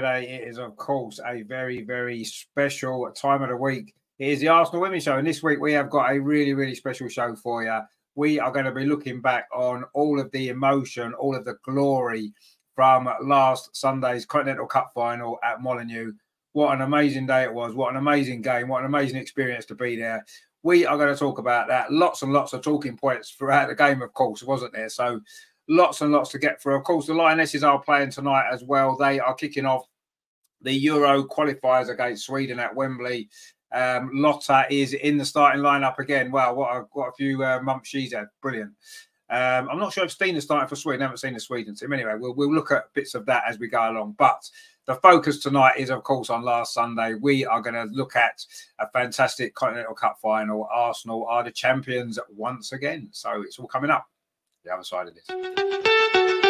Friday. It is, of course, a very, very special time of the week. It is the Arsenal Women's Show. And this week we have got a really, really special show for you. We are going to be looking back on all of the emotion, all of the glory from last Sunday's Continental Cup final at Molineux. What an amazing day it was. What an amazing game. What an amazing experience to be there. We are going to talk about that. Lots and lots of talking points throughout the game, of course, wasn't there? So lots and lots to get through. Of course, the Lionesses are playing tonight as well. They are kicking off the Euro qualifiers against Sweden at Wembley. Um, Lotte is in the starting lineup again. Wow, what a, what a few uh, months she's had. Brilliant. Um, I'm not sure if Stina's starting for Sweden. I haven't seen the Sweden team. Anyway, we'll, we'll look at bits of that as we go along. But the focus tonight is, of course, on last Sunday. We are going to look at a fantastic Continental Cup final. Arsenal are the champions once again. So it's all coming up the other side of this.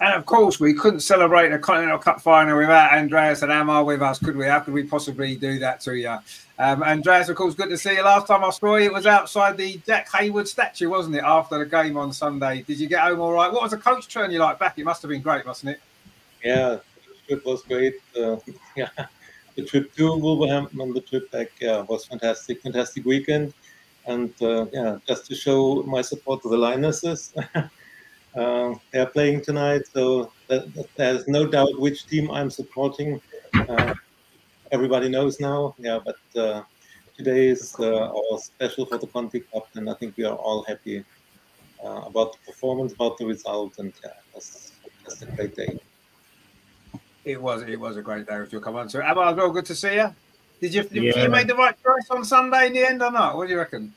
Of course, we couldn't celebrate a Continental Cup final without Andreas and Amar with us, could we? How could we possibly do that to you? Um, Andreas, of course, good to see you. Last time I saw you, it was outside the Jack Hayward statue, wasn't it, after the game on Sunday? Did you get home all right? What was the coach turn you like back? It must have been great, mustn't it? Yeah, trip was great. Uh, yeah, the trip to Wolverhampton and the trip back yeah, was fantastic. Fantastic weekend. And uh, yeah, just to show my support to the Lionesses. Uh, they're playing tonight, so there's no doubt which team I'm supporting. Uh, everybody knows now, yeah. But uh, today is uh, our special for the Conti Cup, and I think we are all happy uh, about the performance, about the result, and yeah, that's just a great day. It was. It was a great day with your come on. So, Abba, well, good to see you. Did you, yeah. you make the right choice on Sunday in the end or not? What do you reckon?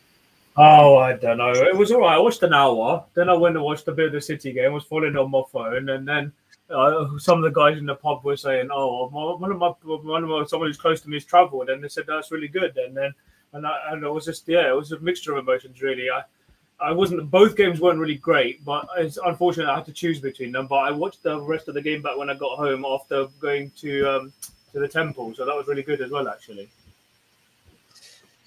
Oh, I don't know. It was all right. I watched an hour. Then I went and watched the City game. I was falling on my phone, and then uh, some of the guys in the pub were saying, "Oh, one of my one of my someone who's close to me has travelled," and they said that's really good. And then and I, and it was just yeah, it was a mixture of emotions really. I I wasn't both games weren't really great, but it's unfortunate I had to choose between them. But I watched the rest of the game back when I got home after going to um, to the temple, so that was really good as well, actually.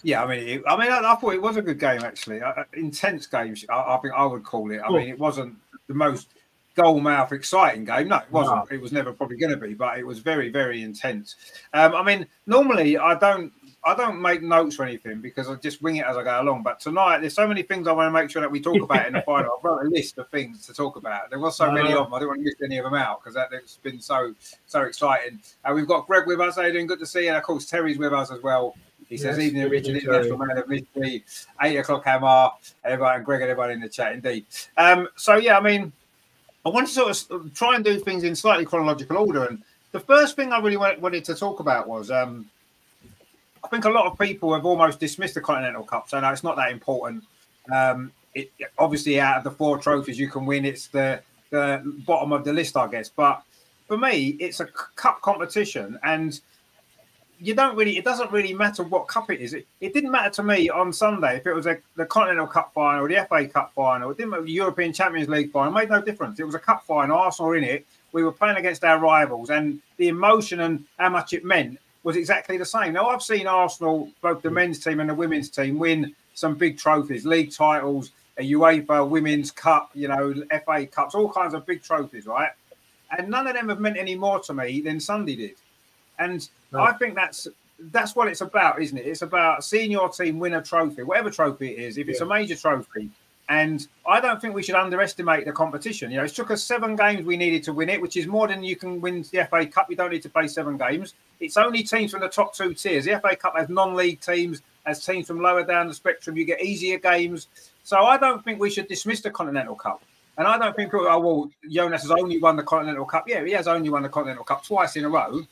Yeah, I mean, it, I mean, I, I, thought it was a good game actually. Uh, intense game, I, I, think I would call it. I mean, it wasn't the most goal mouth exciting game. No, it wasn't. No. It was never probably going to be, but it was very, very intense. Um, I mean, normally I don't, I don't make notes or anything because I just wing it as I go along. But tonight, there's so many things I want to make sure that we talk about in the final. I've wrote a list of things to talk about. There was so many of them. I didn't want to miss any of them out because that it's been so, so exciting. Uh, we've got Greg with us. How you doing? Good to see you. And of course, Terry's with us as well. He says, yes, evening, Richard, international man of mystery, eight o'clock hammer, everybody, and Greg, everybody in the chat, indeed. Um, so, yeah, I mean, I want to sort of try and do things in slightly chronological order. And the first thing I really wanted to talk about was um, I think a lot of people have almost dismissed the Continental Cup, so no, it's not that important. Um, it, obviously, out of the four trophies you can win, it's the, the bottom of the list, I guess. But for me, it's a cup competition, and you don't really it doesn't really matter what cup it is. It, it didn't matter to me on Sunday if it was a, the Continental Cup final, the FA Cup final, it didn't matter the European Champions League final, it made no difference. It was a cup final, Arsenal in it. We were playing against our rivals, and the emotion and how much it meant was exactly the same. Now I've seen Arsenal, both the men's team and the women's team, win some big trophies, league titles, a UEFA Women's Cup, you know, FA Cups, all kinds of big trophies, right? And none of them have meant any more to me than Sunday did. And no. I think that's that's what it's about, isn't it? It's about seeing your team win a trophy, whatever trophy it is. If it's yeah. a major trophy, and I don't think we should underestimate the competition. You know, it took us seven games we needed to win it, which is more than you can win the FA Cup. You don't need to play seven games. It's only teams from the top two tiers. The FA Cup has non-league teams, as teams from lower down the spectrum. You get easier games. So I don't think we should dismiss the Continental Cup. And I don't think, oh, well, Jonas has only won the Continental Cup. Yeah, he has only won the Continental Cup twice in a row.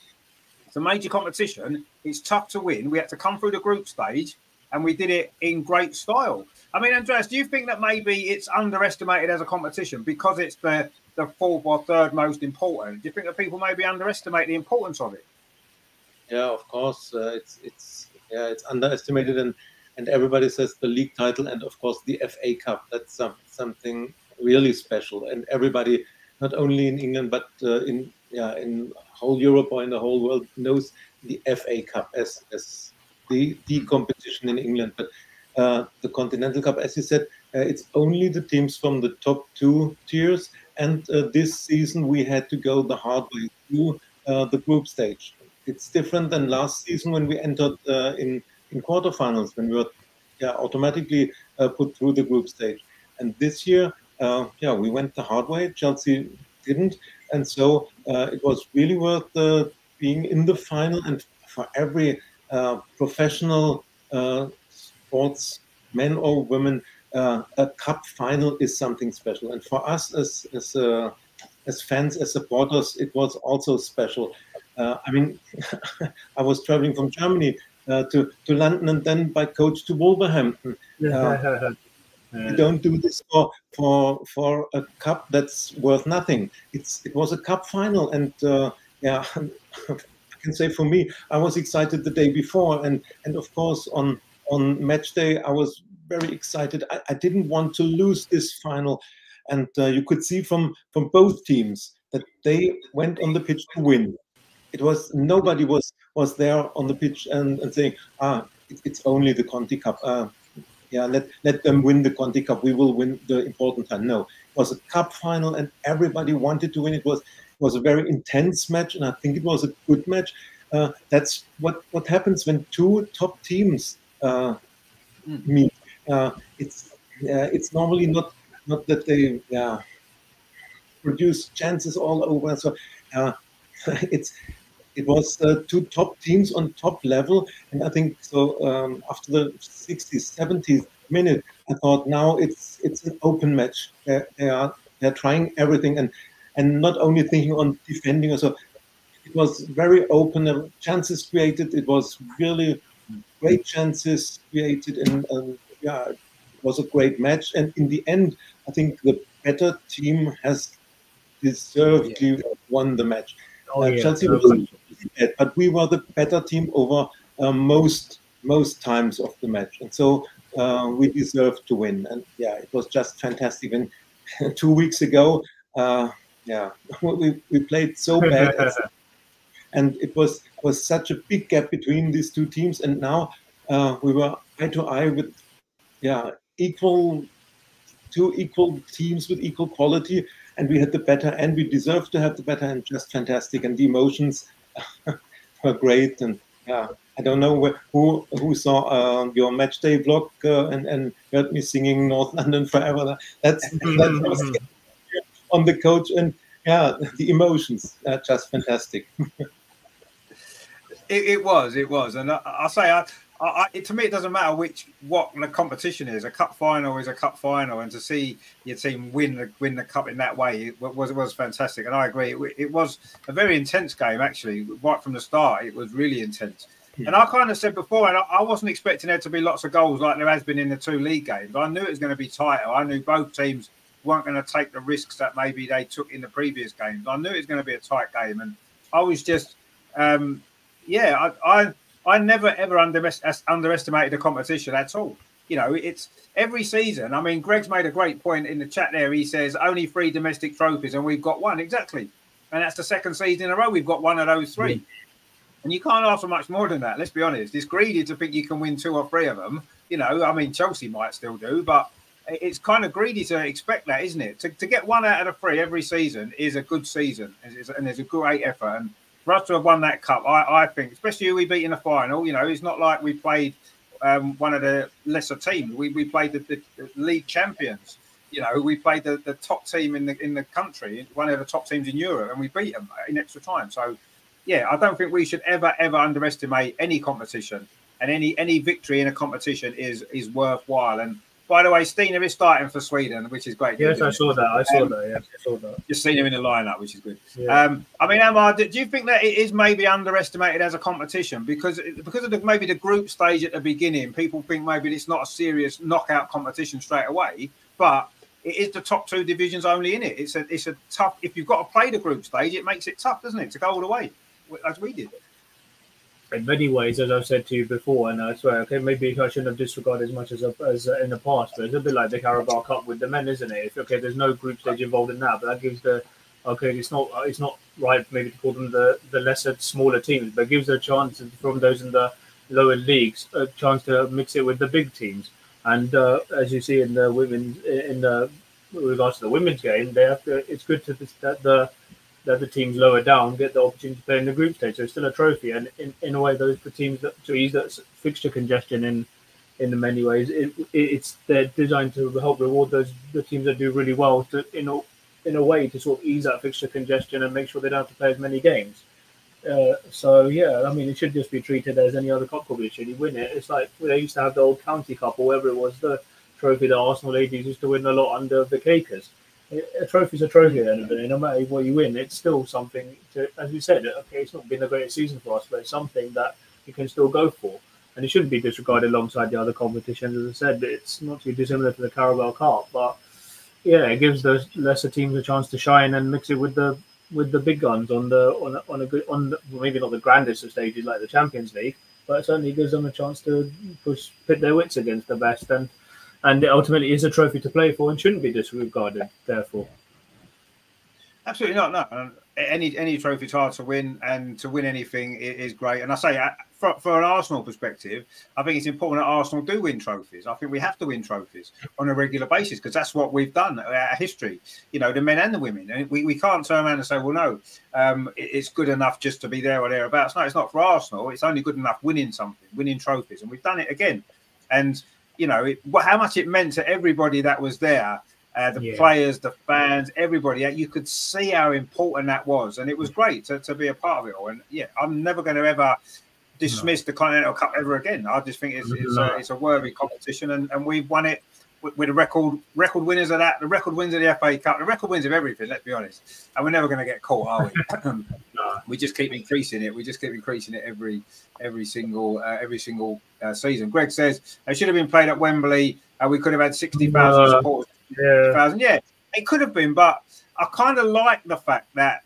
It's a major competition. It's tough to win. We had to come through the group stage and we did it in great style. I mean, Andreas, do you think that maybe it's underestimated as a competition because it's the, the fourth or third most important? Do you think that people maybe underestimate the importance of it? Yeah, of course. Uh, it's it's yeah, it's underestimated, and and everybody says the league title, and of course the FA Cup. That's some, something really special, and everybody, not only in England but uh, in yeah in whole Europe or in the whole world knows the FA Cup as as the the competition in England, but. Uh, the Continental Cup, as you said, uh, it's only the teams from the top two tiers, and uh, this season we had to go the hard way through uh, the group stage. It's different than last season when we entered uh, in in quarterfinals when we were yeah, automatically uh, put through the group stage. And this year, yeah, we went the hard way. Chelsea didn't, and so it was really worth being in the final. And for every professional sports, men or women, uh, a cup final is something special. And for us as as uh, as fans, as supporters, it was also special. Uh, I mean, I was traveling from Germany uh, to to London and then by coach to Wolverhampton. Uh, you don't do this for for for a cup that's worth nothing. It's it was a cup final, and uh, yeah, I can say for me, I was excited the day before, and and of course on on match day I was very excited. I, I didn't want to lose this final, and uh, you could see from from both teams that they went on the pitch to win. It was nobody was was there on the pitch and, and saying, ah, it, it's only the Conti Cup. Uh, yeah, let let them win the Conti Cup. We will win the important time. No, it was a cup final, and everybody wanted to win. It was it was a very intense match, and I think it was a good match. Uh, that's what what happens when two top teams uh, mm. meet. Uh, it's uh, it's normally not not that they produce chances all over. So uh, it's it was uh, two top teams on top level, and I think so. Um, after the 60s, 70s minute, I thought now it's it's an open match. They're, they are they're trying everything and and not only thinking on defending. So it was very open. chances created. It was really great chances created, and, and yeah, it was a great match. And in the end, I think the better team has deservedly yeah. won the match. Oh, uh, yeah. Chelsea was but we were the better team over uh, most most times of the match, and so uh, we deserved to win. And yeah, it was just fantastic. And two weeks ago, uh, yeah, we, we played so bad, and it was was such a big gap between these two teams. And now uh, we were eye to eye with yeah equal two equal teams with equal quality and we had the better and we deserved to have the better and just fantastic and the emotions were great. And yeah, I don't know who who saw uh, your match day vlog uh, and and heard me singing North London Forever. That's that's on the coach and yeah, the emotions are just fantastic. it, it, was, it was, and I, I say I, I, it, to me, it doesn't matter which what the competition is. A cup final is a cup final, and to see your team win the win the cup in that way it was was fantastic. And I agree, it, it was a very intense game actually. Right from the start, it was really intense. Yeah. And I kind of said before, and I, I, wasn't expecting there to be lots of goals like there has been in the two league games. I knew it was going to be tighter. I knew both teams weren't going to take the risks that maybe they took in the previous games. I knew it was going to be a tight game, and I was just, um, yeah, I, I I never ever underestimated the competition at all. You know, it's every season. I mean, Greg's made a great point in the chat there. He says only three domestic trophies, and we've got one exactly, and that's the second season in a row we've got one of those three. Mm. And you can't ask for much more than that. Let's be honest. It's greedy to think you can win two or three of them. You know, I mean, Chelsea might still do, but it's kind of greedy to expect that, isn't it? To, to get one out of the three every season is a good season, and there's a great effort. And for us to have won that cup, I, I think, especially who we beat in the final, you know, it's not like we played um, one of the lesser teams. We, we played the, the, the, league champions. You know, we played the, the top team in the in the country, one of the top teams in Europe, and we beat them in extra time. So, yeah, I don't think we should ever ever underestimate any competition, and any any victory in a competition is is worthwhile. And by the way, Stina is starting for Sweden, which is great. Yes, I saw that. I saw um, that. Yes, I saw that. Just seen him in the lineup, which is good. Yeah. Um, I mean, Amar, do you think that it is maybe underestimated as a competition because because of the, maybe the group stage at the beginning, people think maybe it's not a serious knockout competition straight away, but it is the top two divisions only in it. It's a it's a tough. If you've got to play the group stage, it makes it tough, doesn't it, to go all the way as we did. In many ways, as I've said to you before, and I swear, okay, maybe I shouldn't have disregarded as much as as in the past, but it's a bit like the Carabao Cup with the men, isn't it? If, okay, there's no group stage involved in that, but that gives the okay, it's not it's not right maybe to call them the the lesser, smaller teams, but gives a chance from those in the lower leagues a chance to mix it with the big teams. And uh, as you see in the women in the with regards to the women's game, they have to. It's good to that the that the teams lower down get the opportunity to play in the group stage. So it's still a trophy, and in, in a way, those the teams that to ease that fixture congestion in in the many ways, it, it, it's they're designed to help reward those the teams that do really well to in a, in a way to sort of ease that fixture congestion and make sure they don't have to play as many games. Uh, so yeah, I mean, it should just be treated as any other cup competition. You win it. It's like they used to have the old county cup or whatever it was, the trophy that Arsenal ladies used to win a lot under Vic Akers a trophy's a trophy at the end of the day. No matter what you win, it's still something to, as you said, okay, it's not been a great season for us, but it's something that you can still go for. And it shouldn't be disregarded alongside the other competitions. As I said, it's not too dissimilar to the Carabao Cup, but yeah, it gives those lesser teams a chance to shine and mix it with the with the big guns on the on a, on a good on the, maybe not the grandest of stages like the Champions League, but it certainly gives them a chance to push pit their wits against the best and and it ultimately is a trophy to play for and shouldn't be disregarded. Therefore, absolutely not. No, any any trophy is hard to win, and to win anything is great. And I say, uh, for, for an Arsenal perspective, I think it's important that Arsenal do win trophies. I think we have to win trophies on a regular basis because that's what we've done, our history. You know, the men and the women. And we, we can't turn around and say, well, no, um, it's good enough just to be there or thereabouts. No, it's not for Arsenal. It's only good enough winning something, winning trophies, and we've done it again. And you know, it, how much it meant to everybody that was there. Uh, the yeah. players, the fans, everybody. You could see how important that was, and it was great to, to be a part of it all. And yeah, I'm never going to ever dismiss no. the Continental Cup ever again. I just think it's, it's, no. a, it's a worthy competition, and, and we've won it with the record record winners of that, the record wins of the FA Cup, the record wins of everything. Let's be honest, and we're never going to get caught, are we? we just keep increasing it. We just keep increasing it every every single uh, every single uh, season. Greg says it should have been played at Wembley. Uh, we could have had sixty thousand supporters. Yeah. yeah, it could have been, but I kind of like the fact that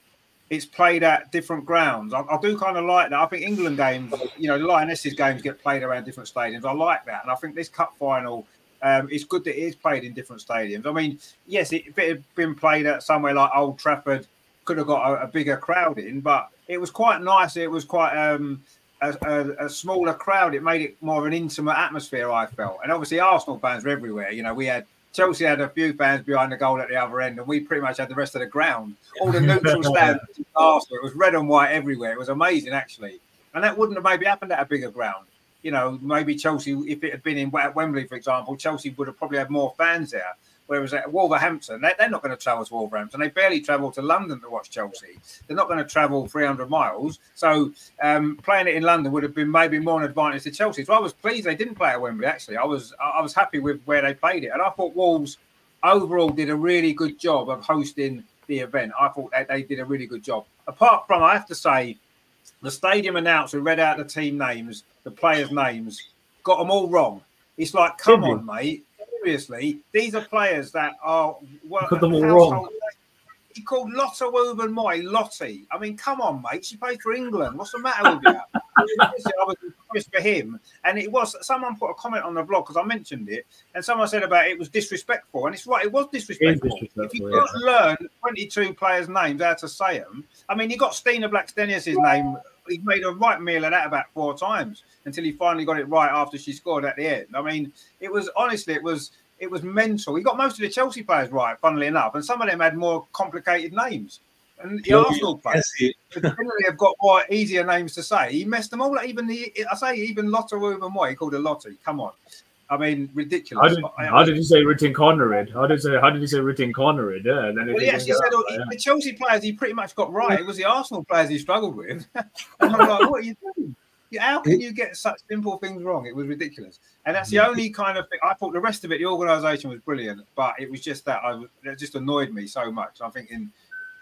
it's played at different grounds. I, I do kind of like that. I think England games, you know, the Lionesses games get played around different stadiums. I like that, and I think this cup final um, it's good that it is played in different stadiums. I mean, yes, it, if it had been played at somewhere like Old Trafford, could have got a, a bigger crowd in, but it was quite nice. It was quite um, a, a, a, smaller crowd. It made it more of an intimate atmosphere, I felt. And obviously, Arsenal fans were everywhere. You know, we had Chelsea had a few fans behind the goal at the other end, and we pretty much had the rest of the ground. All the neutral stands, Arsenal. It was red and white everywhere. It was amazing, actually. And that wouldn't have maybe happened at a bigger ground you know, maybe Chelsea, if it had been in Wembley, for example, Chelsea would have probably had more fans there. Whereas at Wolverhampton, they, are not going to travel to Wolverhampton. They barely travel to London to watch Chelsea. They're not going to travel 300 miles. So um, playing it in London would have been maybe more an advantage to Chelsea. So I was pleased they didn't play at Wembley. Actually, I was I was happy with where they played it, and I thought Wolves overall did a really good job of hosting the event. I thought that they did a really good job. Apart from, I have to say, the stadium announcer read out the team names the players' names, got them all wrong. It's like, come on, mate. Seriously, these are players that are well, got them all wrong. He called Lotte Wubben-Moy Lottie. I mean, come on, mate. She played for England. What's the matter with you? I was impressed for him. And it was someone put a comment on the blog because I mentioned it, and someone said about it was disrespectful. And it's right, it was disrespectful. disrespectful if you can't learn 22 players' names, how to say them, I mean, you got Stina Blackstenius' name he made a right meal of that about four times until he finally got it right after she scored at the end. I mean, it was honestly, it was it was mental. He got most of the Chelsea players right, funnily enough, and some of them had more complicated names. And the Arsenal players generally have got more easier names to say. He messed them all. Even the I say even Lotte Wubben-Moy, he called her Lottie. Come on. I mean, ridiculous. How did, I, how did you say Rytting Kaneryd? How did you say how did you say Rytting Kaneryd? Yeah, then well, he actually said oh, yeah. the Chelsea players he pretty much got right. It was the Arsenal players he struggled with. and I'm like, what are you doing? How can you get such simple things wrong? It was ridiculous, and that's the only kind of thing. I thought the rest of it, the organisation was brilliant, but it was just that I was, it just annoyed me so much. I'm thinking,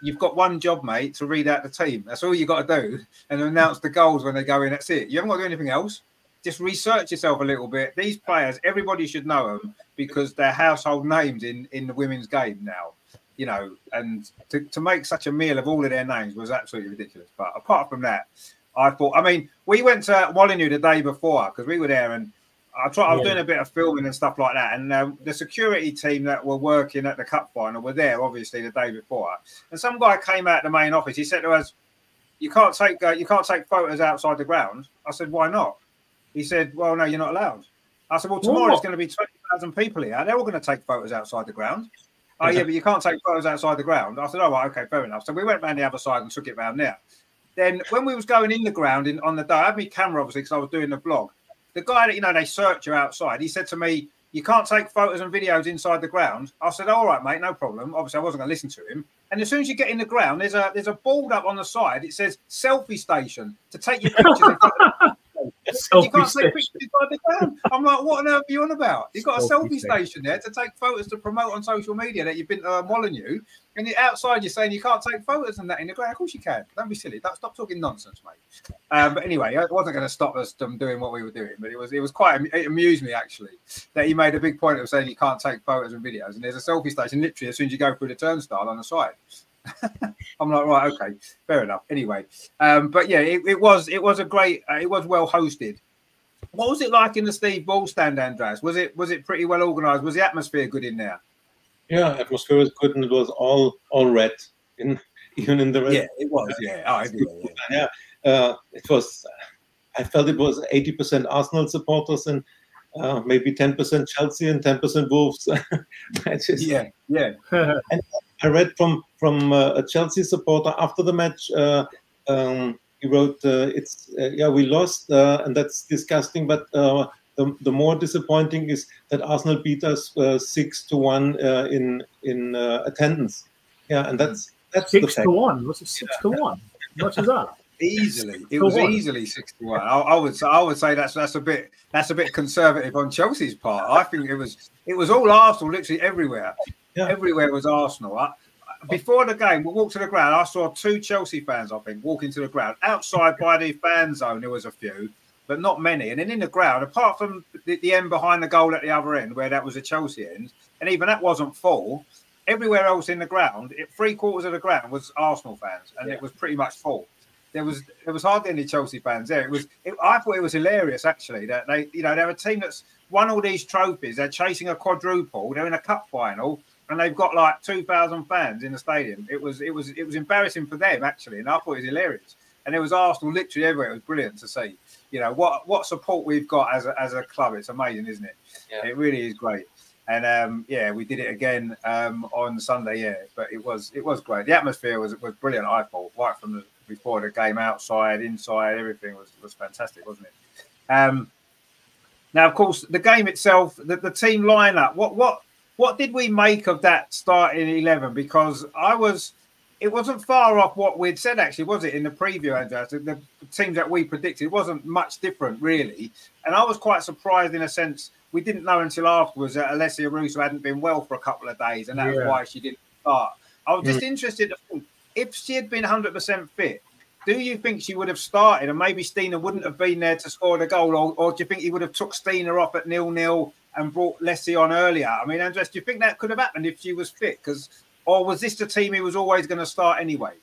you've got one job, mate, to read out the team. That's all you got to do, and announce the goals when they go in. That's it. You haven't got to do anything else just research yourself a little bit. These players, everybody should know them because they're household names in in the women's game now. You know, and to, to make such a meal of all of their names was absolutely ridiculous. But apart from that, I thought. I mean, we went to Molineux the day before because we were there, and I tried. I was Yeah. doing a bit of filming and stuff like that, and um, the security team that were working at the cup final were there, obviously, the day before. And some guy came out the main office. He said to us, "You can't take uh, you can't take photos outside the ground." I said, "Why not?" He said, "Well, no, you're not allowed." I said, "Well, tomorrow it's going to be twenty thousand people here. They're all going to take photos outside the ground." Oh yeah, but you can't take photos outside the ground. I said, "Oh right, okay, fair enough." So we went round the other side and took it round there. Then when we was going in the ground in on the day, I had my camera obviously because I was doing the vlog. The guy that you know they search you outside, he said to me, "You can't take photos and videos inside the ground." I said, "All right, mate, no problem." Obviously, I wasn't going to listen to him. And as soon as you get in the ground, there's a there's a board up on the side. It says selfie station to take your pictures. you can't take pictures inside the. I'm like, what on earth are you on about? You've got a Selfie selfie station. there to take photos to promote on social media that you've been to uh, Molineux, and you're outside you're saying you can't take photos and that in the ground. Of course you can. Don't be silly. Don't stop talking nonsense, mate. Um, but anyway, it wasn't going to stop us from doing what we were doing. But it was it was quite it amused me actually that he made a big point of saying you can't take photos and videos, and there's a selfie station literally as soon as you go through the turnstile on the side. I'm like, right, okay, fair enough. Anyway, um, but yeah, it, it was it was a great, uh, it was well hosted. What was it like in the Steve Bull stand, Andreas? Was it was it pretty well organised? Was the atmosphere good in there? Yeah, atmosphere was good, and it was all all red in even in the red. Yeah, it was. Yeah, oh, everywhere, yeah. yeah. Uh, it was. I felt it was eighty percent Arsenal supporters and uh, maybe ten percent Chelsea and ten percent Wolves. Just, yeah, yeah. And I read from from uh, a Chelsea supporter after the match. Uh, um, he wrote, uh, "It's uh, yeah, we lost, uh, and that's disgusting. But uh, the, the more disappointing is that Arsenal beat us uh, six to one uh, in in uh, attendance. Yeah, and that's that's the Six fact. to one. What's it? Six to one. How much is that? Easily, it was what? easily sixty-one. I, I would say, I would say that's that's a bit that's a bit conservative on Chelsea's part. I think it was it was all Arsenal, literally everywhere. Yeah. Everywhere was Arsenal. I, before the game, we walked to the ground. I saw two Chelsea fans, I think, walking to the ground. Outside by the fan zone, there was a few, but not many. And then in the ground, apart from the, the end behind the goal at the other end, where that was a Chelsea end, and even that wasn't full. Everywhere else in the ground, it, three quarters of the ground was Arsenal fans, and it was pretty much full there was there was hardly any Chelsea fans there. It was it, I thought it was hilarious actually that they you know they're a team that's won all these trophies. They're chasing a quadruple. They're in a cup final and they've got like two thousand fans in the stadium. It was it was it was embarrassing for them actually, and I thought it was hilarious. And there was Arsenal literally everywhere. It was brilliant to see. You know what what support we've got as a, as a club. It's amazing, isn't it? Yeah. It really is great. And um, yeah, we did it again um, on Sunday. Yeah, but it was it was great. The atmosphere was was brilliant. I thought right from the before the game, outside, inside, everything was was fantastic, wasn't it? Um, now, of course, the game itself, the, the team lineup. What what what did we make of that starting eleven? Because I was. It wasn't far off what we'd said, actually, was it? In the preview, Andreas, the, teams that we predicted wasn't much different, really. And I was quite surprised in a sense. We didn't know until afterwards that Alessia Russo hadn't been well for a couple of days, and that's Yeah. why she didn't start. I was just mm. interested to think if she had been 100% fit, do you think she would have started and maybe Stina wouldn't have been there to score the goal? Or, or do you think he would have took Stina off at nil nil and brought Leslie on earlier? I mean, Andres, do you think that could have happened if she was fit? Because or was this the team he was always going to start anyway?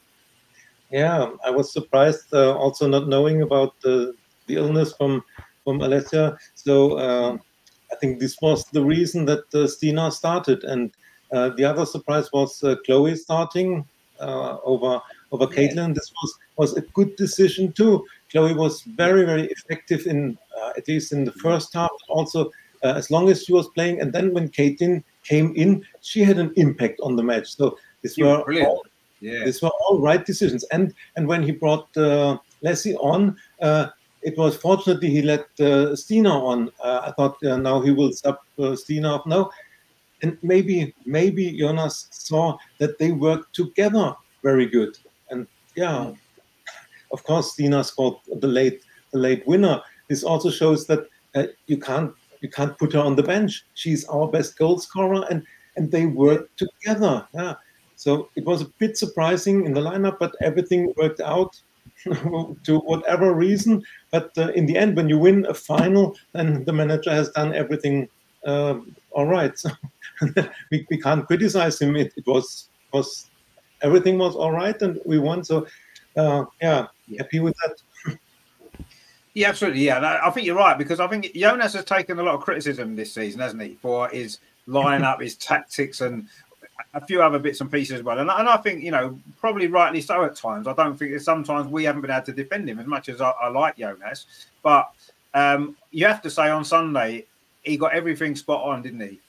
Yeah, I was surprised uh, also not knowing about the, the illness from from Alessia. So uh, I think this was the reason that uh, Stina started, and uh, the other surprise was uh, Cloé starting uh, over over Yeah. Caitlin. This was was a good decision too. Cloé was very very effective in uh, at least in the first half. Also, uh, as long as she was playing, and then when Caitlin came in, she had an impact on the match. So these She were all Yeah. these were all right decisions. And and when he brought uh, Leslie on, uh, it was fortunately he let uh, Stina on. Uh, I thought uh, now he will sub uh, Stina off. No, and maybe maybe Jonas saw that they worked together very good. And yeah, of course Stina scored the late the late winner. This also shows that uh, you can't you can't put her on the bench. She's our best goal scorer, and and they work together. Yeah. So it was a bit surprising in the lineup, but everything worked out to whatever reason. But uh, in the end, when you win a final, then the manager has done everything um, all right. So we, we can't criticize him. It, it was was everything was all right, and we won. So uh, yeah, happy with that. Yeah, absolutely. Yeah, I think you're right because I think Jonas has taken a lot of criticism this season, hasn't he, for his lineup, his tactics, and a few other bits and pieces as well. And, and I think, you know, probably rightly so at times. I don't think sometimes we haven't been able to defend him as much as I, I like Jonas. But um, you have to say on Sunday, he got everything spot on, didn't he?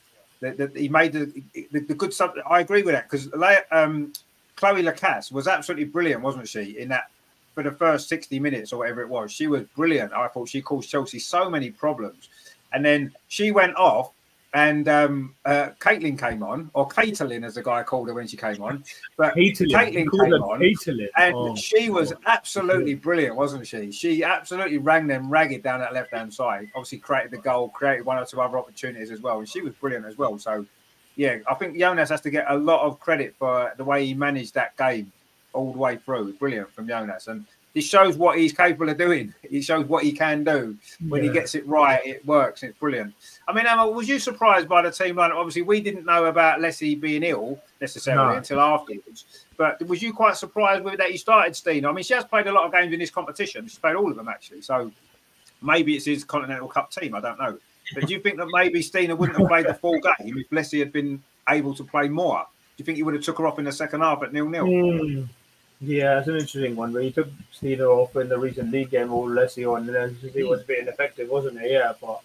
That he made the, the, the good stuff. I agree with that because um, Cloé Lacasse was absolutely brilliant, wasn't she? In that for the first 60 minutes or whatever it was, she was brilliant. I thought she caused Chelsea so many problems. And then she went off and um, uh, Caitlin came on, or Caitlin, as the guy called her when she came on. But Caitlin, Caitlin came on, Caitlin. and oh, she was absolutely brilliant, wasn't she? She absolutely rang them ragged down that left hand side. Obviously, created the goal, created one or two other opportunities as well, and she was brilliant as well. So, yeah, I think Jonas has to get a lot of credit for the way he managed that game all the way through. Brilliant from Jonas, and this shows what he's capable of doing. It shows what he can do when yeah. he gets it right. It works. It's brilliant. I mean, Emma, was you surprised by the team lineup? Obviously, we didn't know about Leslie being ill necessarily no. until afterwards. But was you quite surprised with that he started Stina? I mean, she has played a lot of games in this competition. She's played all of them actually. So maybe it's his Continental Cup team. I don't know. But do you think that maybe Stina wouldn't have played the full game if Leslie had been able to play more? Do you think he would have took her off in the second half at nil nil? Mm. Yeah, it's an interesting one. But he took Stina off in the recent league game or Leslie on, and then he was a bit ineffective, wasn't he? Yeah, but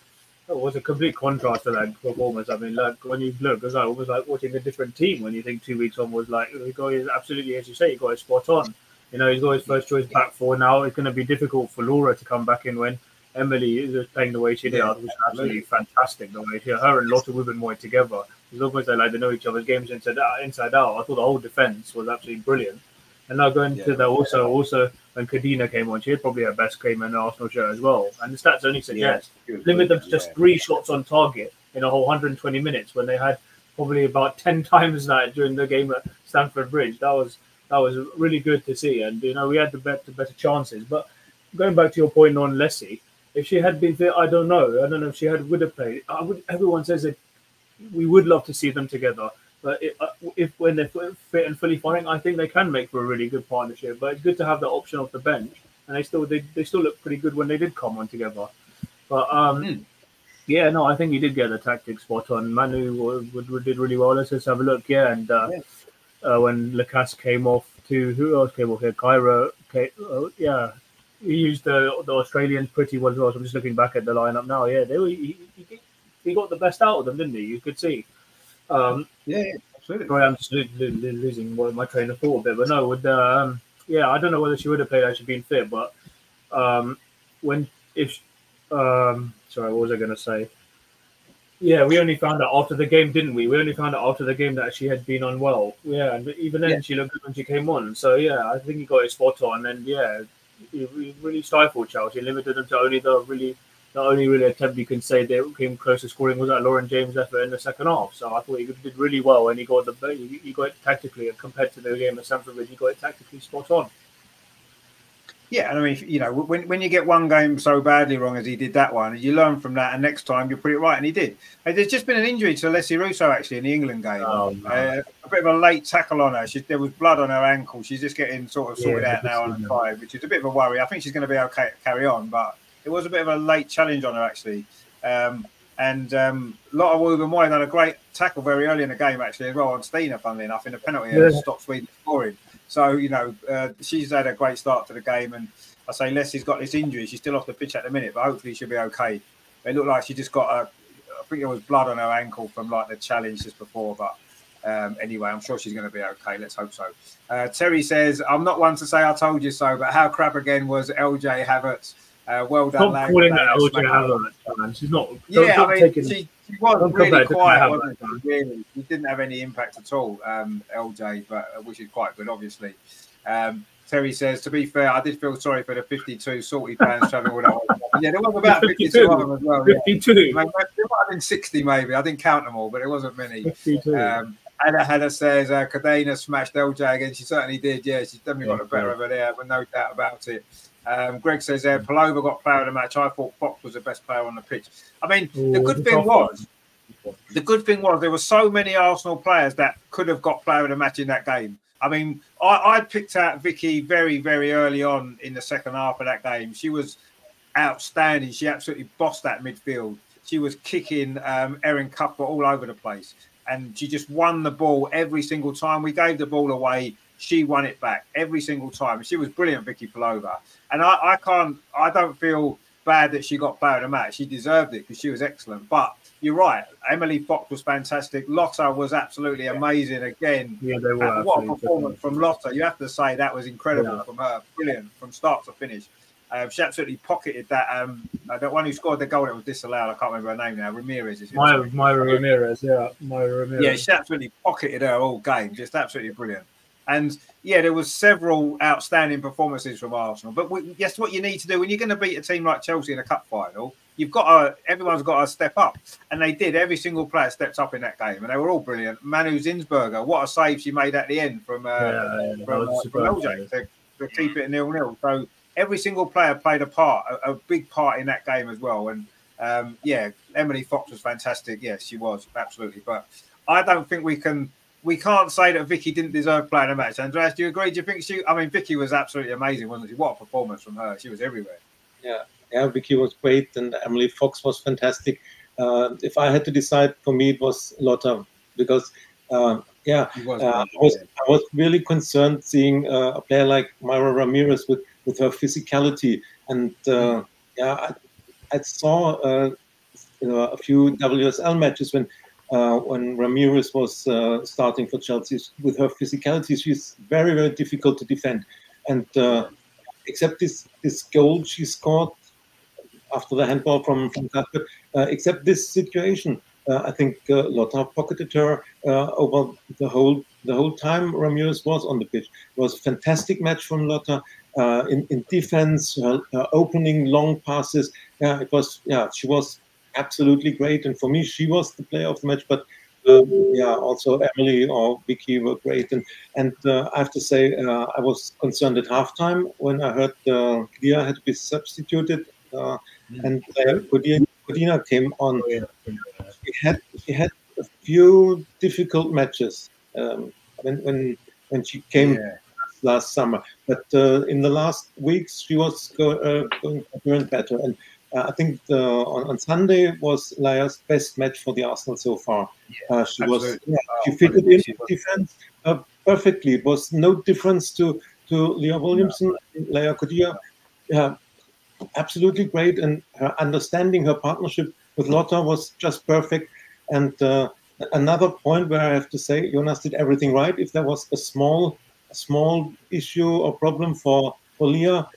it was a complete contrast to that performance. I mean, like when you look, it's like almost like watching a different team when you think two weeks on was like he got his absolutely as you say, he got his spot on. You know, he's got his first choice back for now. It's going to be difficult for Laura to come back in when Emily is playing the way she did. Yeah, which was absolutely fantastic. The way she, her and Lotte Wubben-Moy together. It's almost like they know each other's games inside out. Inside out. I thought the whole defense was absolutely brilliant. And now going yeah. to that also, also when Codina came on, she had probably her best game in the Arsenal shirt as well. And the stats only suggest yeah, limit them to just three shots on target in a whole 120 minutes when they had probably about 10 times that during the game at Stamford Bridge. That was that was really good to see. And you know, we had the better, better chances. But going back to your point on Leslie, if she had been fit, I don't know. I don't know if she had would have played. I would, everyone says that we would love to see them together. But it, uh, if when they're fit and fully firing, I think they can make for a really good partnership. But it's good to have the option off the bench, and they still they, they still look pretty good when they did come on together. But um, mm. yeah, no, I think he did get the tactics spot on. Manu did really well. Let's just have a look. Yeah, and uh, yeah. Uh, when Lacasse came off to who else came off here? Kyra, uh, yeah, he used the the Australians pretty well as well. So I'm just looking back at the lineup now. Yeah, they were, he, he, he got the best out of them, didn't he? You could see. Um, yeah, yeah, absolutely. I'm just lo- lo- losing my train of thought a bit, but no, with um, yeah, I don't know whether she would have played had she been fit, but um, when if um, sorry, what was I going to say? Yeah, we only found out after the game, didn't we? We only found out after the game that she had been unwell. Yeah, and even then yeah. she looked good when she came on. So yeah, I think he got his spot on, and yeah, he really stifled Chelsea, limited them to only the really the only really attempt you can say they came close to scoring was that Lauren James effort in the second half. So I thought he did really well, and he got the he got it tactically compared to the game at Stamford Bridge, he got it tactically spot on. Yeah, and I mean, you know, when, when you get one game so badly wrong as he did that one, you learn from that, and next time you put it right, and he did. And there's just been an injury to Alessia Russo actually in the England game. Oh, no. uh, a bit of a late tackle on her. She, there was blood on her ankle. She's just getting sort of sorted yeah, out now on the five, which is a bit of a worry. I think she's going to be okay to carry on, but it was a bit of a late challenge on her actually. Um, and um, Lotte Wubben-Moy had a great tackle very early in the game actually as well on Stina, funnily enough, in a penalty yeah. and stopped Sweden scoring. So you know uh, she's had a great start to the game, and I say Leslie's got this injury. She's still off the pitch at the minute, but hopefully she'll be okay. It looked like she just got a, I think there was blood on her ankle from like the challenge just before, but um, anyway, I'm sure she's going to be okay. Let's hope so. Uh, Terry says, I'm not one to say I told you so, but how crap again was LJ Havertz? Uh, well done, Stop calling that LJ Havertz, She's not. Yeah, I mean, taking, she, she was really quiet, wasn't she? Really, she didn't have any impact at all, um, LJ, but uh, which is quite good, obviously. Um, Terry says, to be fair, I did feel sorry for the 52 salty fans traveling all that way. Yeah, there was about 52, 52 of them as well. 52. Yeah. There might have been 60 maybe. I didn't count them all, but it wasn't many. 52. Um, Anna Hannah says uh, Codina smashed LJ again. She certainly did. Yeah, she's definitely yeah, got a better over there, but no doubt about it. Um, Greg says there, uh, Pelova got player of the match. I thought Fox was the best player on the pitch. I mean, Ooh, the good thing was, the good thing was there were so many Arsenal players that could have got player of the match in that game. I mean, I, I picked out Vicky very, very early on in the second half of that game. She was outstanding. She absolutely bossed that midfield. She was kicking um, Erin Cuthbert all over the place, and she just won the ball every single time. We gave the ball away. She won it back every single time. She was brilliant, Vicky Pelova. And I, I can't, I don't feel bad that she got of the match. She deserved it because she was excellent. But you're right. Emily Fox was fantastic. Lotte was absolutely amazing again. Yeah, they were. What a performance from Lotte. You have to say that was incredible yeah. from her. Brilliant from start to finish. Uh, she absolutely pocketed that. Um, uh, the one who scored the goal that was disallowed. I can't remember her name now. Ramirez. Is Mayra, Mayra Ramirez. Yeah, Mayra Ramirez. Yeah, she absolutely pocketed her all game. Just absolutely brilliant. And yeah, there was several outstanding performances from Arsenal. But we, guess what you need to do when you're going to beat a team like Chelsea in a cup final? You've got to. Everyone's got to step up, and they did. Every single player stepped up in that game, and they were all brilliant. Manu Zinsberger, what a save she made at the end from uh, yeah, yeah, from, uh, from LJ to, to keep it nil nil. So every single player played a part, a, a big part in that game as well. And um, yeah, Emily Fox was fantastic. Yes, she was absolutely. But I don't think we can we can't say that Vicky didn't deserve playing a match. Andreas, do you agree? Do you think she? I mean, Vicky was absolutely amazing, wasn't she? What a performance from her! She was everywhere. Yeah, yeah. Vicky was great, and Emily Fox was fantastic. Uh, if I had to decide, for me, it was Lotte because, uh, yeah, was uh, I, was, I was really concerned seeing uh, a player like Mayra Ramirez with with her physicality, and uh, yeah, I, I saw uh, a few WSL matches when uh, when Ramirez was uh, starting for Chelsea. With her physicality, she's very, very difficult to defend. And uh, except this this goal she scored after the handball from from Cuthbert, uh, except this situation, uh, I think uh, Lotte pocketed her over the whole the whole time Ramirez was on the pitch. It was a fantastic match from Lotte. in, in defense, her, her opening long passes, yeah, it was yeah, she was absolutely great. And for me, she was the player of the match. But um, yeah, also Emily or Vicky were great. And and uh, I have to say, uh, I was concerned at halftime when I heard uh, Clear had to be substituted, uh, mm. and uh, Codina came on. She had he had a few difficult matches um, when when when she came. Yeah. Last summer, but uh, in the last weeks she was go, uh, going better, and uh, I think the, on, on, Sunday was Laia's best match for the Arsenal so far. Yeah, uh, she absolutely. was yeah, she fitted in defense uh, perfectly. It was no difference to to Leah Williamson, no. Leah Codina. Yeah, absolutely great, and her understanding, her partnership with Lotte was just perfect. And uh, another point where I have to say Jonas did everything right. If there was a small a small issue or problem for for Leah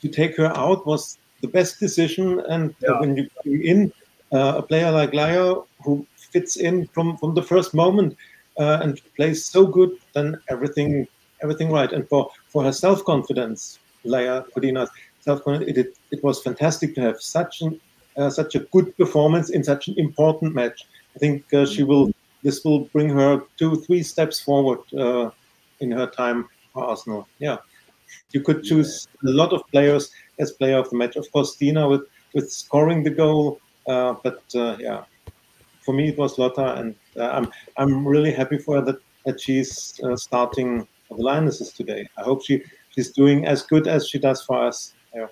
to take her out was the best decision. And yeah. when you bring in uh, a player like Laia who fits in from, from the first moment uh, and plays so good, then everything everything right. And for, for her self confidence, Laia Codina's self confidence, it, it was fantastic to have such an uh, such a good performance in such an important match. I think uh, she will. This will bring her two, three steps forward uh, in her time for Arsenal. Yeah, you could choose a lot of players as player of the match. Of course, Dina with with scoring the goal, uh, but uh, yeah, for me it was Lotte, and uh, I'm I'm really happy for her that that she's uh, starting the Lionesses today. I hope she she's doing as good as she does for us. Yeah.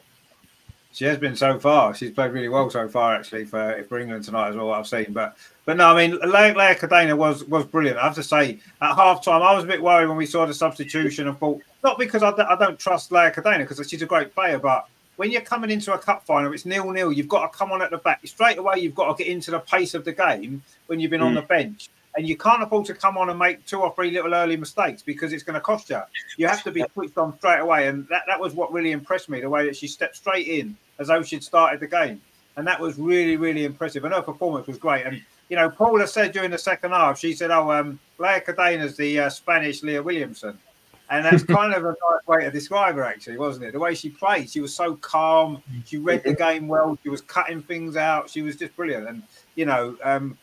She has been so far. She's played really well so far, actually, for, for England tonight as well. I've seen, but but no, I mean, Leah, Leah Codina was was brilliant. I have to say, at half time, I was a bit worried when we saw the substitution and thought not because I, I don't trust Leah Codina because she's a great player, but when you're coming into a cup final, it's nil nil. You've got to come on at the back straight away. You've got to get into the pace of the game when you've been mm. on the bench, and you can't afford to come on and make two or three little early mistakes because it's going to cost you. You have to be switched on straight away, and that, that was what really impressed me. The way that she stepped straight in as though she'd started the game, and that was really really impressive. And her performance was great. And you know, Paula said during the second half, she said, "Oh, um, Leah Codina's the uh, Spanish Leah Williamson." And that's kind of a nice way to describe her, actually, wasn't it? The way she played, she was so calm. She read the game well. She was cutting things out. She was just brilliant. And you know, um,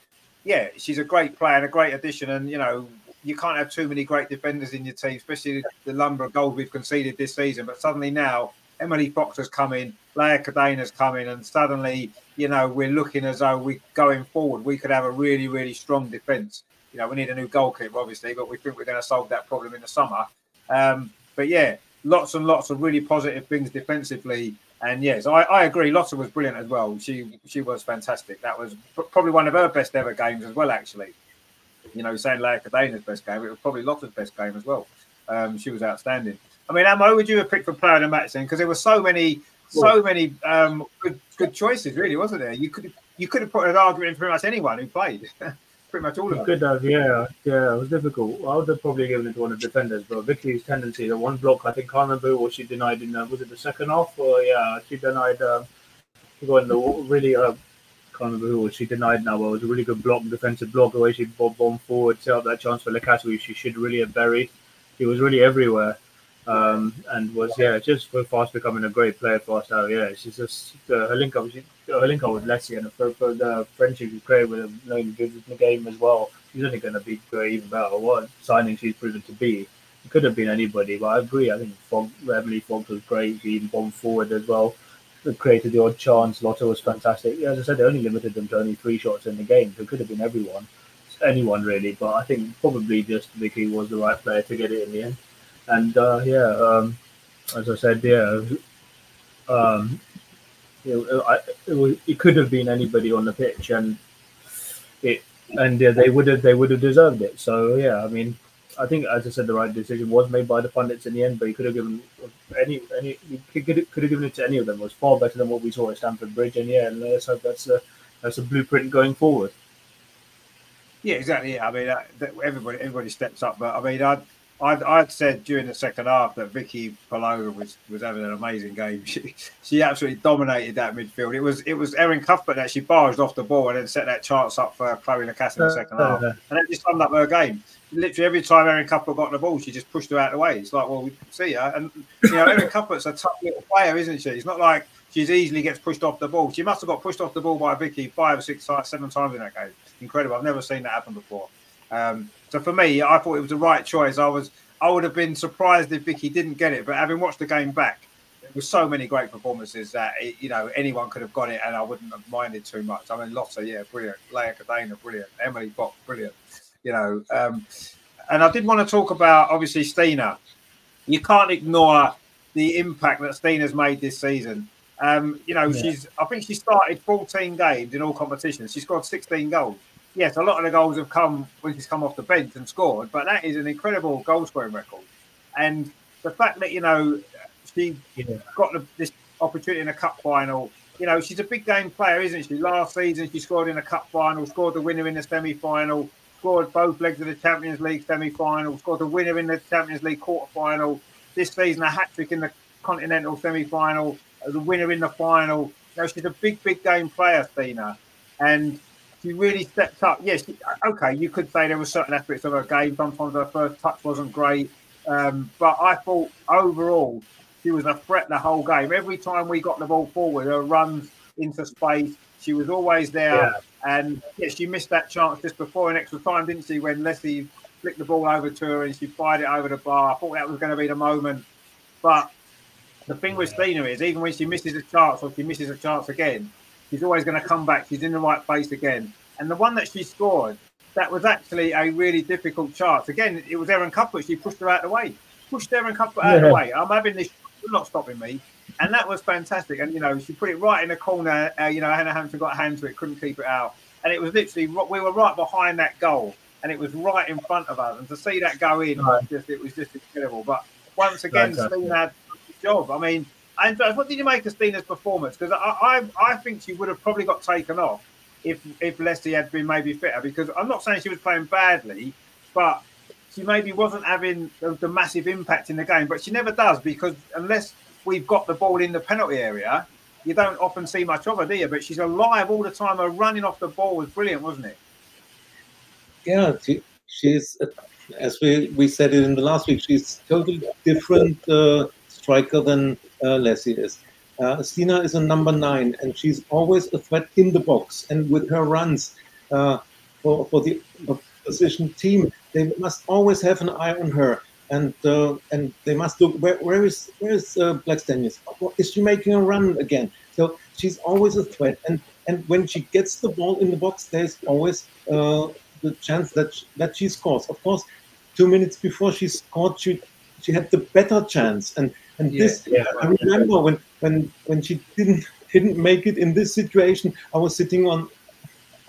yeah, she's a great player and a great addition. And you know, you can't have too many great defenders in your team, especially the number of goals we've conceded this season. But suddenly now, Emily Fox has come in, Laia Codina's come in, and suddenly, you know, we're looking as though we're going forward, we could have a really, really strong defence. You know, we need a new goalkeeper, obviously, but we think we're going to solve that problem in the summer. Um, but yeah, lots and lots of really positive things defensively. And yes, I, I agree. Lotte was brilliant as well. She she was fantastic. That was probably one of her best ever games as well. Actually, you know, saying Laia Codina's best game, it was probably Lotte's best game as well. Um, she was outstanding. I mean, Amo, would you have picked for player of the match then? Because there were so many, so many um, good good choices, really, wasn't there? You could you could have put an argument in pretty much anyone who played. pretty much all of them. Could have, yeah, yeah. It was difficult. I would have probably given it to one of the defenders, but Vicky's tendency, the one block, I think, can't remember what she denied in. Uh, was it the second half? Or yeah, she denied. Um, she got in the really. Uh, can't remember who was she denied now. Well, it was a really good block, defensive block, the way she bombed forward, set up that chance for Lacasse, she should really have buried. He was really everywhere um, and was yeah just for fast becoming a great player for us. So yeah, she's just uh, her link up, she, her link up with Leslie and for, the friendship she's created with him, knowing in the game as well. She's only going to be great even better. What signing she's proven to be. It could have been anybody, but I agree. I think Fog, Emily Fox was great. She even bombed forward as well. They created the odd chance. Lotte was fantastic. Yeah, as I said, they only limited them to only three shots in the game. So it could have been everyone, anyone really. But I think probably just Vicky was the right player to get it in the end and uh, yeah, um, as I said, yeah, um, know, I, it, was, it, could have been anybody on the pitch, and it and yeah, they would have they would have deserved it. So yeah, I mean, I think as I said, the right decision was made by the pundits in the end, but he could have given any any could, could have given it to any of them. It was far better than what we saw at Stamford Bridge, and yeah, and let's hope that's a that's a blueprint going forward. Yeah, exactly. I mean, uh, everybody everybody steps up, but I mean, I I'd, I'd said during the second half that Vicky Pelova was, was having an amazing game. She, she absolutely dominated that midfield. It was it was Erin Cuthbert that she barged off the ball and then set that chance up for Cloé Lacasse in the second half. And that just summed up her game. Literally every time Erin Cuthbert got the ball, she just pushed her out of the way. It's like, well, we see her. And, you know, Erin Cuthbert's a tough little player, isn't she? It's not like she's easily gets pushed off the ball. She must have got pushed off the ball by Vicky five or six, times, seven times in that game. Incredible. I've never seen that happen before. Um, so for me, I thought it was the right choice. I was I would have been surprised if Vicky didn't get it, but having watched the game back, there were so many great performances that it, you know anyone could have got it, and I wouldn't have minded too much. I mean, Lotte, yeah, brilliant. Laia Codina, brilliant. Emily Fox, brilliant. You know, um, and I did want to talk about obviously Stina. You can't ignore the impact that Stina's made this season. Um, you know, yeah. she's I think she started 14 games in all competitions. She scored 16 goals yes, a lot of the goals have come when he's come off the bench and scored, but that is an incredible goal scoring record. And the fact that you know she yeah. got the, this opportunity in a cup final, you know, she's a big game player, isn't she? Last season she scored in a cup final, scored the winner in the semi final, scored both legs of the Champions League semi final, scored the winner in the Champions League quarter final. This season a hat trick in the Continental semi final, the winner in the final. You know, she's a big, big game player, Stina. And she really stepped up. Yes, okay, you could say there were certain aspects of her game. Sometimes her first touch wasn't great, um, but I thought overall she was a threat the whole game. Every time we got the ball forward, her runs into space, she was always there. Yeah. And yes, she missed that chance just before an extra time, didn't she? When Leslie flicked the ball over to her and she fired it over the bar. I thought that was going to be the moment, but the thing with Stina is, even when she misses a chance or she misses a chance again, she's always going to come back. She's in the right place again. And the one that she scored, that was actually a really difficult chance. Again, it was Erin Cuthbert. She pushed her out of the way, pushed Erin Cuthbert out yeah. of the way. I'm having this, not stopping me. And that was fantastic. And, you know, she put it right in the corner. Uh, you know, Hannah Hampton got a hand to it, couldn't keep it out. And it was literally, we were right behind that goal. And it was right in front of us. And to see that go in, right. was just, it was just incredible. But once again, Stina had a job. I mean, and what did you make of Stina's performance? Because I, I, I think she would have probably got taken off if if Leslie had been maybe fitter. Because I'm not saying she was playing badly, but she maybe wasn't having the, the, massive impact in the game. But she never does because unless we've got the ball in the penalty area, you don't often see much of her, do you? But she's alive all the time. Her running off the ball was brilliant, wasn't it? Yeah, she, she's as we we said it in the last week. She's totally different uh, striker than uh, Leslie is. Uh, Stina is a number nine, and she's always a threat in the box. And with her runs uh, for, for the opposition team, they must always have an eye on her. And uh, and they must look where, where is where is uh, Blackstenius? Is she making a run again? So she's always a threat. And and when she gets the ball in the box, there's always uh, the chance that she, that she scores. Of course, two minutes before she scored, she she had the better chance. And And yeah, this, yeah. I remember when when when she didn't didn't make it in this situation, I was sitting on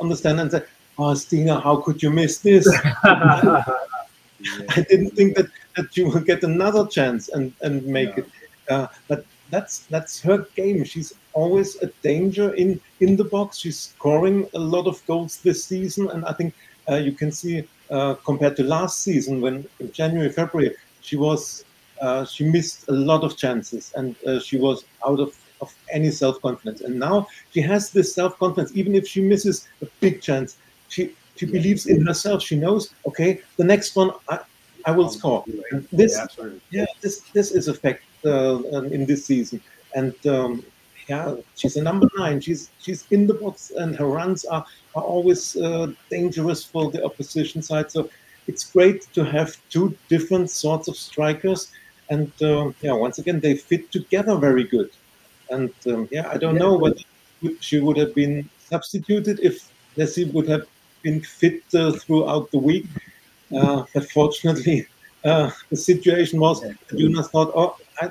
on the stand and said, "Oh, Stina, how could you miss this?" I didn't think that that you will get another chance and and make yeah. it. Uh, but that's that's her game. She's always a danger in in the box. She's scoring a lot of goals this season, and I think uh, you can see uh, compared to last season when in January February she was uh, she missed a lot of chances and uh, she was out of of any self confidence. And now she has this self confidence, even if she misses a big chance. She she believes in herself. She knows, okay, the next one I, I will score. And this, yeah, yeah, this this is a fact uh, um, in this season. And um, yeah, she's a number nine. She's she's in the box, and her runs are are always uh, dangerous for the opposition side. So it's great to have two different sorts of strikers, and uh, yeah, once again they fit together very good. And um, yeah, I don't yeah. know whether she would have been substituted if Leslie would have been fit uh, throughout the week. Uh, but fortunately, uh, the situation was Jonas thought, oh, I,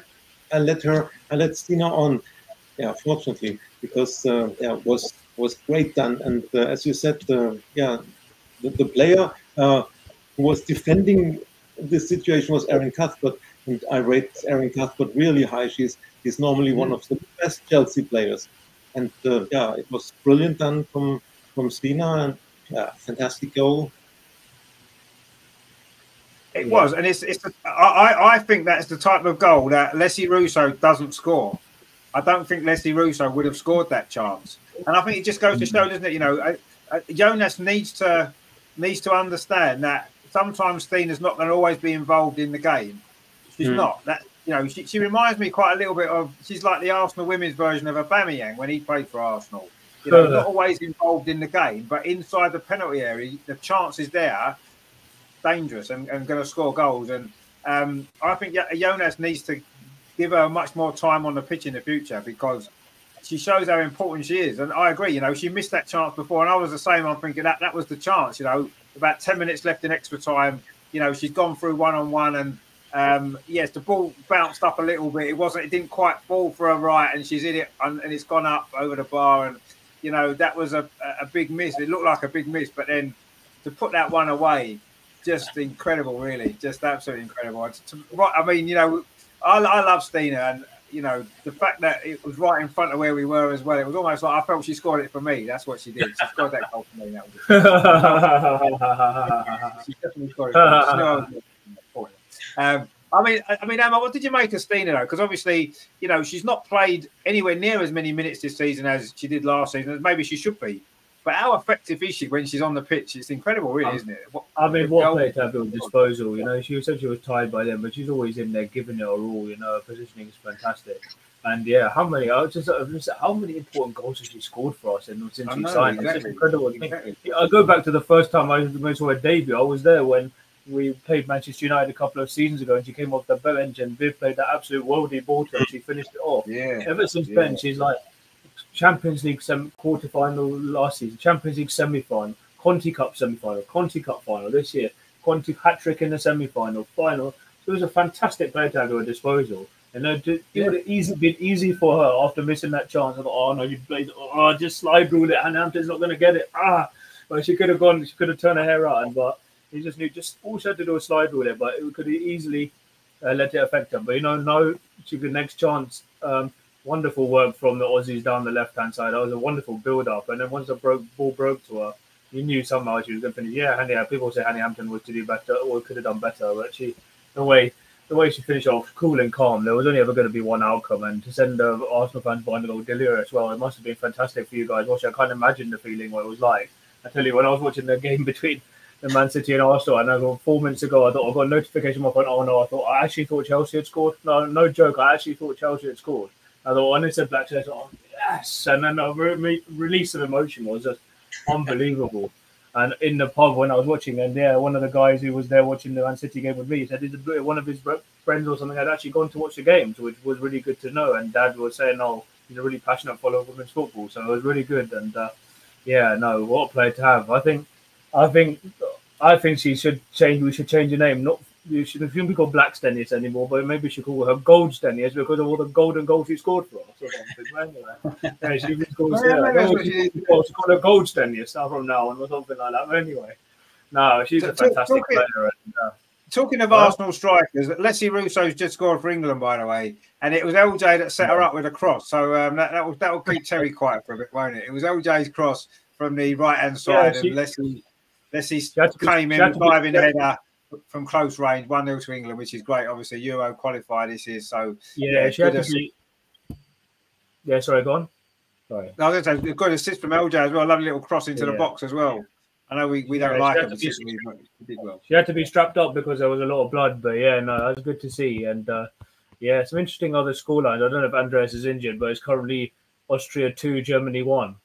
I let her, I let Stina on. Yeah, fortunately, because uh, yeah, was was great done. And uh, as you said, yeah, the, the player uh, who was defending this situation was Erin Cuthbert, and I rate Erin Cuthbert really high. She's he's normally one of the best Chelsea players, and uh, yeah, it was brilliant done from from Stina, and yeah, fantastic goal. It was, and it's it's. I I think that's the type of goal that Leslie Russo doesn't score. I don't think Leslie Russo would have scored that chance, and I think it just goes to show, doesn't it? You know, Jonas needs to needs to understand that sometimes Stina's not going to always be involved in the game. She's mm. not. That you know, she, she reminds me quite a little bit of. She's like the Arsenal women's version of Aubameyang when he played for Arsenal. You know, not always involved in the game, but inside the penalty area, the chance is there dangerous and, and going to score goals. And um, I think Jonas needs to give her much more time on the pitch in the future because she shows how important she is. And I agree, you know, she missed that chance before. And I was the same. I'm thinking that that was the chance, you know, about 10 minutes left in extra time. You know, she's gone through one on one and um, yes, the ball bounced up a little bit. It wasn't, it didn't quite fall for her right, and she's in it, and, and it's gone up over the bar. And you know, that was a, a big miss. It looked like a big miss, but then to put that one away, just incredible, really, just absolutely incredible. Right? I mean, you know, I, I love Stina, and you know, the fact that it was right in front of where we were as well, it was almost like I felt she scored it for me. That's what she did. She scored that goal for me. That was she definitely scored it. Um, I mean, I mean, Emma, what did you make of Stina though? Because obviously, you know, she's not played anywhere near as many minutes this season as she did last season as maybe she should be. But how effective is she when she's on the pitch? It's incredible, really, um, isn't it? What, I mean, what player to have at disposal? You know, she said she was tired by them, but she's always in there giving it her all. You know, her positioning is fantastic. And yeah, how many? I just, just how many important goals has she scored for us and since she signed? Exactly. It's incredible. Exactly. I go back to the first time I saw her debut. I was there when we played Manchester United a couple of seasons ago, and she came off the bench, and Viv played that absolute worldy ball to her. She finished it off. Yeah. Ever since yeah. then, she's like Champions League sem- quarter final last season, Champions League semi final, Conti Cup semi final, Conti Cup final this year, Conti hat trick in the semi final, final. So it was a fantastic player to have at her disposal. And it would have easy, been easy for her after missing that chance. I thought, oh no, you played, oh, just slide rule it, and Hampton's not going to get it. Ah, but she could have gone, she could have turned her hair out, but he just knew just all she had to do was slide with it, but it could easily uh, let it affect her. But you know, no, she could next chance. Um, wonderful work from the Aussies down the left hand side. That was a wonderful build up, and then once the broke, ball broke to her, you knew somehow she was going to finish. Yeah, Hanny, people say Hanny Hampton was to do better or could have done better, but she the way the way she finished off cool and calm, there was only ever going to be one outcome. And to send the Arsenal fans behind the delirious, well, it must have been fantastic for you guys watching. I can't imagine the feeling what it was like. I tell you, when I was watching the game between the Man City and Arsenal. And I got four minutes ago, I thought I got a notification on my phone. Oh no, I thought I actually thought Chelsea had scored. No, no joke. I actually thought Chelsea had scored. I thought when it said Black Chelsea, oh, yes. And then the re- release of emotion was just unbelievable. And in the pub when I was watching, and yeah, one of the guys who was there watching the Man City game with me said one of his friends or something had actually gone to watch the games, which was really good to know. And Dad was saying, "Oh, he's a really passionate follower of women's football," so it was really good. And uh, yeah, no, what a player to have. I think I think I think she should change. We should change the name, not you shouldn't be called Blackstenius anymore, but maybe she should call her Goldstenius because of all the golden goals she scored for us. Or something. Anyway, yeah, she was called, Oh, yeah, yeah, maybe that's no, what she she did. called she called her Goldstenius from now on or something like that. But anyway, no, she's a So- so fantastic talking- player. And, uh, Talking of Well- Arsenal strikers, Leslie Russo's just scored for England, by the way, and it was LJ that set her up with a cross. So um, that that will that will keep Terry quiet for a bit, won't it? It was LJ's cross from the right hand side, she- and Leslie To be- came in diving header from close range, one 0 to England, which is great. Obviously, Euro qualified this is so. yeah, Yeah, she had good to be. Yeah, sorry, go on. Sorry. I was going to say, good assist from LJ as well. Lovely little cross into the box as well. I know we, we don't Yeah, like him be- did well. She had to be strapped up because there was a lot of blood. But yeah, no, that was good to see. And uh, yeah, some interesting other scorelines. I don't know if Andreas is injured, but it's currently Austria two, Germany one.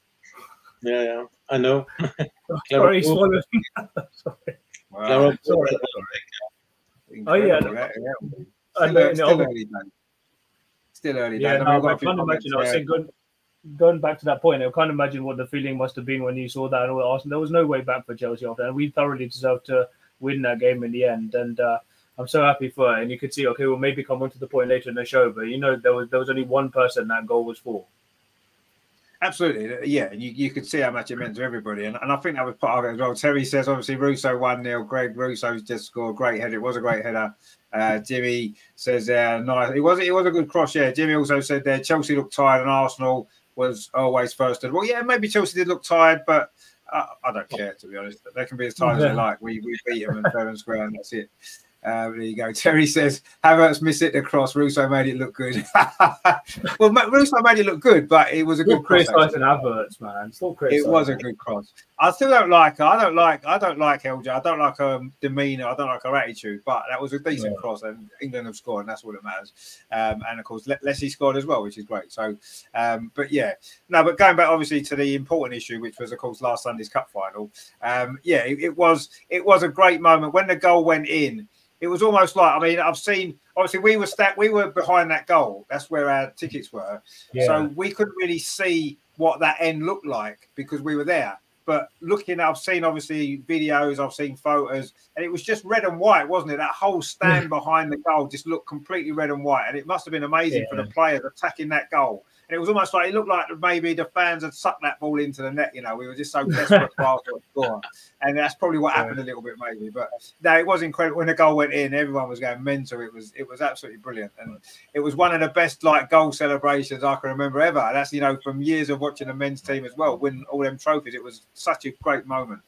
Yeah, yeah, I know. Sorry, swallowing. Sorry. Wow. Clara Sorry. Incredible, yeah. that, yeah. And Still, then, still you early days. Still early Yeah, days. I mean, no, we've got but a I few can't imagine. I was saying, going, going back to that point, I can't imagine what the feeling must have been when you saw that. And all Arsenal, there was no way back for Chelsea after, and we thoroughly deserved to win that game in the end. And uh, I'm so happy for it. And you could see, okay, we'll maybe come on to the point later in the show, but you know, there was there was only one person that goal was for. Absolutely, yeah. You, you could see how much it meant to everybody, and, and I think that was part of it as well. Terry says obviously Russo one 0 Greg Russo's just scored a great header. It was a great header. Uh, Jimmy says there, nice. It was it was a good cross. Yeah. Jimmy also said there Chelsea looked tired and Arsenal was always first. And Well, yeah, maybe Chelsea did look tired, but uh, I don't care to be honest. They can be as tired as they like. We we beat them and fair and square, and that's it. Uh, there you go. Terry says Havertz missed it across. Russo made it look good. well, Russo made it look good, but it was a good cross. adverts, man. It was a good cross. I still don't like her. I don't like. I don't like LJ. I don't like her demeanour. I don't like her attitude. But that was a decent Yeah. cross, and England have scored, and that's all that matters. Um, and of course, Le- Leslie scored as well, which is great. So, um, but yeah, no. But going back, obviously, to the important issue, which was, of course, last Sunday's cup final. Um, yeah, it, it was. It was a great moment when the goal went in. It was almost like. I mean, I've seen. Obviously, we were stat. We were behind that goal. That's where our tickets were. Yeah. So we couldn't really see what that end looked like because we were there. But looking, I've seen obviously videos, I've seen photos, and it was just red and white, wasn't it? That whole stand behind the goal just looked completely red and white, and it must have been amazing for the players attacking that goal. And it was almost like it looked like maybe the fans had sucked that ball into the net. You know, we were just so desperate for to score, and that's probably what happened a little bit, maybe. But no, it was incredible when the goal went in. Everyone was going mental. It was it was absolutely brilliant, and it was one of the best like goal celebrations I can remember ever. That's you know from years of watching the men's team as well, win all them trophies. It was such a great moment.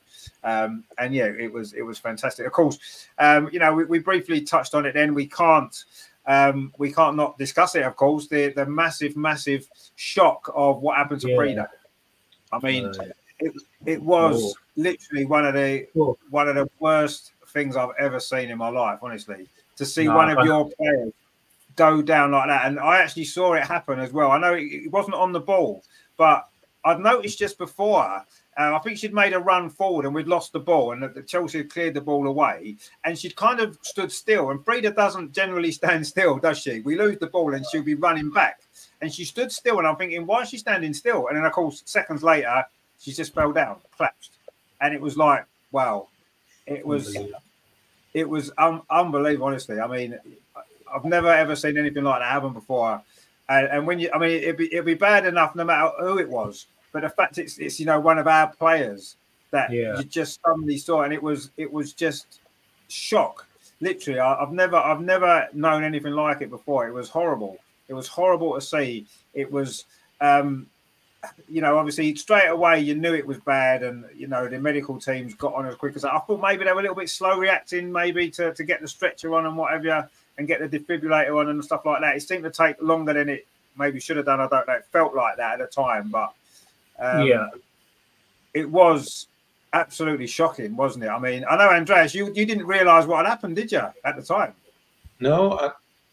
Um, and yeah, it was it was fantastic. Of course, um, you know we, we briefly touched on it. Then we can't um, we can't not discuss it. Of course, the the massive massive shock of what happened to Yeah. Frida. I mean, Uh, it it was Oh. literally one of the Oh. one of the worst things I've ever seen in my life. Honestly, to see No, one of your players go down like that, and I actually saw it happen as well. I know it, it wasn't on the ball, but I'd noticed just before. Uh, I think she'd made a run forward and we'd lost the ball, and the, Chelsea had cleared the ball away, and she'd kind of stood still. And Frida doesn't generally stand still, does she? We lose the ball and she'll be running back, and she stood still. And I'm thinking, why is she standing still? And then, of course, seconds later, she just fell down, collapsed, and it was like, wow, it was it was um, unbelievable. Honestly, I mean, I've never ever seen anything like that happen before. And, and when you, I mean, it'd be it'd be bad enough no matter who it was, but the fact it's it's you know one of our players that Yeah. you just suddenly saw, and it was it was just shock. Literally, I, I've never I've never known anything like it before. It was horrible. It was horrible to see. It was. Um, you know, obviously straight away you knew it was bad, and you know the medical teams got on as quick as I thought. Maybe they were a little bit slow reacting, maybe to, to get the stretcher on and whatever, and get the defibrillator on and stuff like that. It seemed to take longer than it maybe should have done. I don't know. It felt like that at the time, but um, Yeah. it was absolutely shocking, wasn't it? I mean, I know Andreas, you you didn't realise what had happened, did you, at the time? No, I,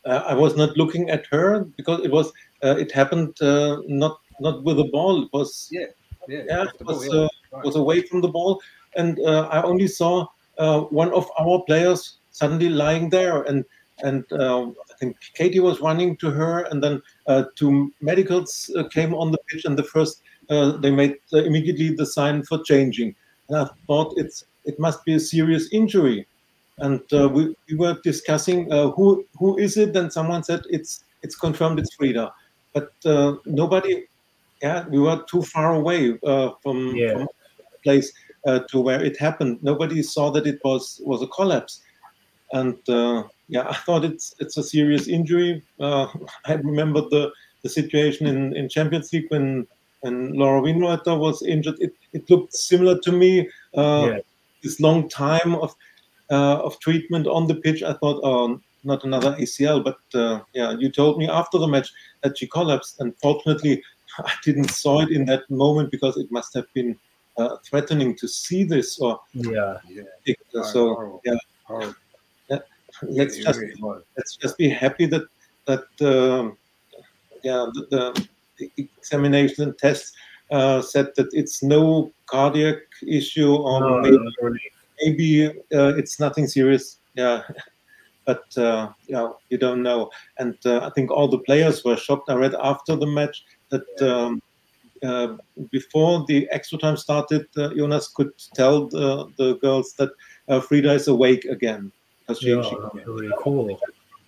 uh, I was not looking at her because it was uh, it happened uh, not not with the ball. It was Yeah, yeah, off the it ball, was, yeah. uh, Right. was away from the ball, and uh, I only saw uh, one of our players suddenly lying there, and and uh, I think Katie was running to her, and then uh, two medicals uh, came on the pitch, and the first uh, they made uh, immediately the sign for changing, and I thought it's it must be a serious injury, and uh, we, we were discussing uh, who who is it, and someone said it's it's confirmed it's Frida, but uh, nobody, yeah, we were too far away uh, from, Yeah. from the place uh, to where it happened. Nobody saw that it was was a collapse, and uh, yeah, I thought it's it's a serious injury. Uh, I remember the the situation in in Champions League when when Laura Wienroither was injured. It it looked similar to me. Uh, Yeah. This long time of uh, of treatment on the pitch. I thought, oh, not another ACL. But uh, yeah, you told me after the match that she collapsed, and fortunately, I didn't saw it in that moment because it must have been uh, threatening to see this. Or Yeah. Yeah. so Horrible. yeah, Horrible. let's just let's just be happy that that um, yeah the, the, the examination and tests uh, said that it's no cardiac issue or No, maybe, it was really- maybe uh, it's nothing serious. Yeah, but uh, yeah, you don't know. And uh, I think all the players were shocked. I read after the match that. Um, uh, before the extra time started, uh, Jonas could tell the, the girls that uh, Frida is awake again. Because she, yeah, she that really cool.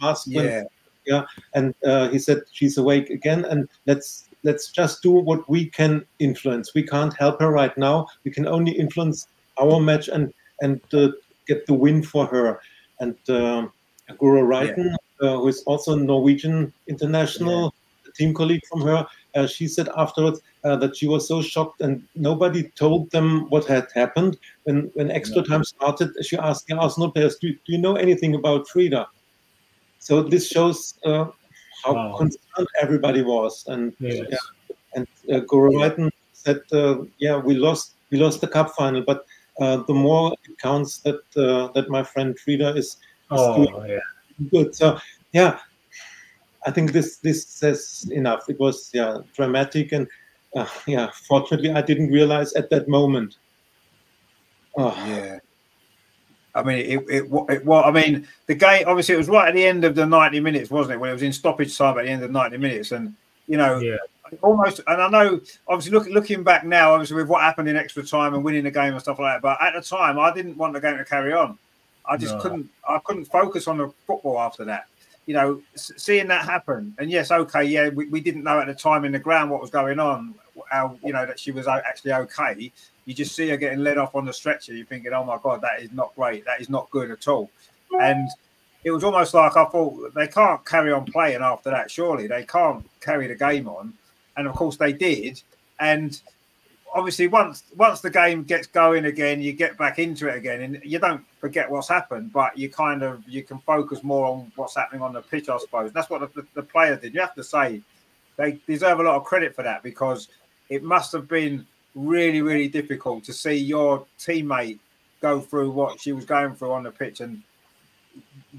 asked when Yeah. and uh, he said she's awake again and let's let's just do what we can influence. We can't help her right now. We can only influence our match and and uh, get the win for her. And um Guro Reiten, uh, who is also a Norwegian international a team colleague from her uh, she said afterwards uh, that she was so shocked and nobody told them what had happened. When when extra time started she asked the Arsenal players do, do you know anything about Frida so this shows uh, how Wow. concerned everybody was, and Yes. yeah, and uh, Guro said, uh, "Yeah, we lost, we lost the cup final, but uh, the more it counts that uh, that my friend Frida is Oh, yeah. good." So yeah, I think this this says enough. It was yeah dramatic, and uh, yeah, fortunately, I didn't realize at that moment. Oh, Yeah. I mean, it, it, it, well, I mean, the game, obviously, it was right at the end of the 90 minutes, wasn't it? When it was in stoppage time at the end of 90 minutes. And, you know, Yeah. almost, and I know, obviously, look, looking back now, obviously, with what happened in extra time and winning the game and stuff like that, but at the time, I didn't want the game to carry on. I just No. couldn't, I couldn't focus on the football after that. You know, seeing that happen, and yes, okay, yeah, we, we didn't know at the time in the ground what was going on, how, you know, that she was actually okay. You just see her getting led off on the stretcher. You're thinking, oh my God, that is not great. That is not good at all. And it was almost like I thought they can't carry on playing after that. Surely they can't carry the game on, and of course they did. And obviously, once once the game gets going again, you get back into it again, and you don't forget what's happened, but you kind of you can focus more on what's happening on the pitch, I suppose. That's what the, the, players did. You have to say they deserve a lot of credit for that because it must have been really, really difficult to see your teammate go through what she was going through on the pitch and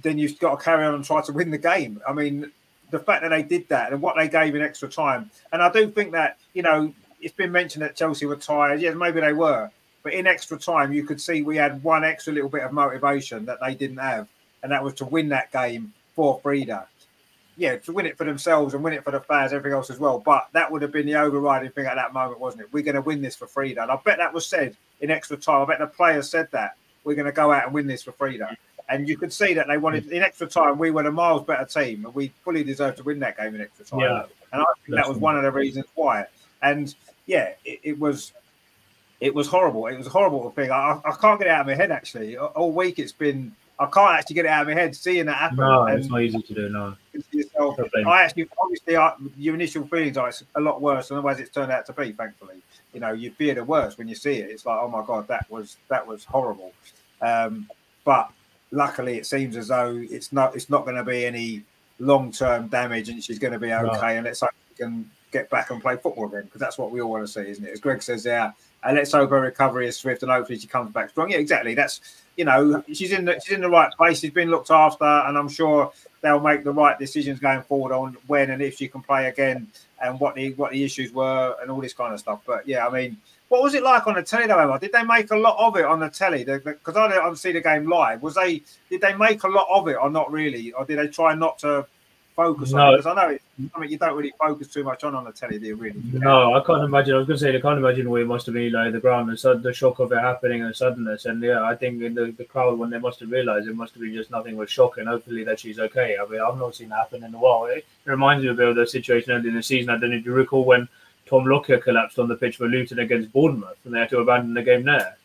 then you've got to carry on and try to win the game. I mean, the fact that they did that and what they gave in extra time, and I do think that you know it's been mentioned that Chelsea were tired. Yes, maybe they were, but in extra time, you could see we had one extra little bit of motivation that they didn't have, and that was to win that game for Frida. Yeah, to win it for themselves and win it for the fans, everything else as well. But that would have been the overriding thing at that moment, wasn't it? We're going to win this for Frida, and I bet that was said in extra time. I bet the players said that we're going to go out and win this for Frida. And you could see that they wanted in extra time. We were the miles better team, and we fully deserved to win that game in extra time. Yeah. and I think that was one of the reasons why. And yeah, it, it was it was horrible. It was a horrible thing. I, I can't get it out of my head actually. All week it's been I can't actually get it out of my head seeing that happen. No, it's not easy to do. No. yourself, I actually obviously I, your initial feelings are it's a lot worse than the ways it's turned out to be. Thankfully, you know you fear the worst when you see it. It's like oh my god, that was that was horrible. Um, but luckily, it seems as though it's not it's not going to be any long term damage, and she's going to be No. okay. And let's hope she can get back and play football again because that's what we all want to see, isn't it? As Greg says there, and let's hope her recovery is swift and hopefully she comes back strong. Yeah, exactly. That's you know she's in the she's in the right place. She's been looked after, and I'm sure they'll make the right decisions going forward on when and if she can play again and what the what the issues were and all this kind of stuff. But yeah, I mean, what was it like on the telly though? Emma? Did they make a lot of it on the telly? Because I didn't see the game live. Was they did they make a lot of it or not really, or did they try not to focus No. on? Because I know it's something you don't really focus too much on on the telly, do you really? No, I can't imagine. I was going to say, I can't imagine what it must have been like the ground and sud- the shock of it happening and suddenness. And yeah, I think in the, the crowd when they must have realised it must have been just nothing but shock and hopefully that she's okay. I mean, I've not seen that happen in a while. It reminds me a bit of the situation early in the season. I don't know if you recall when Tom Lockyer collapsed on the pitch for Luton against Bournemouth and they had to abandon the game there.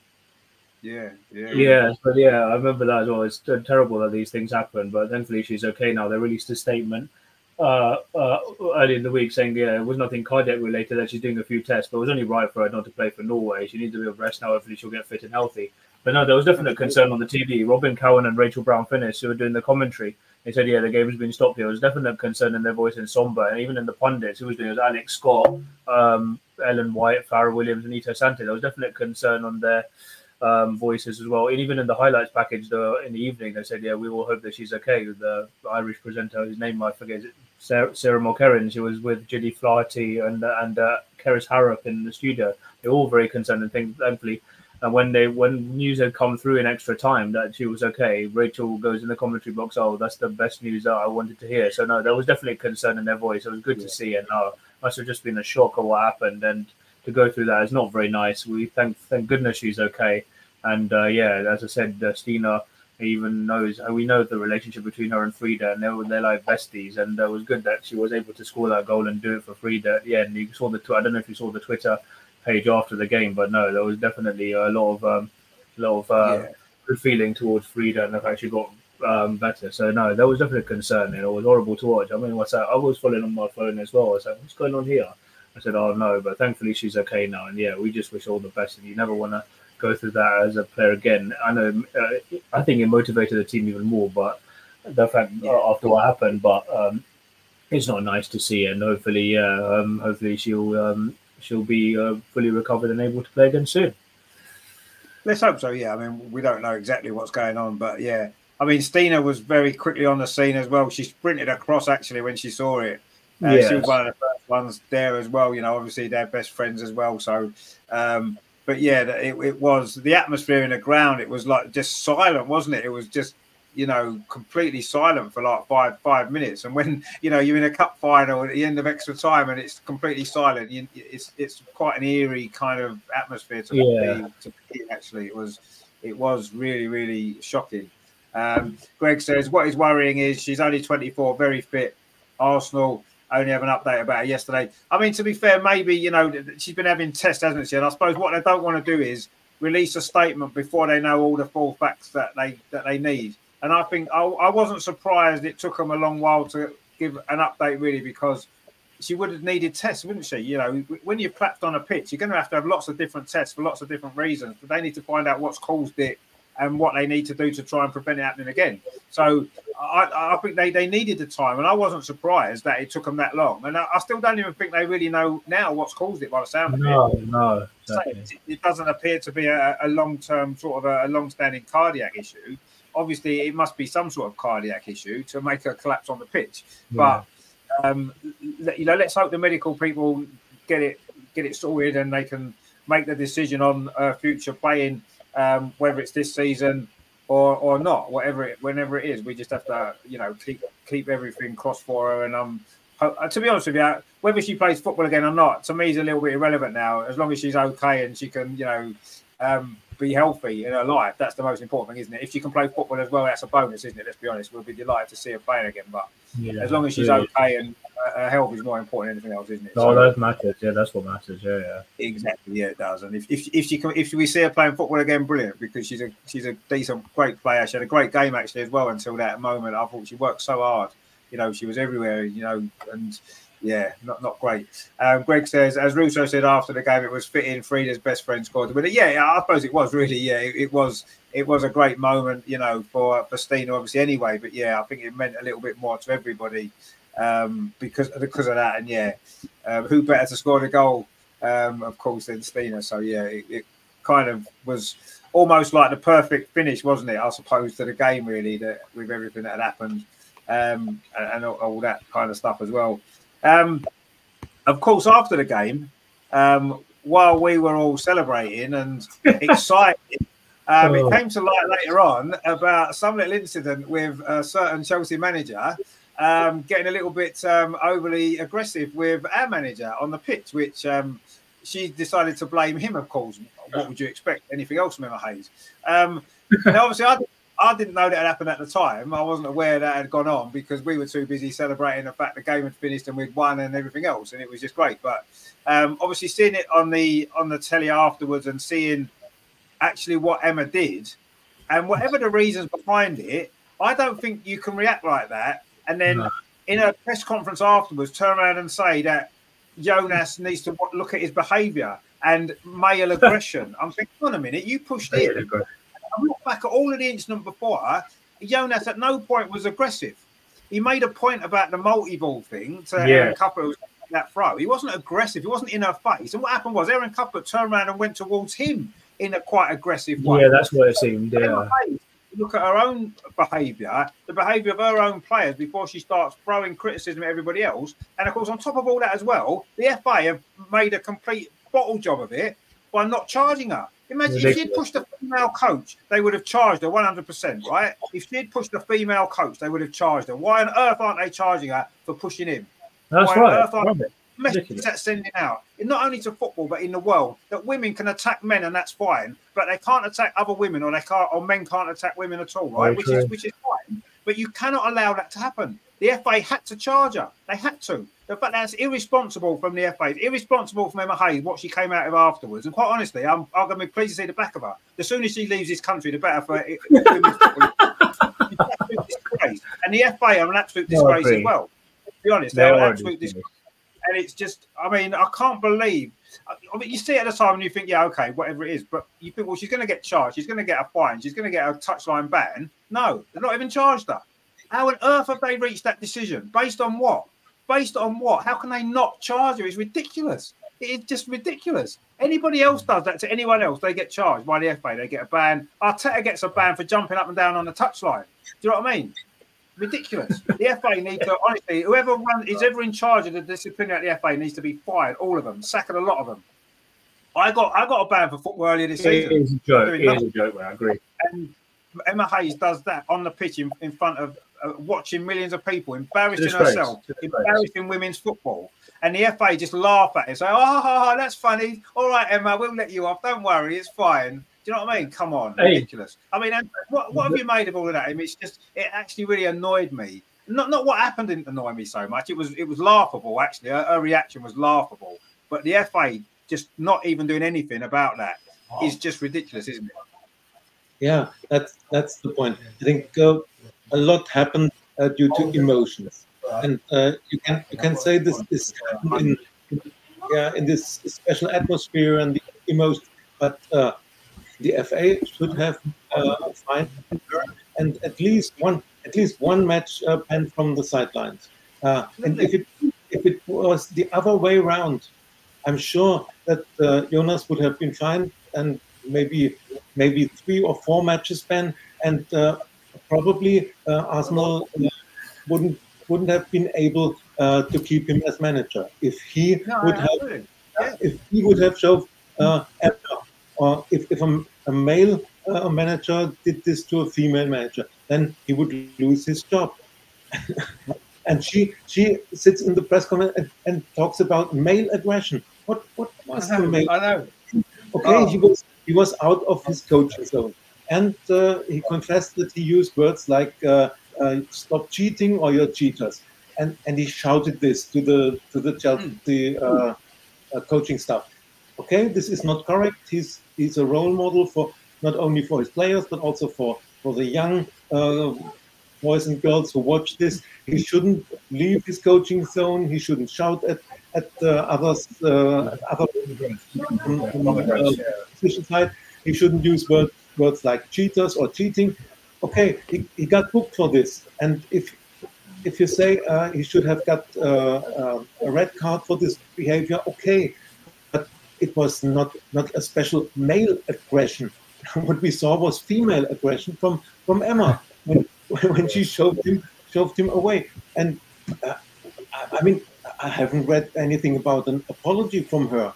Yeah, yeah, Yeah, but yeah, I remember that as well. It's terrible that these things happen, but thankfully she's okay now. They released a statement uh, uh, early in the week saying, yeah, it was nothing cardiac related, that she's doing a few tests, but it was only right for her not to play for Norway. She needs a bit of rest now. Hopefully she'll get fit and healthy. But no, there was definite concern on the TV. Robyn Cowen and Rachel Brown Finnis, who were doing the commentary, they said, yeah, the game has been stopped. Here, There was definite concern in their voice in somber, and even in the pundits, who was doing it was Alex Scott, um, Ellen White, Fara Williams, and Anita Asante. There was definite concern on their um, voices as well. And even in the highlights package the, in the evening, they said, "Yeah, we all hope that she's okay." The Irish presenter, whose name I forget, Sarah, Sarah. She was with Gilly Flaherty and and uh, Kerys Harrop in the studio. They're all very concerned and think, thankfully. And when they when news had come through in extra time that she was okay, Rachel goes in the commentary box. Oh, that's the best news that I wanted to hear. So no, there was definitely concern in their voice. It was good to see, and uh, must have just been a shock of what happened. And to go through that is not very nice. We thank thank goodness she's okay. And uh, yeah, as I said, uh, Stina even knows uh, we know the relationship between her and Frida, and they're they're like besties. And it was good that she was able to score that goal and do it for Frida. Yeah, and you saw the tw- I don't know if you saw the Twitter page after the game, but no, there was definitely a lot of um, a lot of uh, Yeah. good feeling towards Frida, and the fact she got um, better. So no, there was definitely a concern, and it was horrible to watch. I mean, what's that? I was following on my phone as well. I was like, what's going on here? I said, oh no, but thankfully she's okay now, and yeah, we just wish all the best. And you never want to go through that as a player again. I know, uh, I think it motivated the team even more, but the fact uh, after what happened, but um, it's not nice to see. And hopefully, yeah, um, hopefully she'll um, she'll be uh, fully recovered and able to play again soon. Let's hope so. Yeah, I mean, we don't know exactly what's going on, but yeah, I mean, Stina was very quickly on the scene as well. She sprinted across actually when she saw it. Uh, She was one of the first ones there as well. You know, obviously they're best friends as well. So, um, but yeah, it, it was the atmosphere in the ground. It was like just silent, wasn't it? It was just you know completely silent for like five five minutes. And when you know you're in a cup final at the end of extra time and it's completely silent, you, it's it's quite an eerie kind of atmosphere to Yeah. be to be. Actually, it was it was really really shocking. Um, Greg says what is worrying is she's only 24, very fit. Arsenal only have an update about her yesterday. I mean, to be fair, maybe you know she's been having tests, hasn't she? And I suppose what they don't want to do is release a statement before they know all the full facts that they that they need. And I think I, I wasn't surprised it took them a long while to give an update, really, because she would have needed tests, wouldn't she? You know, when you're clapped on a pitch, you're going to have to have lots of different tests for lots of different reasons. But they need to find out what's caused it and what they need to do to try and prevent it happening again. So I, I think they, they needed the time, and I wasn't surprised that it took them that long. And I, I still don't even think they really know now what's caused it by the sound of it. No, no, So it, it doesn't appear to be a, a long term sort of a, a long standing cardiac issue. Obviously, it must be some sort of cardiac issue to make her collapse on the pitch. But um, you know, let's hope the medical people get it get it sorted and they can make the decision on uh, future playing, um, whether it's this season or or not, whatever it whenever it is. We just have to you know keep keep everything crossed for her. And um, uh, to be honest with you, whether she plays football again or not, to me is a little bit irrelevant now. As long as she's okay and she can you know. Um, be healthy in her life. That's the most important thing, isn't it? If she can play football as well, that's a bonus, isn't it? Let's be honest. We'll be delighted to see her playing again. But Yeah, as long as she's absolutely. okay and uh, her health is more important than anything else, isn't it? Oh, that matters. Yeah, that's what matters. Yeah, yeah. exactly, yeah, it does. And if, if if she can, if we see her playing football again, brilliant because she's a she's a decent, great player. She had a great game actually as well until that moment. I thought she worked so hard. You know, she was everywhere. You know, and yeah, not not great. Um, Greg says, as Russo said after the game, it was fitting. Frida's best friend scored the winner. Yeah, I suppose it was really. Yeah, it, it was. It was a great moment, you know, for for Stina obviously anyway. But yeah, I think it meant a little bit more to everybody um, because because of that. And yeah, um, who better to score the goal, um, of course, than Stina? So yeah, it, it kind of was almost like the perfect finish, wasn't it? I suppose to the game really, that with everything that had happened um, and, and all, all that kind of stuff as well. Um, of course, after the game, um, while we were all celebrating and excited. Um, Oh. It came to light later on about some little incident with a certain Chelsea manager um, getting a little bit um, overly aggressive with our manager on the pitch, which um, she decided to blame him, of course. What would you expect? Anything else from Emma Hayes? Um, now, obviously, I, I didn't know that had happened at the time. I wasn't aware that had gone on because we were too busy celebrating the fact the game had finished and we'd won and everything else, and it was just great. But um, obviously, seeing it on the on the telly afterwards and seeing actually what Emma did, and whatever the reasons behind it, I don't think you can react like that and then no. in a press conference afterwards turn around and say that Jonas needs to look at his behaviour and male aggression. I'm thinking, on a minute, you pushed in. Look back at all of the incident before. Jonas at no point was aggressive. He made a point about the multi-ball thing to yeah. Erin Cuthbert that throw. He wasn't aggressive. He wasn't in her face. And what happened was Erin Cuthbert turned around and went towards him in a quite aggressive way. Yeah, that's what it seemed. Yeah look at her own behaviour, the behaviour of her own players before she starts throwing criticism at everybody else. And of course, on top of all that as well, the FA have made a complete bottle job of it by not charging her. Imagine if she'd pushed a female coach, they would have charged her 100%, right? If she'd pushed a female coach, they would have charged her. Why on earth aren't they charging her for pushing him? That's Why right message that's sending out, not only to football but in the world, that women can attack men and that's fine, but they can't attack other women or they can't or men can't attack women at all, right? which is which is fine, but you cannot allow that to happen. The FA had to charge her. They had to. The fact that's irresponsible from the FA. Irresponsible from Emma Hayes, what she came out of afterwards. And quite honestly, I'm, I'm going to be pleased to see the back of her. The sooner she leaves this country, the better for football. and the FA are an absolute disgrace no, as well. To be honest, they're an absolute disgrace and it's just, I mean, I can't believe. I mean, you see it at the time and you think, yeah, okay, whatever it is, but you think, well, she's going to get charged, she's going to get a fine, she's going to get a touchline ban. No, they're not even charged her. How on earth have they reached that decision? Based on what? Based on what? How can they not charge you? It's ridiculous. It's just ridiculous. Anybody else does that to anyone else, they get charged by the FA. They get a ban. Arteta gets a ban for jumping up and down on the touchline. Do you know what I mean? ridiculous. the FA need to honestly, whoever run, is ever in charge of the discipline at the FA needs to be fired. All of them, sacking a lot of them. I got I got a ban for football earlier this season. It is a joke. It is a joke. I agree. And Emma Hayes does that on the pitch in, in front of watching millions of people, embarrassing herself, embarrassing women's football. And the FA just laugh at it, say, "Oh, ha, ha, that's funny. All right, Emma, we'll let you off. Don't worry, it's fine." Do you know what I mean? Come on, hey. ridiculous. I mean, what, what have you made of all of that? I mean, it's just it actually really annoyed me. Not not what happened didn't annoy me so much. It was it was laughable actually. Her, her reaction was laughable. But the FA just not even doing anything about that oh. is just ridiculous, isn't it? Yeah, that's that's the point. I think uh, a lot happened uh, due to emotions, and uh, you can you can say this is in, yeah in this special atmosphere and the emotions, but uh, the FA should have uh, fined and at least one at least one match uh, banned from the sidelines. Uh, and if it if it was the other way around, I'm sure that uh, Jonas would have been fined and maybe maybe three or four matches banned, and uh, probably uh, Arsenal uh, wouldn't wouldn't have been able uh, to keep him as manager if he no, would have yeah. if he would have shown or if, if a, a male uh, manager did this to a female manager, then he would lose his job. and she she sits in the press conference and, and, talks about male aggression. What what was the male? I know. Okay, oh. he was he was out of his coaching zone, and uh, he confessed that he used words like uh, uh, "stop cheating" or "you're cheaters," and and he shouted this to the to the Chelsea mm. coaching staff. Okay, this is not correct. He's he's a role model for not only for his players but also for for the young uh, boys and girls who watch this. He shouldn't leave his coaching zone. He shouldn't shout at at uh, others uh, other position side. He shouldn't use words words like cheaters or cheating. Okay, he, he got booked for this, and if if you say uh, he should have got uh, uh, a red card for this behavior, okay, but it was not not a special male aggression. what we saw was female aggression from from Emma when when she shoved him shoved him away. And uh, I, I mean, I haven't read anything about an apology from her.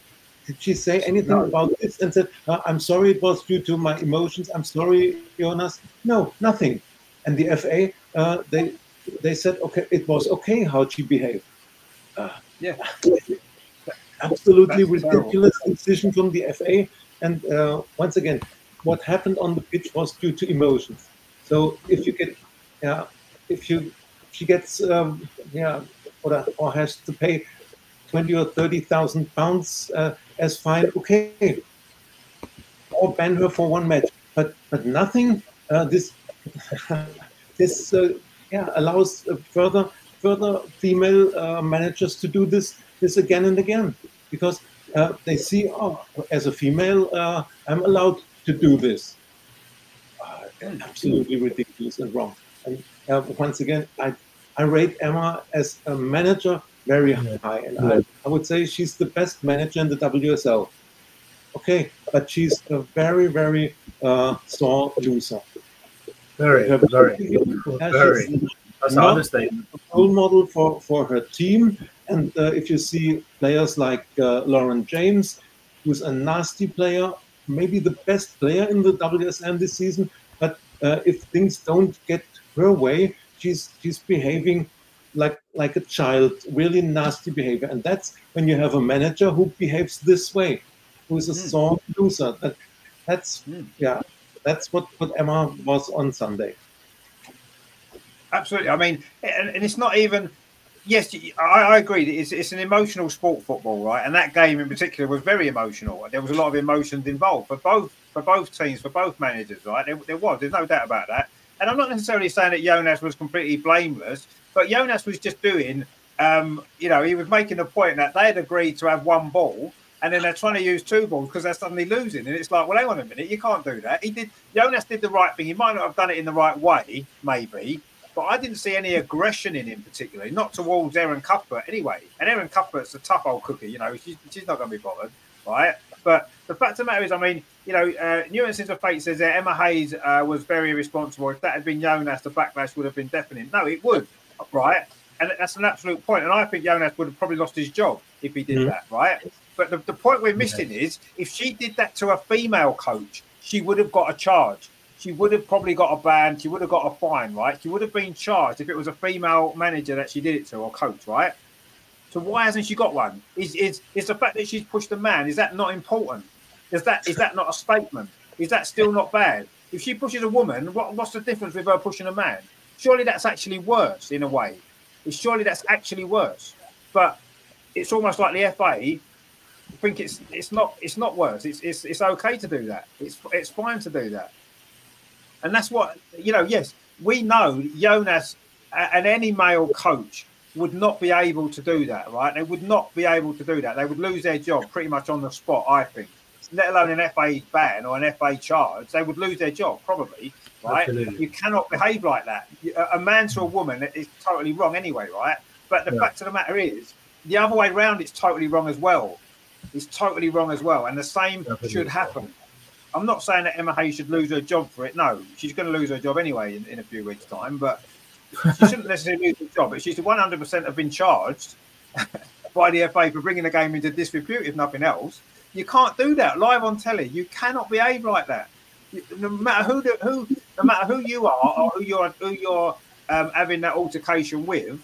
Did she say anything no. about this and said, uh, "I'm sorry, it was due to my emotions. I'm sorry, Jonas." No, nothing. And the FA, uh, they they said, okay, it was okay how she behaved. Uh, yeah. Absolutely That's ridiculous terrible. decision from the FA. And uh, once again, what happened on the pitch was due to emotions. So if you get, yeah, if you, she gets, um, yeah, or, or has to pay twenty or thirty thousand pounds uh, as fine, okay, or ban her for one match. But but nothing. Uh, this this uh, yeah allows further further female uh, managers to do this this again and again because uh, they see oh as a female I'm allowed to do this. absolutely ridiculous and wrong. And once again, I I rate Emma as a manager very high, and I, I would say she's the best manager in the WSL. Okay, but she's a very, very uh, sore loser. Very, very, very. That's not a role model for, for her team. And uh, if you see players like uh, Lauren James, who's a nasty player, maybe the best player in the WSL this season, but uh, if things don't get her way, she's she's behaving like like a child, really nasty behavior. And that's when you have a manager who behaves this way, who is a mm. sore loser. That that's mm. yeah, that's what, what Emma was on Sunday. Absolutely. I mean, and, and it's not even. Yes, I, I agree. It's, it's an emotional sport, football, right? And that game in particular was very emotional. There was a lot of emotions involved for both for both teams, for both managers, right? There, there was. There's no doubt about that. And I'm not necessarily saying that Jonas was completely blameless, but Jonas was just doing, um, you know, he was making the point that they had agreed to have one ball and then they're trying to use two balls because they're suddenly losing. And it's like, well, hang on a minute, you can't do that. He did Jonas did the right thing. He might not have done it in the right way, maybe, but I didn't see any aggression in him particularly, not towards Erin Cuthbert anyway. And Erin Cuthbert's a tough old cookie, you know, she's, she's not going to be bothered, right? But the fact of the matter is, I mean, you know, uh, Nuances of Fate says that Emma Hayes uh, was very irresponsible. If that had been Jonas, the backlash would have been deafening. No, it would, right? And that's an absolute point. And I think Jonas would have probably lost his job if he did mm-hmm. that, right? But the, the point we're missing yeah. is if she did that to a female coach, she would have got a charge. She would have probably got a ban. She would have got a fine, right? She would have been charged if it was a female manager that she did it to or coach, right? So why hasn't she got one? Is is is the fact that she's pushed a man? Is that not important? Is that is that not a statement? Is that still not bad? If she pushes a woman, what, what's the difference with her pushing a man? Surely that's actually worse in a way. Surely that's actually worse. But it's almost like the FA I think it's it's not it's not worse. It's it's it's okay to do that. It's it's fine to do that. And that's what you know. Yes, we know Jonas and any male coach would not be able to do that. Right? They would not be able to do that. They would lose their job pretty much on the spot. I think. Let alone an FA ban or an FA charge, they would lose their job probably. Right? Absolutely. You cannot behave like that. A man to a mm. woman is totally wrong anyway. Right? But the yeah. fact of the matter is, the other way around, it's totally wrong as well is totally wrong as well. And the same Definitely should happen. I'm not saying that Emma Hayes should lose her job for it. No, she's going to lose her job anyway in, in a few weeks' time. But she shouldn't necessarily lose her job. But she's 100% have been charged by the FA for bringing the game into disrepute, if nothing else. You can't do that live on telly. You cannot behave like that. No matter who, the, who, no matter who you are or who you're, who you're um, having that altercation with,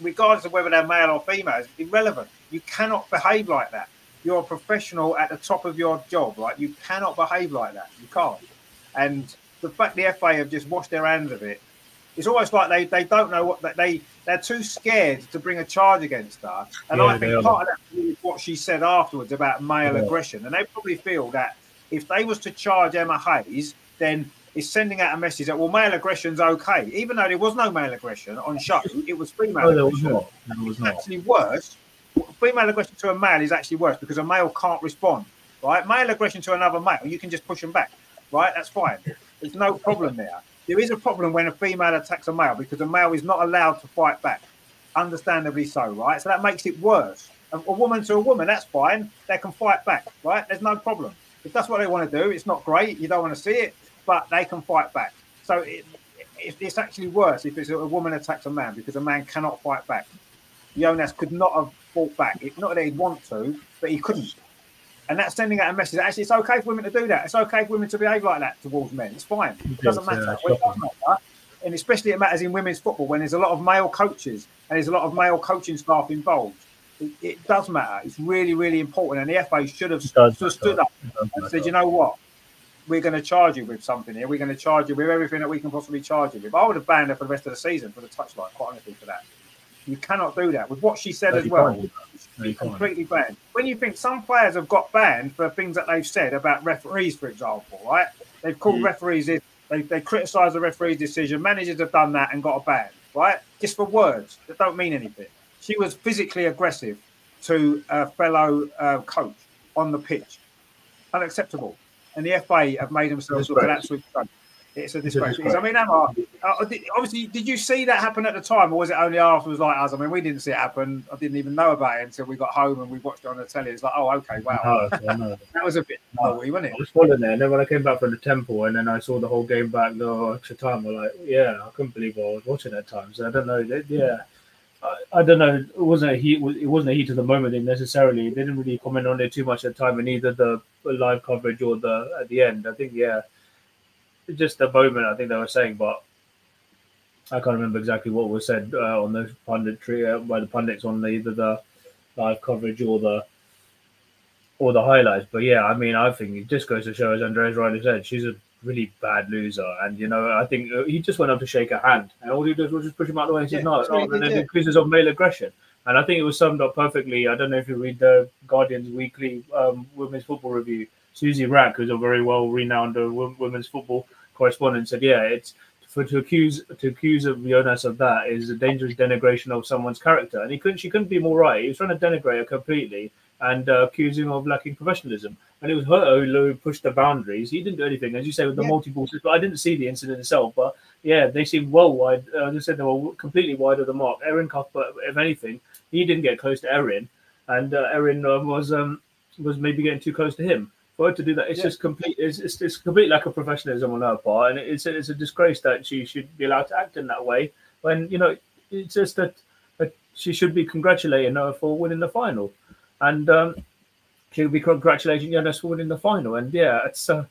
regardless of whether they're male or female, is irrelevant. You cannot behave like that you're a professional at the top of your job, right? You cannot behave like that. You can't. And the fact the FA have just washed their hands of it, it's almost like they, they don't know what they they're too scared to bring a charge against her. And yeah, I think part of that is what she said afterwards about male yeah. aggression. And they probably feel that if they was to charge Emma Hayes, then it's sending out a message that well, male aggression's okay, even though there was no male aggression on show. It was female. Oh, there was not. There was not. Actually, worse female aggression to a male is actually worse because a male can't respond. Right, male aggression to another male, you can just push them back. Right, that's fine. There's no problem there. There is a problem when a female attacks a male because a male is not allowed to fight back. Understandably so, right? So that makes it worse. A, a woman to a woman, that's fine. They can fight back, right? There's no problem. If that's what they want to do, it's not great. You don't want to see it, but they can fight back. So it, it, it's actually worse if it's a woman attacks a man because a man cannot fight back. Jonas could not have fought back. It's not that he'd want to, but he couldn't. And that's sending out a message. Actually, it's okay for women to do that. It's okay for women to behave like that towards men. It's fine. It doesn't matter. Yeah, it doesn't matter. and especially it matters in women's football when there's a lot of male coaches and there's a lot of male coaching staff involved. It, it does matter. It's really, really important. And the FA should have does stood, stood up and said, you know what? We're going to charge you with something here. We're going to charge you with everything that we can possibly charge you with. I would have banned her for the rest of the season for the touchline, quite honestly, for that. You cannot do that. With what she said as well, No, completely banned. When you think some players have got banned for things that they've said about referees, for example, right? They've called Hmm. Mm. referees in, they, they criticise the referee's decision. Managers have done that and got a ban, right? Just for words that don't mean anything. She was physically aggressive to a fellow uh, coach on the pitch. Unacceptable. And the FA have made themselves look an absolute joke. It's a It's a disgrace. disgrace. I mean, Emma, uh, obviously, did you see that happen at the time, or was it only afterwards like us? I mean, we didn't see it happen. I didn't even know about it until we got home and we watched it on the telly. It's like, oh, okay, wow, No, I know. that was a bit naughty, wasn't I was following it, and then when I came back from the temple, and then I saw the whole game back, the extra time, I'm like, yeah, I couldn't believe what I was watching at times. So I don't know, yeah, I, I don't know. It wasn't a heat. It wasn't a heat of the moment necessarily. They didn't really comment on it too much at the time, and either the live coverage or the at the end. I think, yeah, just the moment. I think they were saying, but I can't remember exactly what was said uh, on the punditry uh, by the pundits on the, either the live coverage or the or the highlights. But yeah, I mean, I think it just goes to show, as Andreas rightly said, she's a really bad loser. And you know, I think uh, he just went up to shake her hand, and all he does was just push him out the way and says, Yeah, "No, that's what no," and then did, accuses of male aggression. And I think it was summed up perfectly. I don't know if you read the Guardian's weekly um, women's football review. Suzy Wrack, who's a very well renowned uh, women's football correspondent, said, "Yeah, it's for to accuse to accuse of Jonas of that is a dangerous denigration of someone's character." And he couldn't, she couldn't be more right. He was trying to denigrate her completely and uh, accusing of lacking professionalism. And it was her who pushed the boundaries. He didn't do anything, as you say, with the Yeah. multi-ball system. I didn't see the incident itself, but yeah, they seemed well wide. Uh, they said they were completely wide of the mark. Erin Cuthbert, if anything, he didn't get close to Erin, and uh, Erin um, was um, was maybe getting too close to him. For her to do that, it's Yeah. just complete. It's, it's, it's complete lack of professionalism on her part, and it's a, it's a disgrace that she should be allowed to act in that way. When you know, it's just that, that she should be congratulating her for winning the final, and um, she'll be congratulating Jonas for winning the final. And yeah, it's. Uh,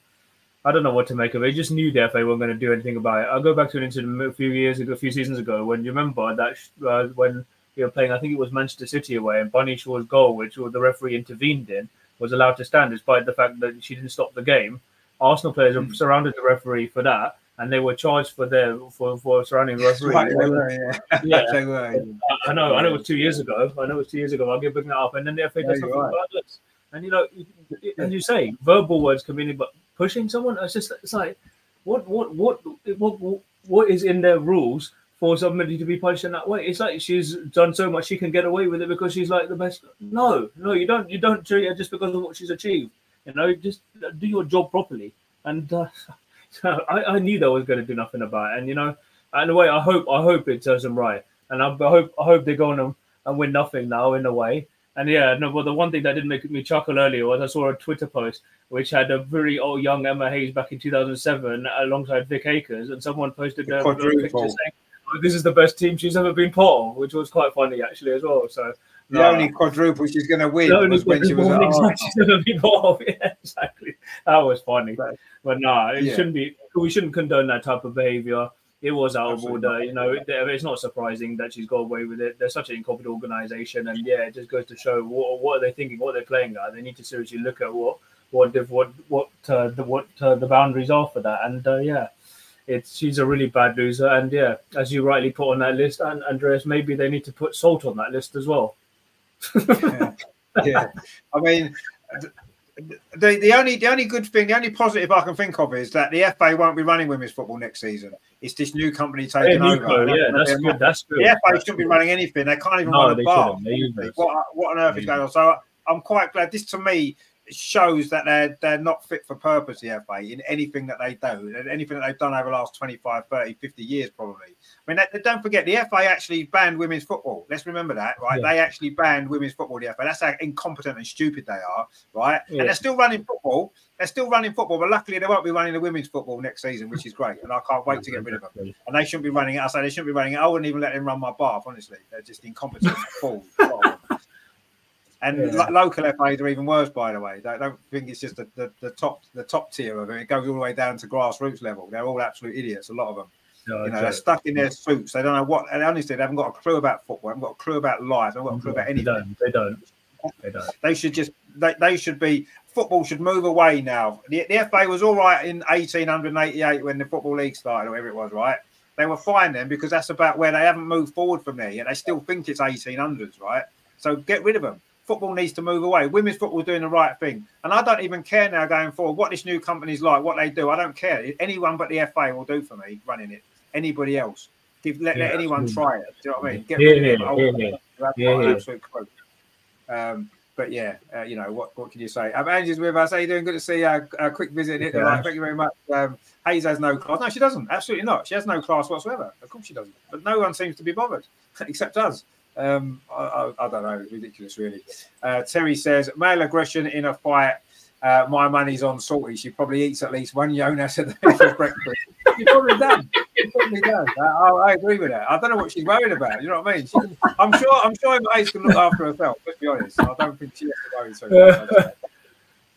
I don't know what to make of it. I just knew the FA weren't going to do anything about it. I'll go back to an incident a few years ago, a few seasons ago, when you remember that uh, when we were playing, I think it was Manchester City away, and Bunny Shaw's goal, which the referee intervened in, was allowed to stand despite the fact that she didn't stop the game. Arsenal players Mm. surrounded the referee for that, and they were charged for their for, for surrounding. Right, were, yeah. Yeah. Were. I know, I know it was two years ago. I know it was two years ago. I'll give bringing that up, and then the FA does something right. about this. And you know, as you say, verbal words can mean, but pushing someone, it's just it's like, what, what, what, what, what is in their rules for somebody to be punished in that way? It's like she's done so much, she can get away with it because she's like the best. No, no, you don't, you don't treat her just because of what she's achieved. You know, just do your job properly. And uh, so I, I knew they was going to do nothing about it. And you know, in a way, I hope, I hope it does them right. And I, I hope, I hope they're going to and win nothing now in a way. And yeah, no, but the one thing that did make me chuckle earlier was I saw a Twitter post which had a very old young Emma Hayes back in 2007 alongside Vic Akers, and someone posted a picture saying, oh, "This is the best team she's ever been part of," which was quite funny actually as well. So The no, only quadruple she's going to win was when she was at quadruple Arsenal. she's ever been part of. Yeah, exactly. That was funny. Right. But no, it Yeah. shouldn't be. We shouldn't condone that type of behaviour. It was out of order. You know, it, it's not surprising that she's got away with it. They're such an incompetent organisation, and yeah, it just goes to show what, what are they thinking, what they're playing at. They need to seriously look at what what the, what what uh, the what uh, the boundaries are for that. And uh, yeah, it's she's a really bad loser. And yeah, as you rightly put on that list, and Andreas, maybe they need to put Salt on that list as well. yeah. yeah. I mean, the, the only the only good thing, the only positive I can think of is that the FA won't be running women's football next season. It's this new company taking Nico, over. yeah, that's good. That's good. The FA shouldn't be running anything. They can't even No, run a bar. shouldn't. They're useless. What, what on earth is going on? So uh, I'm quite glad. This to me shows that they're they're not fit for purpose, the FA, in anything that they do, and anything that they've done over the last 25, 30, 50 years, probably. I mean, they, don't forget, the FA actually banned women's football. Let's remember that, right? Yeah. They actually banned women's football, the FA. That's how incompetent and stupid they are, right? Yeah. And they're still running football. They're still running football, but luckily they won't be running the women's football next season, which is great. And I can't wait to get rid of them. And they shouldn't be running it. I say they shouldn't be running it. I wouldn't even let them run my bath, honestly. They're just incompetent fools. And Yeah. local FAs are even worse, by the way. I don't think it's just the, the, the top the top tier of it. It goes all the way down to grassroots level. They're all absolute idiots, a lot of them. No, you know, they're stuck in their suits. They don't know what. And honestly, they haven't got a clue about football. They haven't got a clue about life. They haven't got a clue about anything. They don't. They don't. They should just. They, they should be. Football should move away now. The, the FA was all right in 1888 when the football league started, or whatever it was, right? They were fine then because that's about where they haven't moved forward from there yet. They still think it's 1800s, right? So get rid of them football needs to move away. Women's football is doing the right thing. And I don't even care now going forward what this new company's like, what they do. I don't care. Anyone but the FA will do for me running it. Anybody else. Give, let, yeah, let anyone try it. Do you know what I mean? Get yeah, rid of it. Yeah, yeah. yeah. Absolute quote. Um, but yeah, uh, you know what? What can you say? Um, Angie's with us. How you doing? Good to see you. Uh, a quick visit. Hit the like. Thank you very much. Um, Hayes has no class. No, she doesn't. Absolutely not. She has no class whatsoever. Of course she doesn't. But no one seems to be bothered except us. Um, I, I, I, don't know, ridiculous, really. Uh, Terry says male aggression in a fight. Uh, my money's on Salty. She probably eats at least one Jonas a day for breakfast. She probably does. She probably does. I, I, agree with that. I don't know what she's worried about. You know what I mean? She, I'm sure. I'm sure Mace can look after herself. Let's be honest. I don't think she has to worry so much.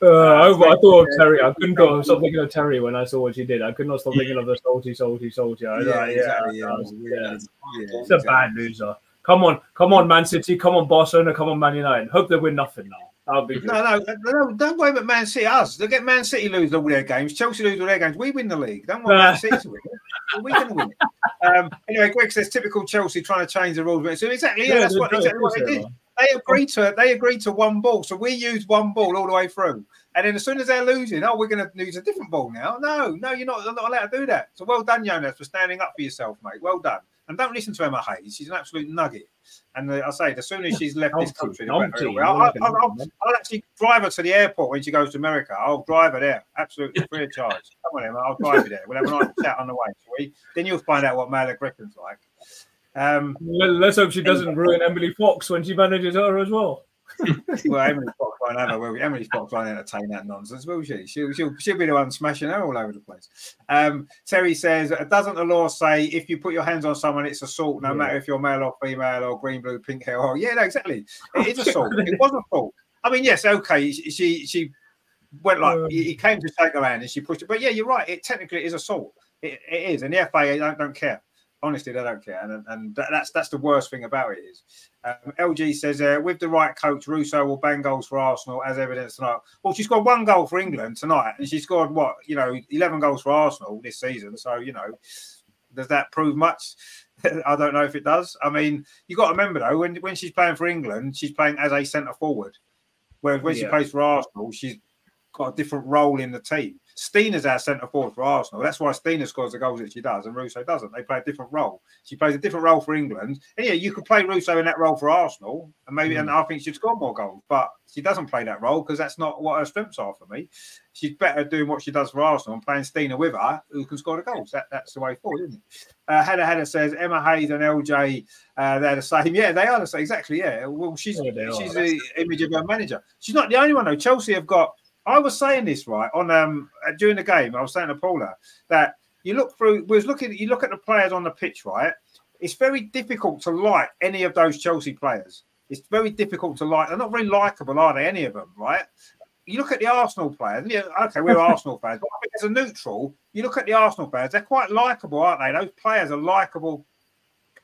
Uh, I, I, thought of Terry. I couldn't go, stop thinking of Terry when I saw what she did. I could not stop thinking of the salty, salty, salty. I, yeah, like, exactly, yeah, yeah, yeah, yeah, It's a bad loser. Come on, come on, Man City, come on, Barcelona, come on, Man United. Hope they win nothing now. That'll be good. No, no, no, don't worry about Man City. Us, they get Man City lose all their games. Chelsea lose all their games. We win the league. Don't want Man City to win it. We can win it. Um, anyway, Greg says typical Chelsea trying to change the rules. So exactly, yeah, yeah that's what, exactly what they did. They agreed to they agreed to one ball, so we used one ball all the way through. And then as soon as they're losing, oh, we're going to use a different ball now. No, no, you're not, you're not allowed to do that. So well done, Jonas, for standing up for yourself, mate. Well done. And don't listen to Emma Hayes. She's an absolute nugget. And uh, I say, as soon as she's left this country, I'll, I'll, I'll, I'll, actually drive her to the airport when she goes to America. I'll drive her there, absolutely free of charge. Come on, Emma, I'll drive you there. We'll have a nice chat on the way, shall we? Then you'll find out what Mala Griffin's like. Um, Let's hope she doesn't ruin Emily Fox when she manages her as well. well, Emily Fox won't have her. Will Emily Fox won't entertain that nonsense, will she? She'll, she'll, she'll be the one smashing her all over the place. Um, Terry says, doesn't the law say if you put your hands on someone, it's assault, no yeah. matter if you're male or female or green, blue, pink hair? Or yeah, no, exactly. It is assault. it was assault. I mean, yes, okay. She she went like um, he came to take her hand and she pushed it, but yeah, you're right. It technically is assault. It, it is, and the FA don't, don't care honestly, they don't care, and, and that's that's the worst thing about it is. Um, LG says uh, with the right coach, Russo will bang goals for Arsenal as evidence tonight. Well, she scored one goal for England tonight, and she scored what you know, eleven goals for Arsenal this season. So you know, does that prove much? I don't know if it does. I mean, you got to remember though, when when she's playing for England, she's playing as a centre forward, whereas when yeah. she plays for Arsenal, she's got a different role in the team. Stina's our centre forward for Arsenal. That's why Stina scores the goals that she does, and Russo doesn't. They play a different role. She plays a different role for England. And yeah, you could play Russo in that role for Arsenal, and maybe, mm. and I think she'd score more goals. But she doesn't play that role because that's not what her strengths are for me. She's better doing what she does for Arsenal and playing Stina with her, who can score the goals. That, that's the way forward, isn't it? Uh, Heather Heather says Emma Hayes and LJ, uh, they're the same. Yeah, they are the same. Exactly. Yeah. Well, she's yeah, she's the image of her manager. She's not the only one though. Chelsea have got I was saying this right on um during the game. I was saying to Paula that you look through. We was looking. You look at the players on the pitch, right? It's very difficult to like any of those Chelsea players. It's very difficult to like. They're not very likable, are they? Any of them, right? You look at the Arsenal players. Yeah, okay, we're Arsenal fans, but as a neutral, you look at the Arsenal players. They're quite likable, aren't they? Those players are likable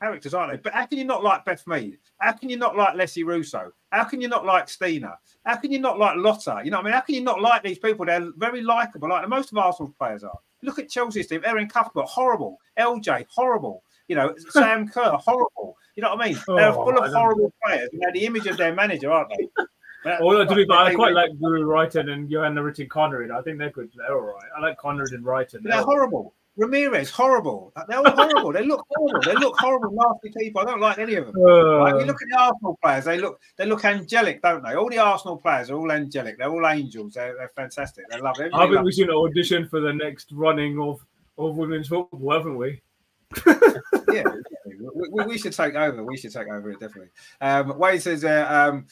characters, aren't they? But how can you not like Beth Mead? How can you not like Leslie Russo? How can you not like Stina? How can you not like Lotte? You know what I mean? How can you not like these people? They're very likable, like most of Arsenal players are. Look at Chelsea's team. Erin Cuthbert, horrible. LJ, horrible. You know, Sam Kerr, horrible. You know what I mean? They're oh, full of horrible players. You know, the image of their manager, aren't they? well, to be fair, I quite like Guro Reiten and Johanna Rytting Kaneryd. I think they're good. They're all right. I like Kaneryd and Reiten. They're, they're horrible. Ramirez, horrible. They're all horrible. they look horrible. They look horrible, nasty people. I don't like any of them. Uh, like, you look at the Arsenal players, they look they look angelic, don't they? All the Arsenal players are all angelic. They're all angels. They're, they're fantastic. They love it. I think we should audition for the next running of, of women's football, haven't we? yeah, we, we, should take over. We should take over it definitely. Um, Wade says, uh, um,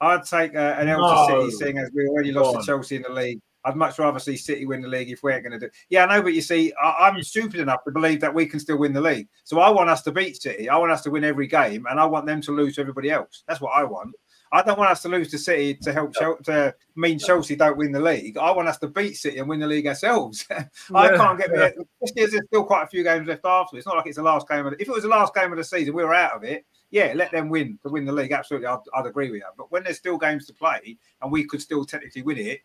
"I'd take uh, an L no. City, seeing as we already lost to Chelsea in the league. I'd much rather see City win the league if we're going to do. Yeah, I know, but you see, I, am stupid enough to believe that we can still win the league. So I want us to beat City. I want us to win every game, and I want them to lose to everybody else. That's what I want. I don't want us to lose to City to help to mean Chelsea don't win the league. I want us to beat City and win the league ourselves. I can't get yeah. There's still quite a few games left after. It's not like it's the last game. Of the, if it was the last game of the season, we were out of it. Yeah, let them win to win the league. Absolutely, I'd, I'd agree with you. But when there's still games to play and we could still technically win it,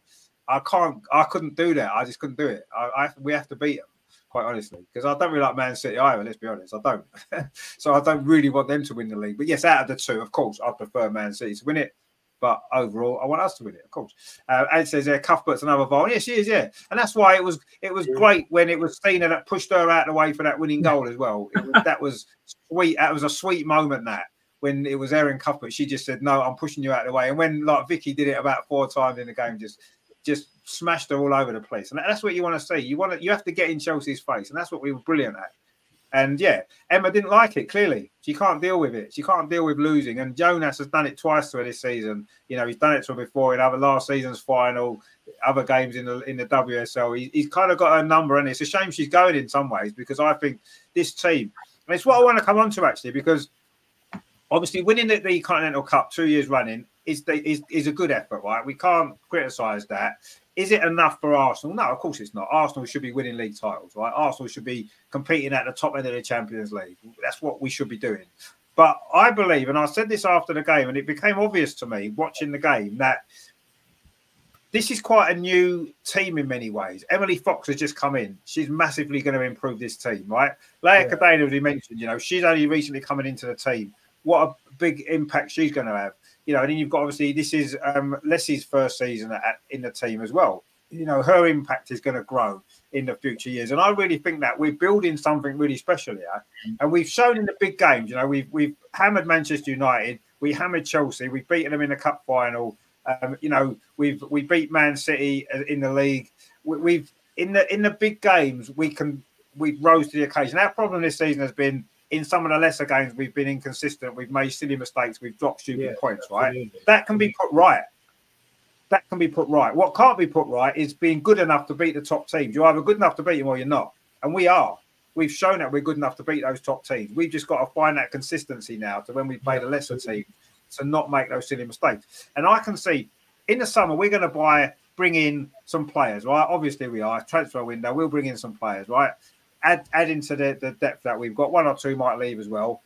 I can't. I couldn't do that. I just couldn't do it. I, I we have to beat them quite honestly, because I don't really like Man City either. Let's be honest, I don't. so I don't really want them to win the league. But yes, out of the two, of course, I prefer Man City to win it. But overall, I want us to win it, of course. Uh, Ed says, "Yeah, Cuthbert's another volley." Yes, she is. Yeah, and that's why it was it was great when it was Stina that pushed her out of the way for that winning goal as well. Was, that was sweet. That was a sweet moment. That when it was Erin Cuthbert, she just said, "No, I'm pushing you out of the way." And when like Vicky did it about four times in the game, just just smashed her all over the place. And that's what you want to see. You want to, you have to get in Chelsea's face, and that's what we were brilliant at. And yeah, Emma didn't like it. Clearly, she can't deal with it. She can't deal with losing. And Jonas has done it twice to her this season. You know, he's done it to her before in other last season's final, other games in the in the WSL. He, he's kind of got her number, and it's a shame she's going in some ways because I think this team, and it's what I want to come on to actually because obviously winning the, the Continental Cup two years running is, the, is is a good effort, right? We can't criticise that. Is it enough for Arsenal? No, of course it's not. Arsenal should be winning league titles, right? Arsenal should be competing at the top end of the Champions League. That's what we should be doing. But I believe, and I said this after the game, and it became obvious to me watching the game that this is quite a new team in many ways. Emily Fox has just come in. She's massively going to improve this team, right? Laia yeah. Codina, as we mentioned, you know, she's only recently coming into the team. What a big impact she's going to have you know, and then you've got obviously this is um, Leslie's first season at, in the team as well. You know, her impact is going to grow in the future years, and I really think that we're building something really special here. And we've shown in the big games, you know, we've we've hammered Manchester United, we hammered Chelsea, we've beaten them in the cup final. Um, you know, we've we beat Man City in the league. We, we've in the in the big games we can we rose to the occasion. Our problem this season has been in some of the lesser games we've been inconsistent, we've made silly mistakes, we've dropped stupid yeah, points, right? That can be put right. That can be put right. What can't be put right is being good enough to beat the top teams. You're either good enough to beat them or you're not. And we are. We've shown that we're good enough to beat those top teams. We've just got to find that consistency now to when we play the lesser team to not make those silly mistakes. And I can see in the summer we're going to buy bring in some players, right? Obviously, we are transfer window. We'll bring in some players, right? Add add into the, the depth that we've got. One or two might leave as well.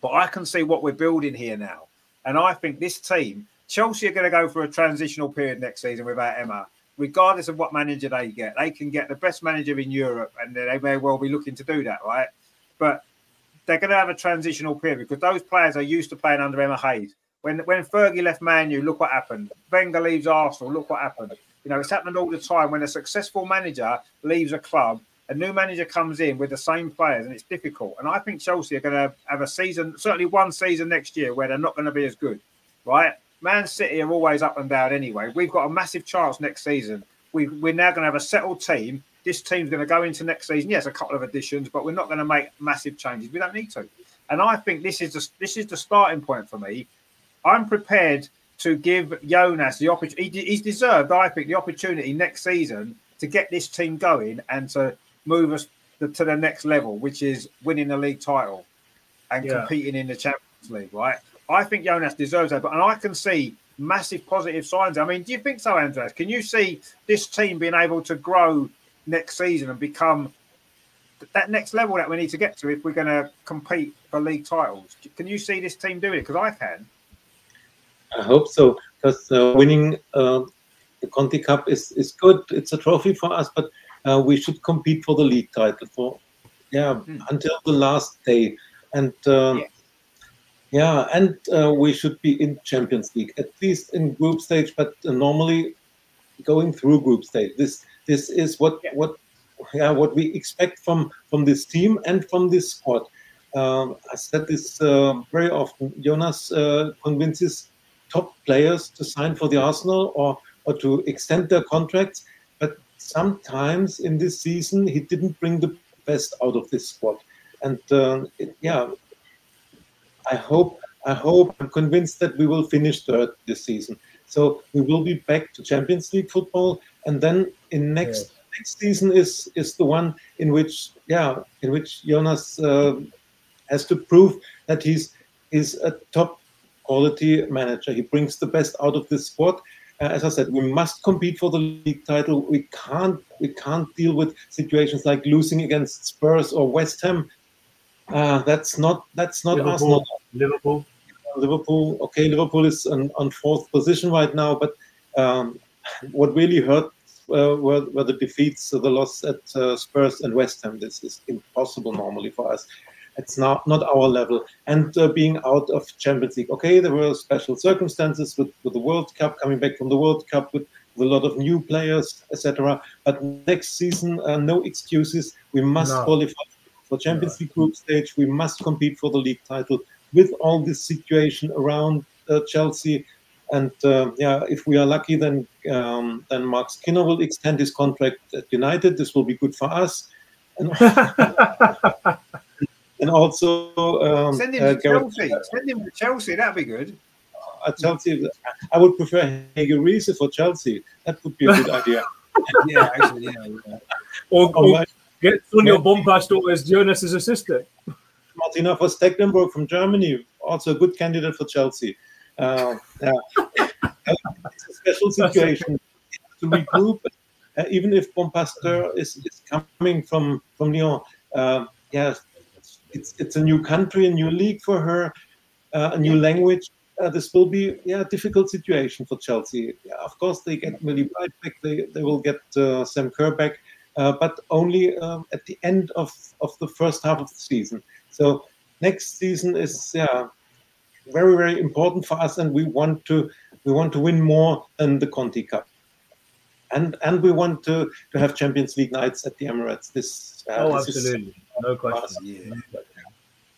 But I can see what we're building here now. And I think this team, Chelsea are going to go for a transitional period next season without Emma. Regardless of what manager they get, they can get the best manager in Europe, and they may well be looking to do that, right? But they're going to have a transitional period because those players are used to playing under Emma Hayes. When when Fergie left Man U, look what happened. Wenger leaves Arsenal, look what happened. You know, it's happened all the time when a successful manager leaves a club a new manager comes in with the same players and it's difficult. And I think Chelsea are going to have a season, certainly one season next year where they're not going to be as good, right? Man City are always up and down anyway. We've got a massive chance next season. We, we're now going to have a settled team. This team's going to go into next season. Yes, a couple of additions, but we're not going to make massive changes. We don't need to. And I think this is the, this is the starting point for me. I'm prepared to give Jonas the opportunity. He's deserved, I think, the opportunity next season to get this team going and to move us to the next level, which is winning the league title and yeah. competing in the Champions League, right? I think Jonas deserves that, but and I can see massive positive signs. I mean, do you think so, Andreas? Can you see this team being able to grow next season and become that next level that we need to get to if we're going to compete for league titles? Can you see this team doing it? Because I can. I hope so. Because uh, winning uh, the Conti Cup is is good. It's a trophy for us, but uh, we should compete for the league title for yeah mm. until the last day and uh, yeah. yeah. and uh, we should be in champions league at least in group stage but uh, normally going through group stage this this is what yeah. what yeah what we expect from from this team and from this squad um, i said this uh, very often jonas uh, convinces top players to sign for the arsenal or or to extend their contracts sometimes in this season he didn't bring the best out of this squad. And uh, it, yeah, I hope, I hope, I'm convinced that we will finish third this season. So we will be back to Champions League football, and then in next yeah. next season is is the one in which yeah in which Jonas uh, has to prove that he's is a top quality manager. He brings the best out of this squad. Uh, as I said, we must compete for the league title. We can't we can't deal with situations like losing against Spurs or West Ham. Uh, that's not that's not Liverpool. us. Not Liverpool. Liverpool. Okay, Liverpool is on, on fourth position right now, but um, what really hurt uh, were, were the defeats, the loss at uh, Spurs and West Ham. This is impossible normally for us. It's not not our level. And uh, being out of Champions League, okay, there were special circumstances with, with the World Cup, coming back from the World Cup with, with a lot of new players, etc. But next season, uh, no excuses. We must No. qualify for Champions League group stage. We must compete for the league title with all this situation around uh, Chelsea. And uh, yeah, if we are lucky, then um, then Mark Skinner will extend his contract at United. This will be good for us. And, and also um, Send him uh, to Gareth- Chelsea. Send him to Chelsea. That'd be good. at Chelsea. I would prefer Hege Riise for Chelsea. That would be a good idea. Yeah, actually, yeah. yeah. or, Oh, or my- get Sonia Bompastor as Jonas' assistant. Martina Voss-Tecklenburg from Germany, also a good candidate for Chelsea. Uh, yeah. it's a special situation to regroup, uh, even if Bompastor is, is coming from from Lyon. Um yeah, it's it's a new country, a new league for her, uh, a new language. Uh, this will be yeah a difficult situation for Chelsea. Yeah, of course, they get Millie Bright back. They they will get uh, Sam Kerr back, uh, but only um, at the end of of the first half of the season. So next season is yeah very very important for us, and we want to we want to win more than the Conti Cup, and and we want to to have Champions League nights at the Emirates. This uh, Oh, this is- absolutely. No question. Yeah.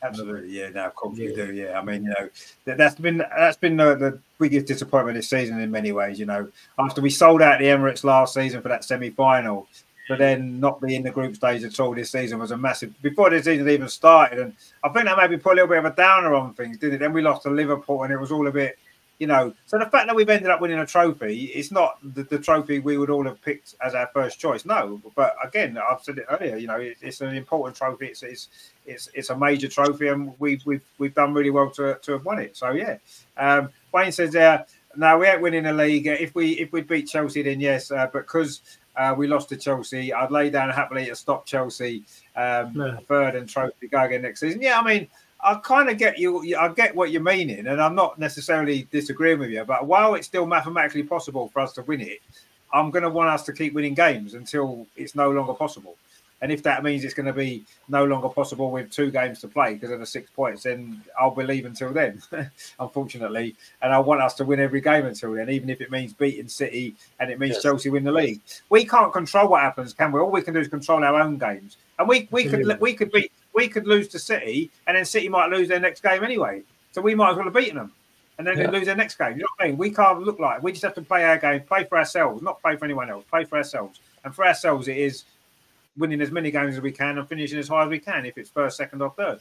Absolutely, yeah. Now, of course we Yeah. do. Yeah, I mean, you know, that, that's been that's been the, the biggest disappointment this season in many ways. You know, after we sold out the Emirates last season for that semi-final, but then not being in the group stage at all this season was a massive. Before the season even started, and I think that maybe put a little bit of a downer on things, didn't it? Then we lost to Liverpool, and it was all a bit. You know, so the fact that we've ended up winning a trophy, it's not the, the trophy we would all have picked as our first choice. No, but again, I've said it earlier. You know, it, it's an important trophy. It's, it's it's it's a major trophy, and we've we've we've done really well to to have won it. So yeah, um, Wayne says there. no, we ain't winning the league. If we if we beat Chelsea, then yes. Uh, but because uh, we lost to Chelsea, I'd lay down happily to stop Chelsea um, Yeah. third and trophy go again next season. Yeah, I mean. I kind of get you. I get what you're meaning, and I'm not necessarily disagreeing with you. But while it's still mathematically possible for us to win it, I'm going to want us to keep winning games until it's no longer possible. And if that means it's going to be no longer possible with two games to play because of the six points, then I'll believe until then, unfortunately. And I want us to win every game until then, even if it means beating City and it means Yes. Chelsea win the league. We can't control what happens, can we? All we can do is control our own games. And we, we could we could beat we could lose to City, and then City might lose their next game anyway. So we might as well have beaten them, and then Yeah. they lose their next game. You know what I mean? We can't look like we just have to play our game, play for ourselves, not play for anyone else. Play for ourselves, and for ourselves, it is winning as many games as we can and finishing as high as we can if it's first, second, or third.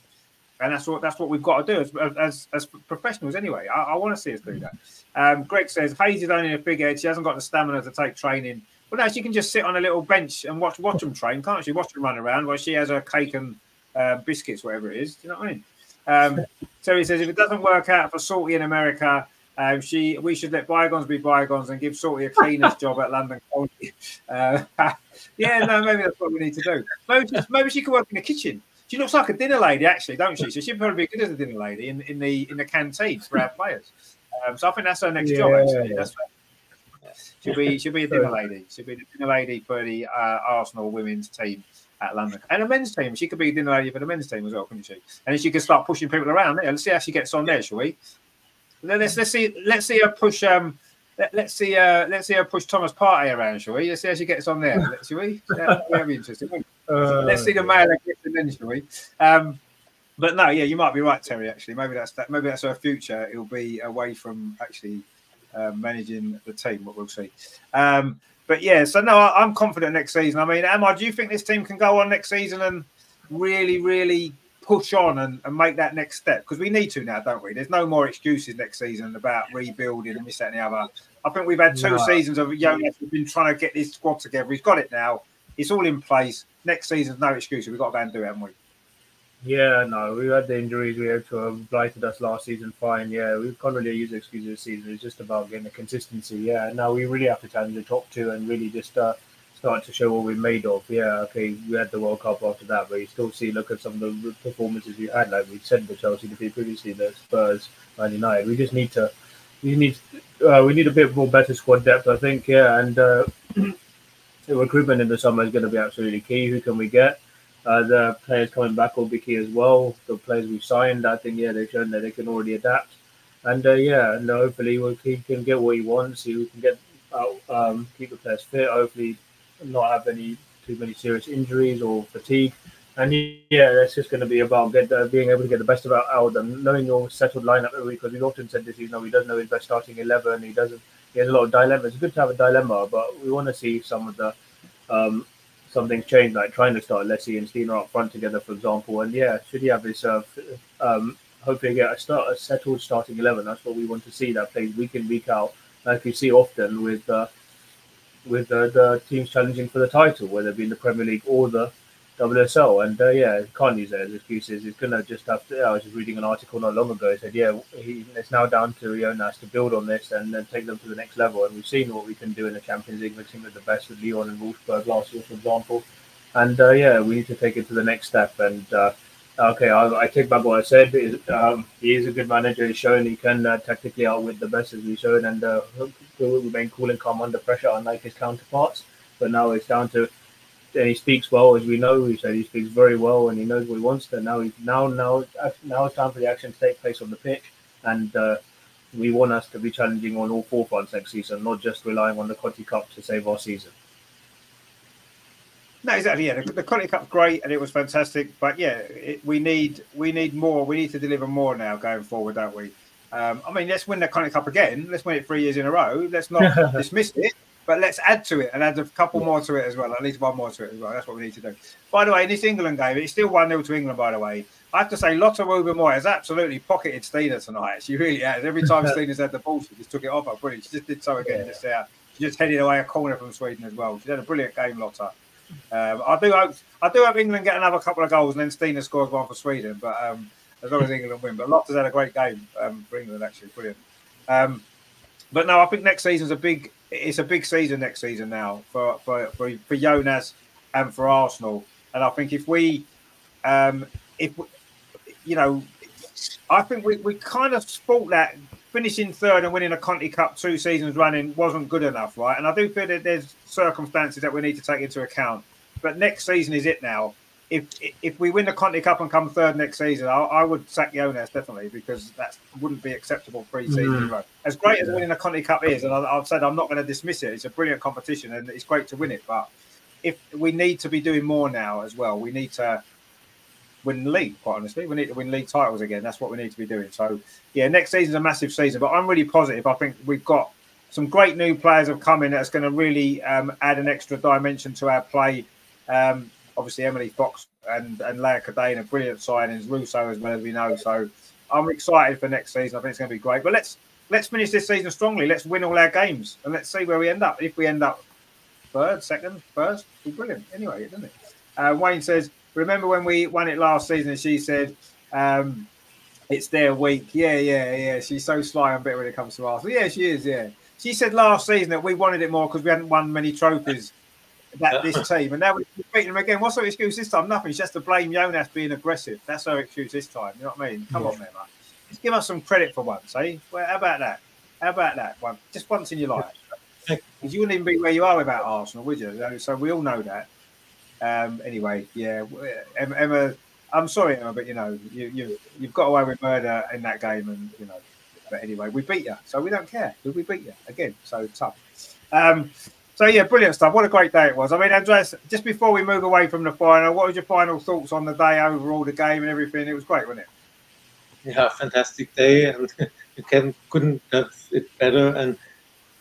And that's what that's what we've got to do as as, as professionals anyway. I, I want to see us do that. Um, Greg says Hazy's only a big head. She hasn't got the stamina to take training. Well, no, she can just sit on a little bench and watch watch them train, can't she? Watch them run around while she has her cake and uh, biscuits, whatever it is. Do you know what I mean? Um, so he says if it doesn't work out for Salty in America, um, she we should let bygones be bygones and give Salty a cleaner's job at London Colney. Uh, yeah, no, maybe that's what we need to do. Maybe, she- maybe she could work in the kitchen. She looks like a dinner lady, actually, don't she? So she'd probably be good as a dinner lady in, in the in the canteen for our players. Um, so I think that's her next job. Yeah. Actually, that's she'll be she'll be a dinner lady. She'll be a dinner lady for the uh, Arsenal women's team at London and a men's team. She could be dinner lady for the men's team as well, couldn't she? And then she could start pushing people around there. Let's see how she gets on there, shall we? Then Let's let's see let's see her push um let, let's see uh let's see her push Thomas Partey around, shall we? Let's see how she gets on there. Let's, shall we? Yeah, that'll be interesting. Uh, Let's see the male gets in then, shall we? Um, but no, yeah, you might be right, Terry. Actually, maybe that's that. Maybe that's her future. It'll be away from actually uh, managing the team. What we'll see. Um, but yeah, so no, I, I'm confident next season. I mean, am I? do you think this team can go on next season and really, really push on and, and make that next step? Because we need to now, don't we? There's no more excuses next season about rebuilding and this, that, and the other. I think we've had two No. seasons of Jonas who've been trying to get this squad together. He's got it now. It's all in place. Next season's no excuses. We've got to go and do it, haven't we? Yeah, no, we had the injuries. We had to have blighted us last season. Fine, yeah, we can't really use excuses this season. It's just about getting the consistency. Yeah, now we really have to challenge the top two and really just uh, start to show what we're made of. Yeah, okay, we had the World Cup after that, but you still see, look at some of the performances we had. Like we said, the Chelsea defeat previously, the Spurs, Man United. We just need to, we need, uh, we need a bit more better squad depth, I think. Yeah, and uh, the recruitment in the summer is going to be absolutely key. Who can we get? Uh, the players coming back will be key as well. The players we've signed, I think, yeah, they've shown that they can already adapt. And uh, yeah, and hopefully we can get what he wants. He can get out, um, keep the players fit. Hopefully, not have any too many serious injuries or fatigue. And yeah, it's just going to be about get, uh, being able to get the best about out of them, knowing your settled lineup every week. Because we've often said this season, he doesn't know his best starting eleven. He doesn't. He has a lot of dilemmas. It's good to have a dilemma, but we want to see some of the um, something's changed, like trying to start Lessie and Stina up front together, for example. And yeah, should he have his uh, um, hopefully get a start a settled starting eleven? That's what we want to see. That plays week in week out, like you see often with uh, with uh, the teams challenging for the title, whether it be in the Premier League or the WSL. And uh, yeah, can't use that as excuses. He's gonna just have to. I was just reading an article not long ago. It said, yeah, he, it's now down to Jonas to build on this and then take them to the next level. And we've seen what we can do in the Champions League, mixing with the best with Lyon and Wolfsburg last year, for example. And uh, yeah, we need to take it to the next step. And uh, okay, I, I, take back what I said. Um, he is a good manager. He's shown he can uh, tactically outwit the best, as we've shown, and uh, remain cool and calm under pressure, unlike his counterparts. But now it's down to and he speaks well, as we know. He said he speaks very well, and he knows what he wants. To now, he's now, now, now it's time for the action to take place on the pitch, and uh, we want us to be challenging on all four fronts next season, not just relying on the Conti Cup to save our season. No, exactly. Yeah, the, the Conti Cup's great, and it was fantastic. But yeah, it, we need we need more. We need to deliver more now going forward, don't we? Um, I mean, let's win the Conti Cup again. Let's win it three years in a row. Let's not dismiss it. But let's add to it and add a couple more to it as well, at least one more to it as well. That's what we need to do. By the way, in this England game, it's still 1 0 to England, by the way. I have to say, Lotte Wubben-Moy has absolutely pocketed Stina tonight. She really has. Every time Stina's had the ball, she just took it off her. Brilliant. She just did so again. Yeah. Just there. She just headed away a corner from Sweden as well. She had a brilliant game, Lotte. Um, I do hope I do hope England get another couple of goals and then Stina scores one for Sweden. But um, as long as England win, but Lotte's had a great game um, for England actually, brilliant. Um, but no, I think next season's a big it's a big season next season now for for for, for Jonas and for Arsenal. And I think if we, um, if you know, I think we, we kind of thought that finishing third and winning a Conti Cup two seasons running wasn't good enough, right? And I do feel that there's circumstances that we need to take into account. But next season is it now if if we win the Conti Cup and come third next season, I, I would sack Jonas definitely because that wouldn't be acceptable pre season. Mm. As great as winning the Conti Cup is, and I, have said I'm not going to dismiss it. It's a brilliant competition and it's great to win it. But if we need to be doing more now as well, we need to win the league. Quite honestly, we need to win league titles again. That's what we need to be doing. So yeah, next season's a massive season. But I'm really positive. I think we've got some great new players have come in that's going to really um, add an extra dimension to our play. Um, obviously Emily Fox and and Laia Codina, brilliant signings. Russo as well as we know. So I'm excited for next season. I think it's going to be great. But let's let's finish this season strongly. Let's win all our games and let's see where we end up. If we end up third, second, first, be brilliant. Anyway, doesn't it? Uh, Wayne says, "Remember when we won it last season?" And she said. Um, it's their week. Yeah, yeah, yeah. She's so sly and bitter when it comes to Arsenal. Yeah, she is. Yeah. She said last season that we wanted it more because we hadn't won many trophies that this team, and now we're beating them again. What's her excuse this time? Nothing. It's just to blame Jonas being aggressive. That's our excuse this time. You know what I mean? Come yeah. on, Emma. Just give us some credit for once, eh? Well, how about that? How about that? One, just once in your life. Because you wouldn't even be where you are without Arsenal, would you? So we all know that. Um, anyway, yeah, Emma. I'm sorry, Emma, but you know, you, you you've got away with murder in that game, and you know. But anyway, we beat you, so we don't care. We beat you again, so tough. Um, so yeah, brilliant stuff. What a great day it was. I mean, Andreas, just before we move away from the final, what was your final thoughts on the day overall, the game and everything? It was great, wasn't it? Yeah, fantastic day, and you can couldn't have it better. And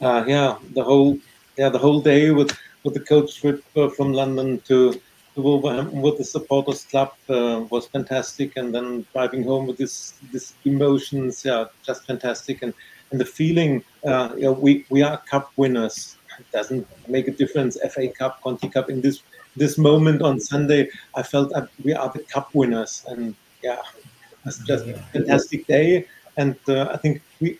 uh, yeah, the whole yeah the whole day with with the coach trip uh, from London to to Wolverhampton with the supporters club uh, was fantastic, and then driving home with this this emotions, yeah, just fantastic, and and the feeling, uh, you we we are cup winners it doesn't make a difference. FA Cup, Conti Cup in this this moment on Sunday, I felt that we are the cup winners, and yeah, it's just a fantastic day. And uh, I think we,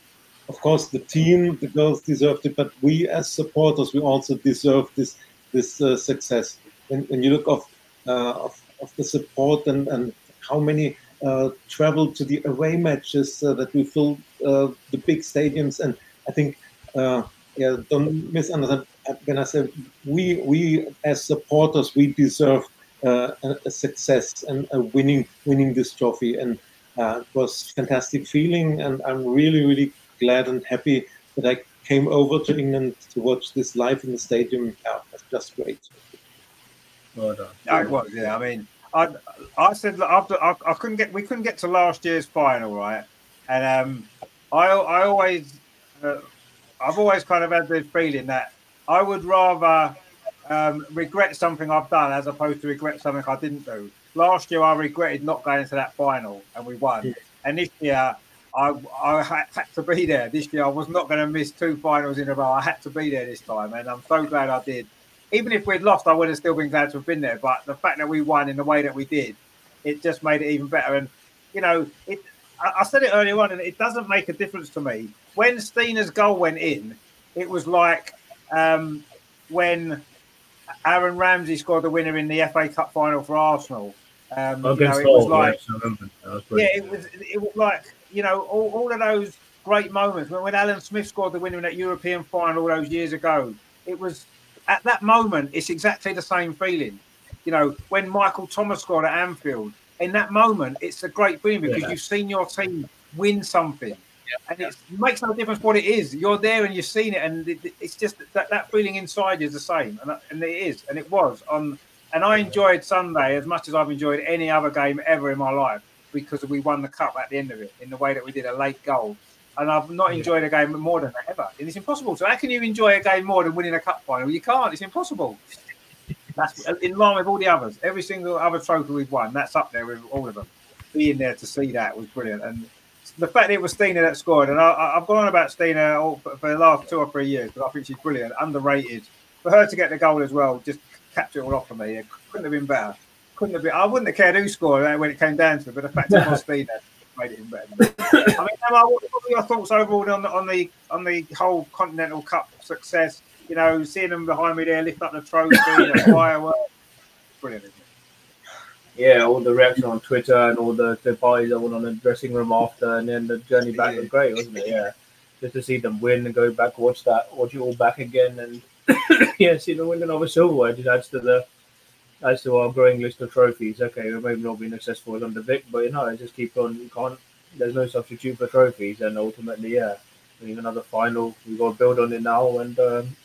of course, the team, the girls deserved it, but we as supporters, we also deserve this this uh, success. When, when you look of, uh, of, of the support and, and how many uh, travel to the away matches uh, that we fill uh, the big stadiums, and I think yeah, don't misunderstand when I say we we as supporters we deserve uh, a, a, success and a winning winning this trophy and uh, it was fantastic feeling and I'm really really glad and happy that I came over to England to watch this live in the stadium. Yeah, that's just great. Well done. It was. Yeah, I mean, I I said after I, I couldn't get we couldn't get to last year's final, right? And um, I I always uh, I've always kind of had the feeling that I would rather um, regret something I've done as opposed to regret something I didn't do. Last year, I regretted not going to that final and we won. And this year, I, I had to be there. This year, I was not going to miss two finals in a row. I had to be there this time, and I'm so glad I did. Even if we'd lost, I would have still been glad to have been there. But the fact that we won in the way that we did, it just made it even better. And you know, it. I, I said it earlier on, and it doesn't make a difference to me when Stina's goal went in. It was like um, when Aaron Ramsey scored the winner in the FA Cup final for Arsenal. Um, you know, it was like, yeah, it was it was like you know all, all of those great moments when, when Alan Smith scored the winner in that European final all those years ago. It was at that moment, it's exactly the same feeling. You know, when Michael Thomas scored at Anfield, in that moment, it's a great feeling because yeah. you've seen your team win something and it makes no difference what it is. You're there and you've seen it, and it, it's just that that feeling inside is the same, and, uh, and it is, and it was on. And I enjoyed Sunday as much as I've enjoyed any other game ever in my life because we won the cup at the end of it in the way that we did a late goal. And I've not enjoyed a game more than that ever. And it's impossible. So how can you enjoy a game more than winning a cup final? You can't. It's impossible. That's in line with all the others. Every single other trophy we've won, that's up there with all of them. Being there to see that was brilliant. And the fact that it was Stina that scored, and I, have gone on about Stina for, for the last two or three years because I think she's brilliant, underrated. For her to get the goal as well, just capture it all off for me. It couldn't have been better. Couldn't have been. I wouldn't have cared who scored when it came down to it, but the fact that it was Stina made it even better. I mean, Emma, what are your thoughts overall on the on the on the whole Continental Cup success? You know, seeing them behind me there lift up the trophy, the fireworks, brilliant yeah, all the reaction on Twitter and all the, the parties that went on the dressing room after, and then the journey back was great, wasn't it? Yeah, just to see them win and go back, watch that, watch it all back again, and yeah, see them win another silverware just adds to the adds to our growing list of trophies. Okay, we maybe not been successful under Vic, but you know, just keep on. You can't. There's no substitute for trophies, and ultimately, yeah, we need another final. We've got to build on it now, and um,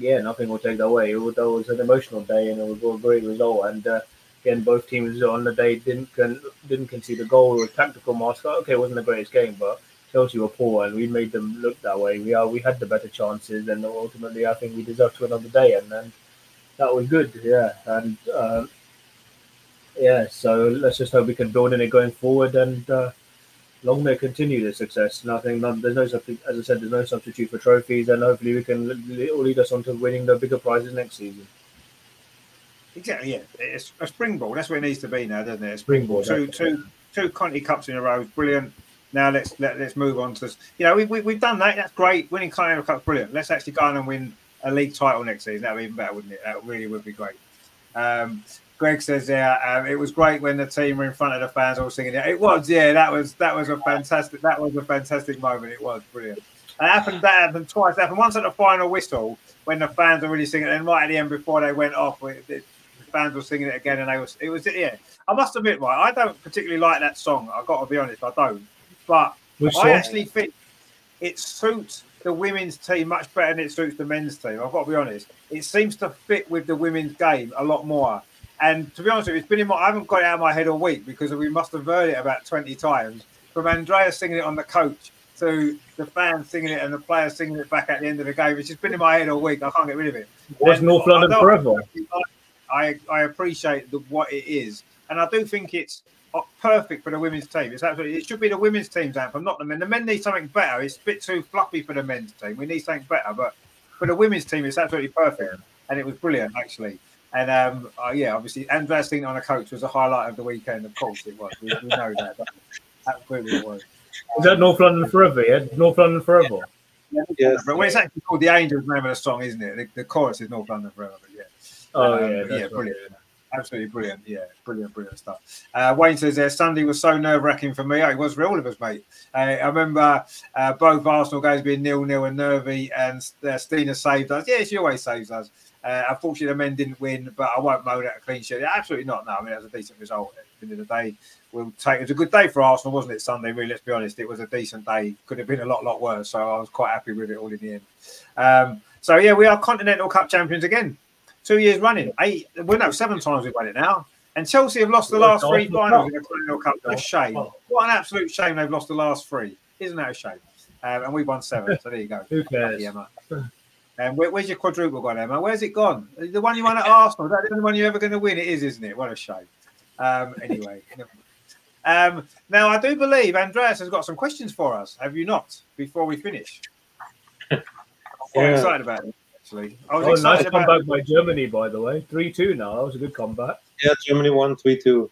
yeah, nothing will take that away. It was, it was an emotional day, and it was a great result, and. Uh, again, both teams on the day didn't con- didn't concede a goal or tactical mask. Okay, it wasn't the greatest game, but Chelsea were poor and we made them look that way. We are we had the better chances, and ultimately, I think we deserved to another day, and then that was good. Yeah, and uh, yeah, so let's just hope we can build in it going forward, and uh, long may continue the success. Nothing, none, there's no as I said, there's no substitute for trophies, and hopefully we can lead us on to winning the bigger prizes next season. Exactly, yeah. It's a springboard. That's where it needs to be now, doesn't it? A springboard. Two, two, two Conti Cups in a row is brilliant. Now let's let, let's move on to you know we, we we've done that. That's great. Winning Continental Cup, brilliant. Let's actually go on and win a league title next season. That would be even better, wouldn't it? That really would be great. Um, Greg says yeah, um, it was great when the team were in front of the fans all singing it. It was, yeah, that was that was a fantastic that was a fantastic moment. It was brilliant. It happened that happened twice. It happened once at the final whistle when the fans were really singing, and right at the end before they went off, it, fans were singing it again, and they was it was yeah. I must admit, right, I don't particularly like that song. I've got to be honest, I don't. But I actually think it suits the women's team much better than it suits the men's team. I've got to be honest. It seems to fit with the women's game a lot more. And to be honest with you, it's been in my I haven't got it out of my head all week because we must have heard it about 20 times. From Andrea singing it on the coach to the fans singing it and the players singing it back at the end of the game. It's just been in my head all week. I can't get rid of it. Was North London forever? I, I appreciate the, what it is, and I do think it's uh, perfect for the women's team. It's absolutely it should be the women's team's anthem, not the men. The men need something better. It's a bit too fluffy for the men's team. We need something better, but for the women's team, it's absolutely perfect, and it was brilliant actually. And um, uh, yeah, obviously, Andreas Thing on a coach was a highlight of the weekend. Of course, it was. We, we know that. Absolutely, it was. Is that North London Forever? Yeah, North London Forever. Yes. But well, it's actually called the Angels' name of the song, isn't it? The, the chorus is North London Forever. But yeah. Oh Um, yeah, but that's yeah, right, brilliant. Absolutely brilliant. Yeah, brilliant, brilliant stuff. Uh, Wayne says there, Sunday was so nerve wracking for me. Oh, it was for all of us, mate. Uh, I remember uh, both Arsenal games being nil nil and nervy, and uh, Stina saved us. Yeah, she always saves us. Uh, unfortunately, the men didn't win, but I won't moan at a clean sheet. Absolutely not. No, I mean, that was a decent result at the end of the day. We'll take it was a good day for Arsenal, wasn't it? Sunday, really, let's be honest. It was a decent day. Could have been a lot, lot worse. So I was quite happy with it all in the end. Um, so yeah, we are Continental Cup champions again. Two years running. Eight well no, seven times we've won it now. And Chelsea have lost the last three finals in the Continental Cup. What a shame. What an absolute shame they've lost the last three. Isn't that a shame? Um, and we won seven. So there you go. Who cares? Emma. And where, where's your quadruple gone, Emma? Where's it gone? The one you won at Arsenal. Is that the only one you're ever going to win? It is, isn't it? What a shame. Um, anyway. um, now, I do believe Andreas has got some questions for us. Have you not? Before we finish. I'm quite Yeah. excited about it, actually. I was Oh, excited nice about comeback by Germany, by the way. Three two now. That was a good comeback. Yeah, Germany won 3 2.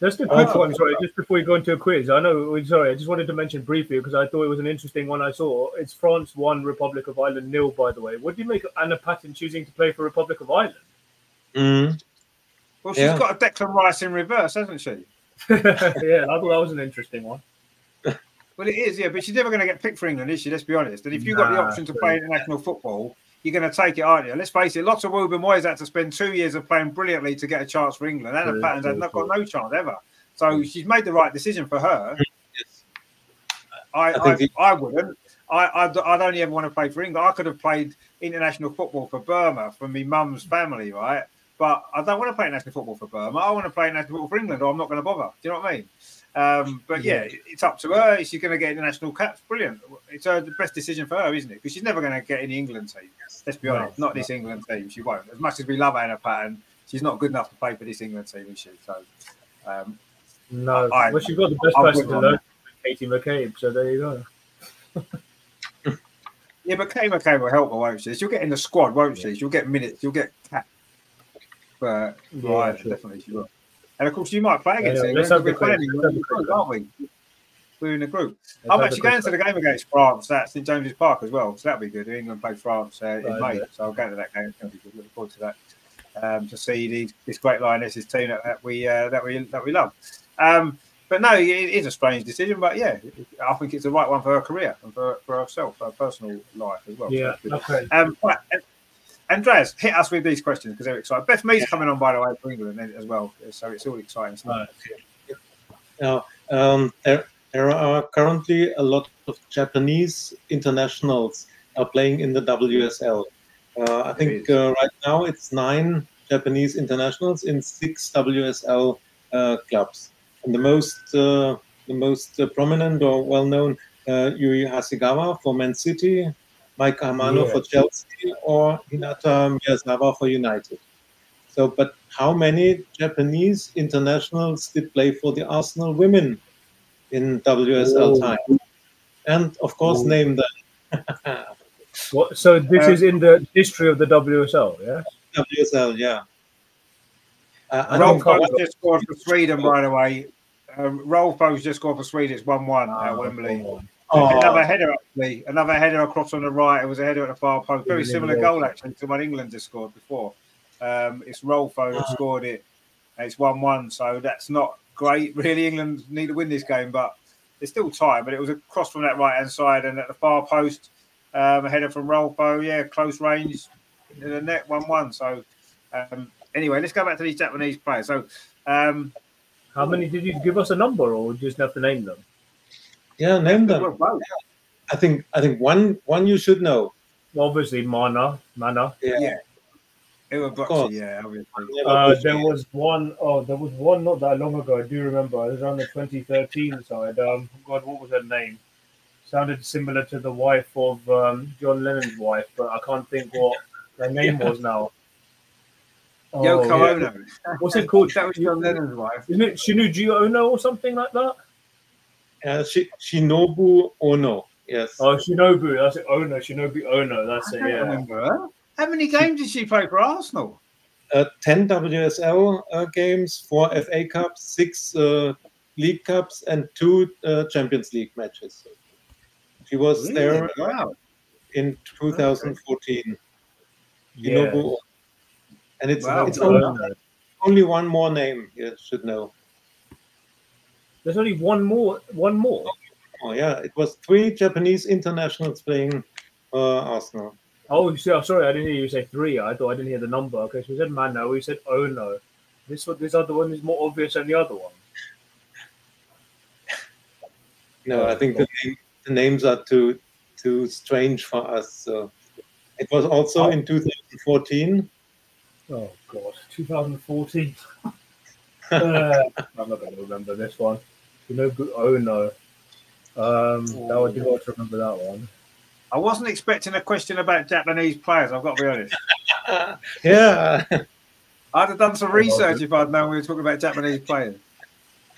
Just a quick Oh. one, sorry, just before we go into a quiz. I know, sorry, I just wanted to mention briefly because I thought it was an interesting one I saw. It's France 1, Republic of Ireland nil, by the way. What do you make of Anna Patton choosing to play for Republic of Ireland? Mm. Well, she's Yeah. got a Declan Rice in reverse, hasn't she? yeah, I thought that was an interesting one. Well, it is, yeah, but she's never going to get picked for England, is she? Let's be honest. And if you've got the option to play international football, you're going to take it, aren't you? Let's face it, Lotte Wubben-Moy's had to spend two years of playing brilliantly to get a chance for England. Anna True, Patton's had not got no chance ever. So she's made the right decision for her. Yes. I, I I, I, wouldn't. I, I'd, I'd only ever want to play for England. I could have played international football for Burma, for my mum's family, right? But I don't want to play international football for Burma. I want to play international football for England, or I'm not going to bother. Do you know what I mean? Um, but yeah, it's up to her. She's going to get international caps. Brilliant. It's her the best decision for her, isn't it? Because she's never going to get in the England team. Let's be No, honest. Not this England team. She won't. As much as we love Anna Patton, she's not good enough to play for this England team, is she? So, um, No, I- well, she's got the best I'm person to learn. Katie McCabe. So there you go. yeah, but Kay McKay will help her, won't she? She'll get in the squad, won't she? She'll get minutes. She'll get caps. But Yeah, right, sure. definitely she will. And of course, you might play against Yeah, England. We're playing quiz. England, Let's have the quiz. aren't we? We're in the group. Let's I'm actually going to the game against France at St James's Park as well, so that'll be good. England play France uh, in Right, May, yeah. so I'll go to that game. It'll be good. Looking forward to that. Um, to see these, this great Lionesses team that, that we uh, that we that we love. Um, but no, it is a strange decision, but yeah, I think it's the right one for her career and for, for herself, her personal life as well. Yeah, good. okay. Um, right, Andreas, hit us with these questions because they're exciting. Beth Mead's coming on, by the way, for England as well, so it's all exciting stuff. Now, um, there, there are currently a lot of Japanese internationals are playing in the WSL. Uh, I think uh, right now it's nine Japanese internationals in six WSL uh, clubs, and the most uh, the most uh, prominent or well known uh, Yui Hasegawa for Man City, Maika Hamano Yeah. for Chelsea, or Hinata Miyazawa for United. So, but how many Japanese internationals did play for the Arsenal women in WSL Oh. time? And of course, Oh. name them. What, so this Uh, is in the history of the WSL, yeah? WSL, yeah. Uh, I Rolf don't Bo's just scored for Sweden, by the way. Um, Rolfo's just scored for Sweden. It's 1 1 Ah, at Wembley. Oh, Another header, actually. Another header across on the right. It was a header at the far post. Very Yeah, similar goal, actually, to what England just scored before. Um, it's Rolfo that scored it. It's 1 1. So that's not great. Really, England need to win this game, but there's still time. But it was a cross from that right hand side and at the far post. Um, a header from Rolfo. Yeah, close range in the net 1 1. So um, anyway, let's go back to these Japanese players. So um, How many did you give us a number or just have to name them? Yeah, name them. well. I think I think one one you should know. Obviously, Mana. Mana. Yeah. It was course. Yeah, obviously. Uh, there was one oh there was one not that long ago. I do remember. It was on the 2013 side. Um, God, what was her name? Sounded similar to the wife of um, John Lennon's wife, but I can't think what her name was now. Oh, Yoko yeah. Ono. What's it called? That was John Lennon's wife. Isn't it Shinuji Ono or something like that? Uh, Shi- Shinobu Ono. Yes. Oh, Shinobu. That's it. Ono. Shinobu Ono. That's I it. Yeah. remember her. How many games did she play for Arsenal? uh, 10 WSL uh, games, four FA Cups, six uh, League Cups, and two uh, Champions League matches. She was Really? there Wow. in 2014. Yeah. Inobu. And it's, Wow. it's only, only one more name you should know. There's only one more. One more. Oh, yeah, it was three Japanese internationals playing uh, Arsenal. Oh, you sorry, I didn't hear you say three. I thought I didn't hear the number. Okay, so we said Mano, we said Ono. This one, this other one is more obvious than the other one. No, I think the, name, the names are too too strange for us. So it was also in 2014. Oh God, 2014. uh, I'm not going to remember this one. You know, good- oh no. Um, that would be hard to remember that one. I wasn't expecting a question about Japanese players. I've got to be honest. Yeah, I'd have done some research if I'd known we were talking about Japanese players.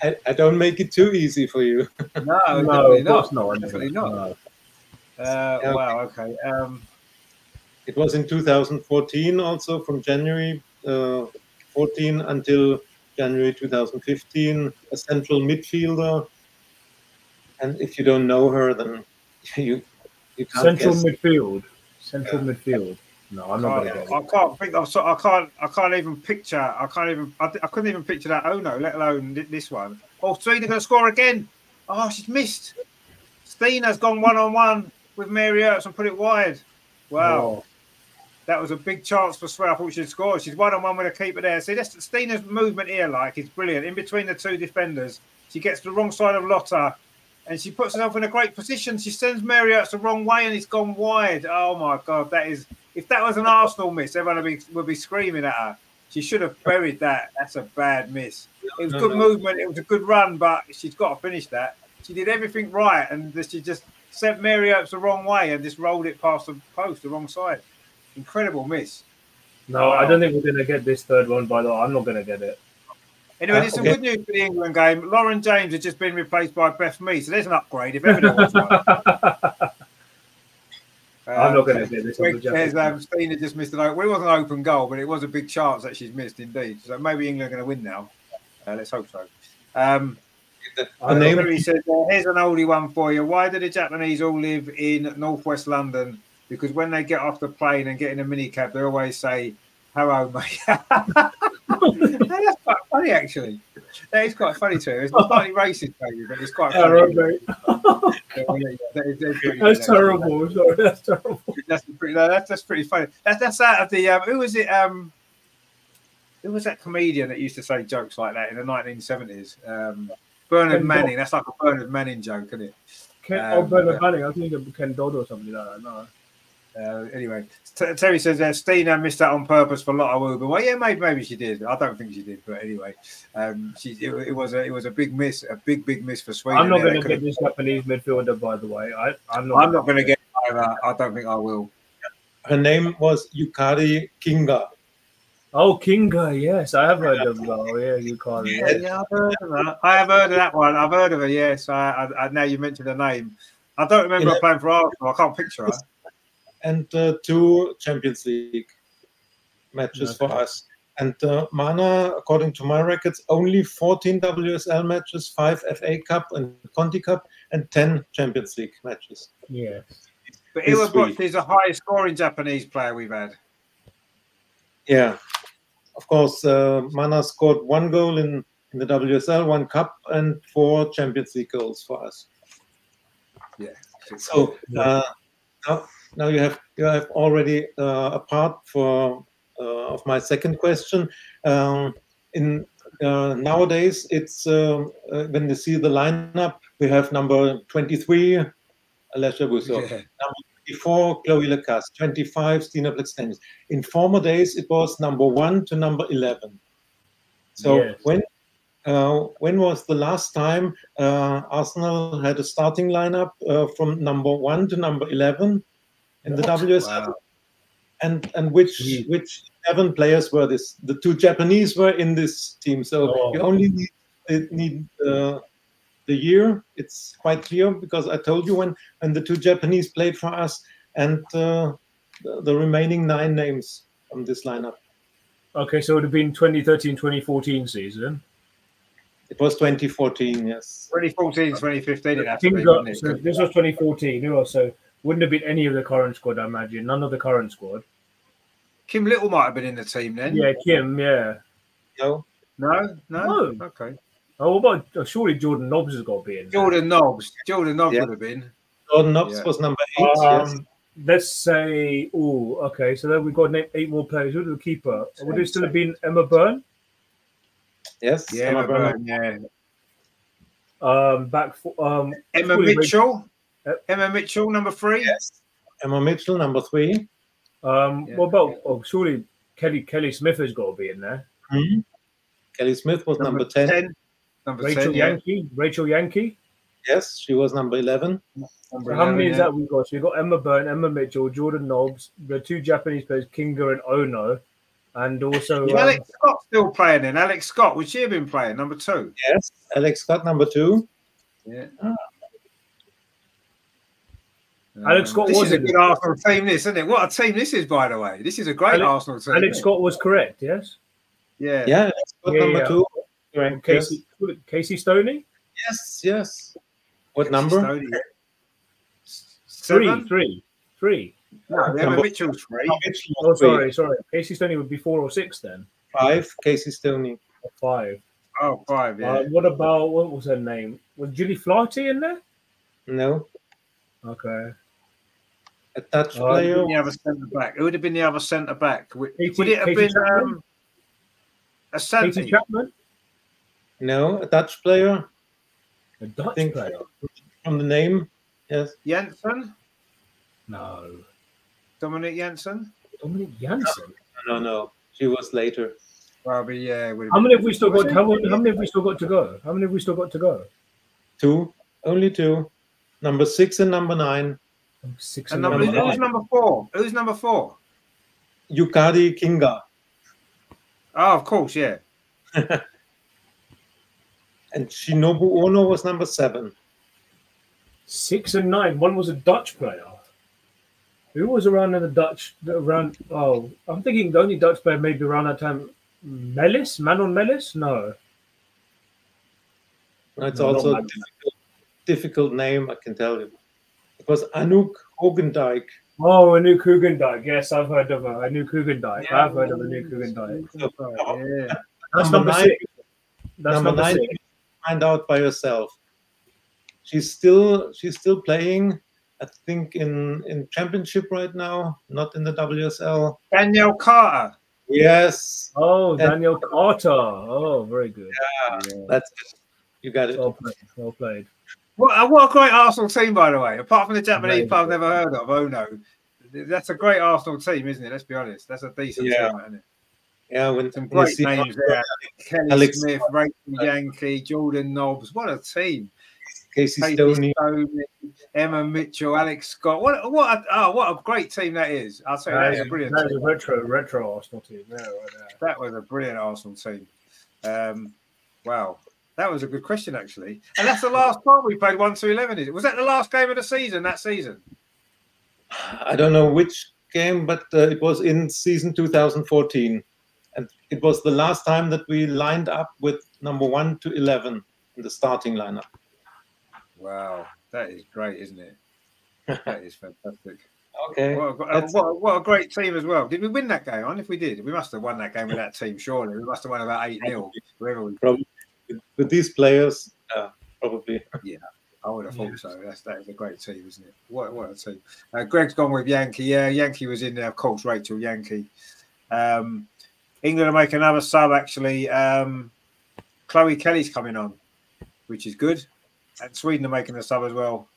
I, I don't make it too easy for you. No, no, definitely of not. course not. Definitely not. No. Uh, Yeah. Wow. Okay. Um, It was in 2014, also from January uh, 14 until January 2015, a central midfielder. And if you don't know her, then you you can't Central guess. midfield. Central midfield. No, I'm not going to can't- I can't think. I'm so, I can't. I can't even picture. I can't even. I, I couldn't even picture that Ono, let alone this one. Oh, Stina going to score again. Oh, she's missed. Stina's gone one on one with Mary Earps and put it wide. Wow. Oh, That was a big chance for Swear. I thought she'd score. She's one on one with a keeper there. See, that's Stina's movement here, like, is brilliant. In between the two defenders, she gets to the wrong side of Lotte and she puts herself in a great position. She sends Mary Earps the wrong way and it's gone wide. Oh my God, that is. If that was an Arsenal miss, everyone would be, would be screaming at her. She should have buried that. That's a bad miss. It was No, good no. movement. It was a good run, but she's got to finish that. She did everything right and she just sent Mary Earps the wrong way and just rolled it past the post, the wrong side. Incredible miss. no, I don't think we're going to get this third one, by the way. I'm not going to get it. Anyway, Uh, there's some okay. good news for the England game. Lauren James has just been replaced by Beth Mead, so there's an upgrade if ever there was one. I'm not going to get this. on the Greg says Japanese. um, Stina just missed an open. Well, it wasn't an open goal, but it was a big chance that she's missed indeed. So maybe England are going to win now. Uh, let's hope so. Um, The, I the know name Terry says, uh, here's an oldie one for you. Why do the Japanese all live in northwest London? Because when they get off the plane and get in a minicab, they always say, hello, mate. That's quite funny, actually. That is quite funny, too. It's not slightly racist, maybe, but it's quite funny. right, mate. That is- that is pretty That's terrible. Sorry, that's terrible. That's pretty. No, that's that's pretty funny. That's that's out of the. Um, who was it? Um, who was that comedian that used to say jokes like that in the 1970s? Um, Bernard Ken Manning. That's like a Bernard Manning joke, isn't it? Ken, Um, oh, Bernard yeah. Manning. I think it was Ken Dodd or something like that. No. Uh, anyway, T- Terry says uh, Stina missed that on purpose for Lotte Wubben. Well, yeah, maybe maybe she did. I don't think she did, but anyway, um, she it, it was a it was a big miss, a big big miss for Sweden. I'm not going to get this Japanese midfielder, by the way. I, I'm not. I'm not going to get it either. I don't think I will. her name was Yukari Kinga. Oh, Kinga. Yes, I have heard of that. Oh, yeah, you can't. Yeah, yeah, I've heard of that. I have heard of that one. I've heard of her. Yes, I, I, I now you mentioned the name. I don't remember Yeah. her playing for Arsenal. I can't picture her. And uh, two Champions League matches for us. And uh, Mana, according to my records, only 14 WSL matches, five FA Cup and Conti Cup, and 10 Champions League matches. Yeah. But This Iwabuchi is the highest scoring Japanese player we've had. Yeah, of course, uh, Mana scored one goal in, in the WSL, one cup, and four Champions League goals for us. Yeah. So uh, now, now you have you have already uh, a part for uh, of my second question. Um, in uh, nowadays, it's um, uh, when you see the lineup, we have number twenty three, Alessia Russo, Yeah. twenty-four, Cloé Lacasse, twenty-five, Stina Blackstenius. In former days, it was number one to number eleven. So Yes. when uh, when was the last time uh, Arsenal had a starting lineup uh, from number one to number eleven in the What? WSL? Wow. And and which Gee. which seven players were this? The two Japanese were in this team, so Oh. you only need need uh, the year. It's quite clear because I told you when when the two Japanese played for us, and uh, the, the remaining nine names from this lineup. Okay, so it would have been 2013 2014 season. It was 2014, yes. 2014, 2015, it had to be, got, it? so this was 2014. Who else? So wouldn't have been any of the current squad, I imagine. None of the current squad. Kim Little might have been in the team then. Yeah, Kim. Yeah. No, No, no. No. Okay. Oh, what about uh, surely Jordan Nobbs has got to be in. there. Jordan Nobbs. Jordan Nobbs Yeah. would have been. Jordan Nobbs Yeah. was number eight. yes. Um, let's say, oh, okay. So then we've got eight more players. Who's the keeper? Would it still have been Emma Byrne? Yes. Yeah, Emma Emma Burnham. Byrne, yeah. Um, back for um, Emma Surely Mitchell. Uh, Emma Mitchell, number three. Yes. Emma Mitchell, number three. um, Yeah. what about? Oh, surely Kelly Kelly Smith has got to be in there. Mhm. Kelly Smith was number, 10. Number Rachel 10, yeah. Yankey. Rachel Yankey. Yes, she was number 11. Number So how many 11, is yeah. that we got? So we got Emma Byrne, Emma Mitchell, Jordan Nobbs, the two Japanese players, Kinga and Ono, and also Is um, Alex Scott still playing then? Alex Scott, would she have been playing? Number two. Yes. Alex Scott, number two. Yeah. Alex Scott this was is a in good it. Arsenal team, this, isn't it? What a team this is, by the way. This is a great Alex- Arsenal team. Alex Scott was correct. Yes. Yeah. Yeah, Alex Scott, Yeah, number yeah. two. And Yes. Casey Casey Stoney. Yes, yes. What number? Stoney, yeah. Three, three, three. No, Emma Number- Mitchell's three. Emma Mitchell, Oh, three. sorry, sorry. Casey Stoney would be four or six then. Five. Casey Stoney. Or five. Oh, five, yeah. Uh, what about what was her name? Was Gilly Flaherty in there? No. Okay. A Dutch Oh, player. have the other centre back? Who would have been the other centre back? Would, Katie- would it have Katie been Chapman? um, a centre? Santi? Chapman, No, a Dutch player a Dutch think- player. from the name. Yes. Janssen? No, Dominique Janssen? Dominique Janssen. No, no. She was later. Probably, yeah. would How many have we still got? How many, how many have we still got to go? How many have we still got to go? Two. Only two. Number six and number nine. Six And and number, number who's nine. number four? Who's number four? Yukari Kinga. Oh, of course, yeah. And Shinobu Ono was number seven. Six and nine. One was a Dutch player. Who was around in the Dutch? Around. Oh, I'm thinking the only Dutch player maybe around that time. Melis, Manon Melis. No. It's No, also difficult, difficult name, I can tell you. It was Anouk Hoogendijk. Oh, Anouk Hoogendijk. Yes, I've heard of her. Anouk Hoogendijk. I've heard of Anouk Hoogendijk. Yeah. That's Number number, nine. six. That's number, number, nine, six. find out by yourself. She's still she's still playing. I think in in championship right now, not in the WSL. Danielle Carter. Yes, Oh, That- Daniel Carter. Oh, very good. Yeah, that's it. You got it. Well played. Well played. What, a- what a great Arsenal team, by the way. Apart from the Japanese player I've never heard of, oh no. That's a great Arsenal team, isn't it? Let's be honest. That's a decent Yeah. team, isn't it? Yeah, when Some great names there. Kelly Alex- Smith, Rachel Yankey, Jordan Nobbs. What a team. Casey Katie Stoney. Stoney, Emma Mitchell, Alex Scott. What what a, oh, what a great team that is. I'll say that is a brilliant That team. a retro, retro Arsenal team. Yeah, right there. That was a brilliant Arsenal team. Um, wow. That was a good question, actually. And that's the last time we played 1 to 11, is it? Was that the last game of the season, that season? I don't know which game, but uh, it was in season 2014, and it was the last time that we lined up with number one to 11 in the starting lineup. Wow. That is great, isn't it? That is fantastic. Okay. What a, That's- what, a- what a great team as well. Did we win that game on? If we did, we must have won that game with that team, surely. We must have won about 8 0. Whoever we Probably with, with these players, uh, probably. Yeah. I would have thought so. That's that is a great team, isn't it? What what a team. Uh, Greg's gone with Yankey. Yeah, Yankey was in there, of course. Rachel Yankey. Um, England are making another sub actually. Um, Chloe Kelly's coming on, which is good. And Sweden are making a sub as well.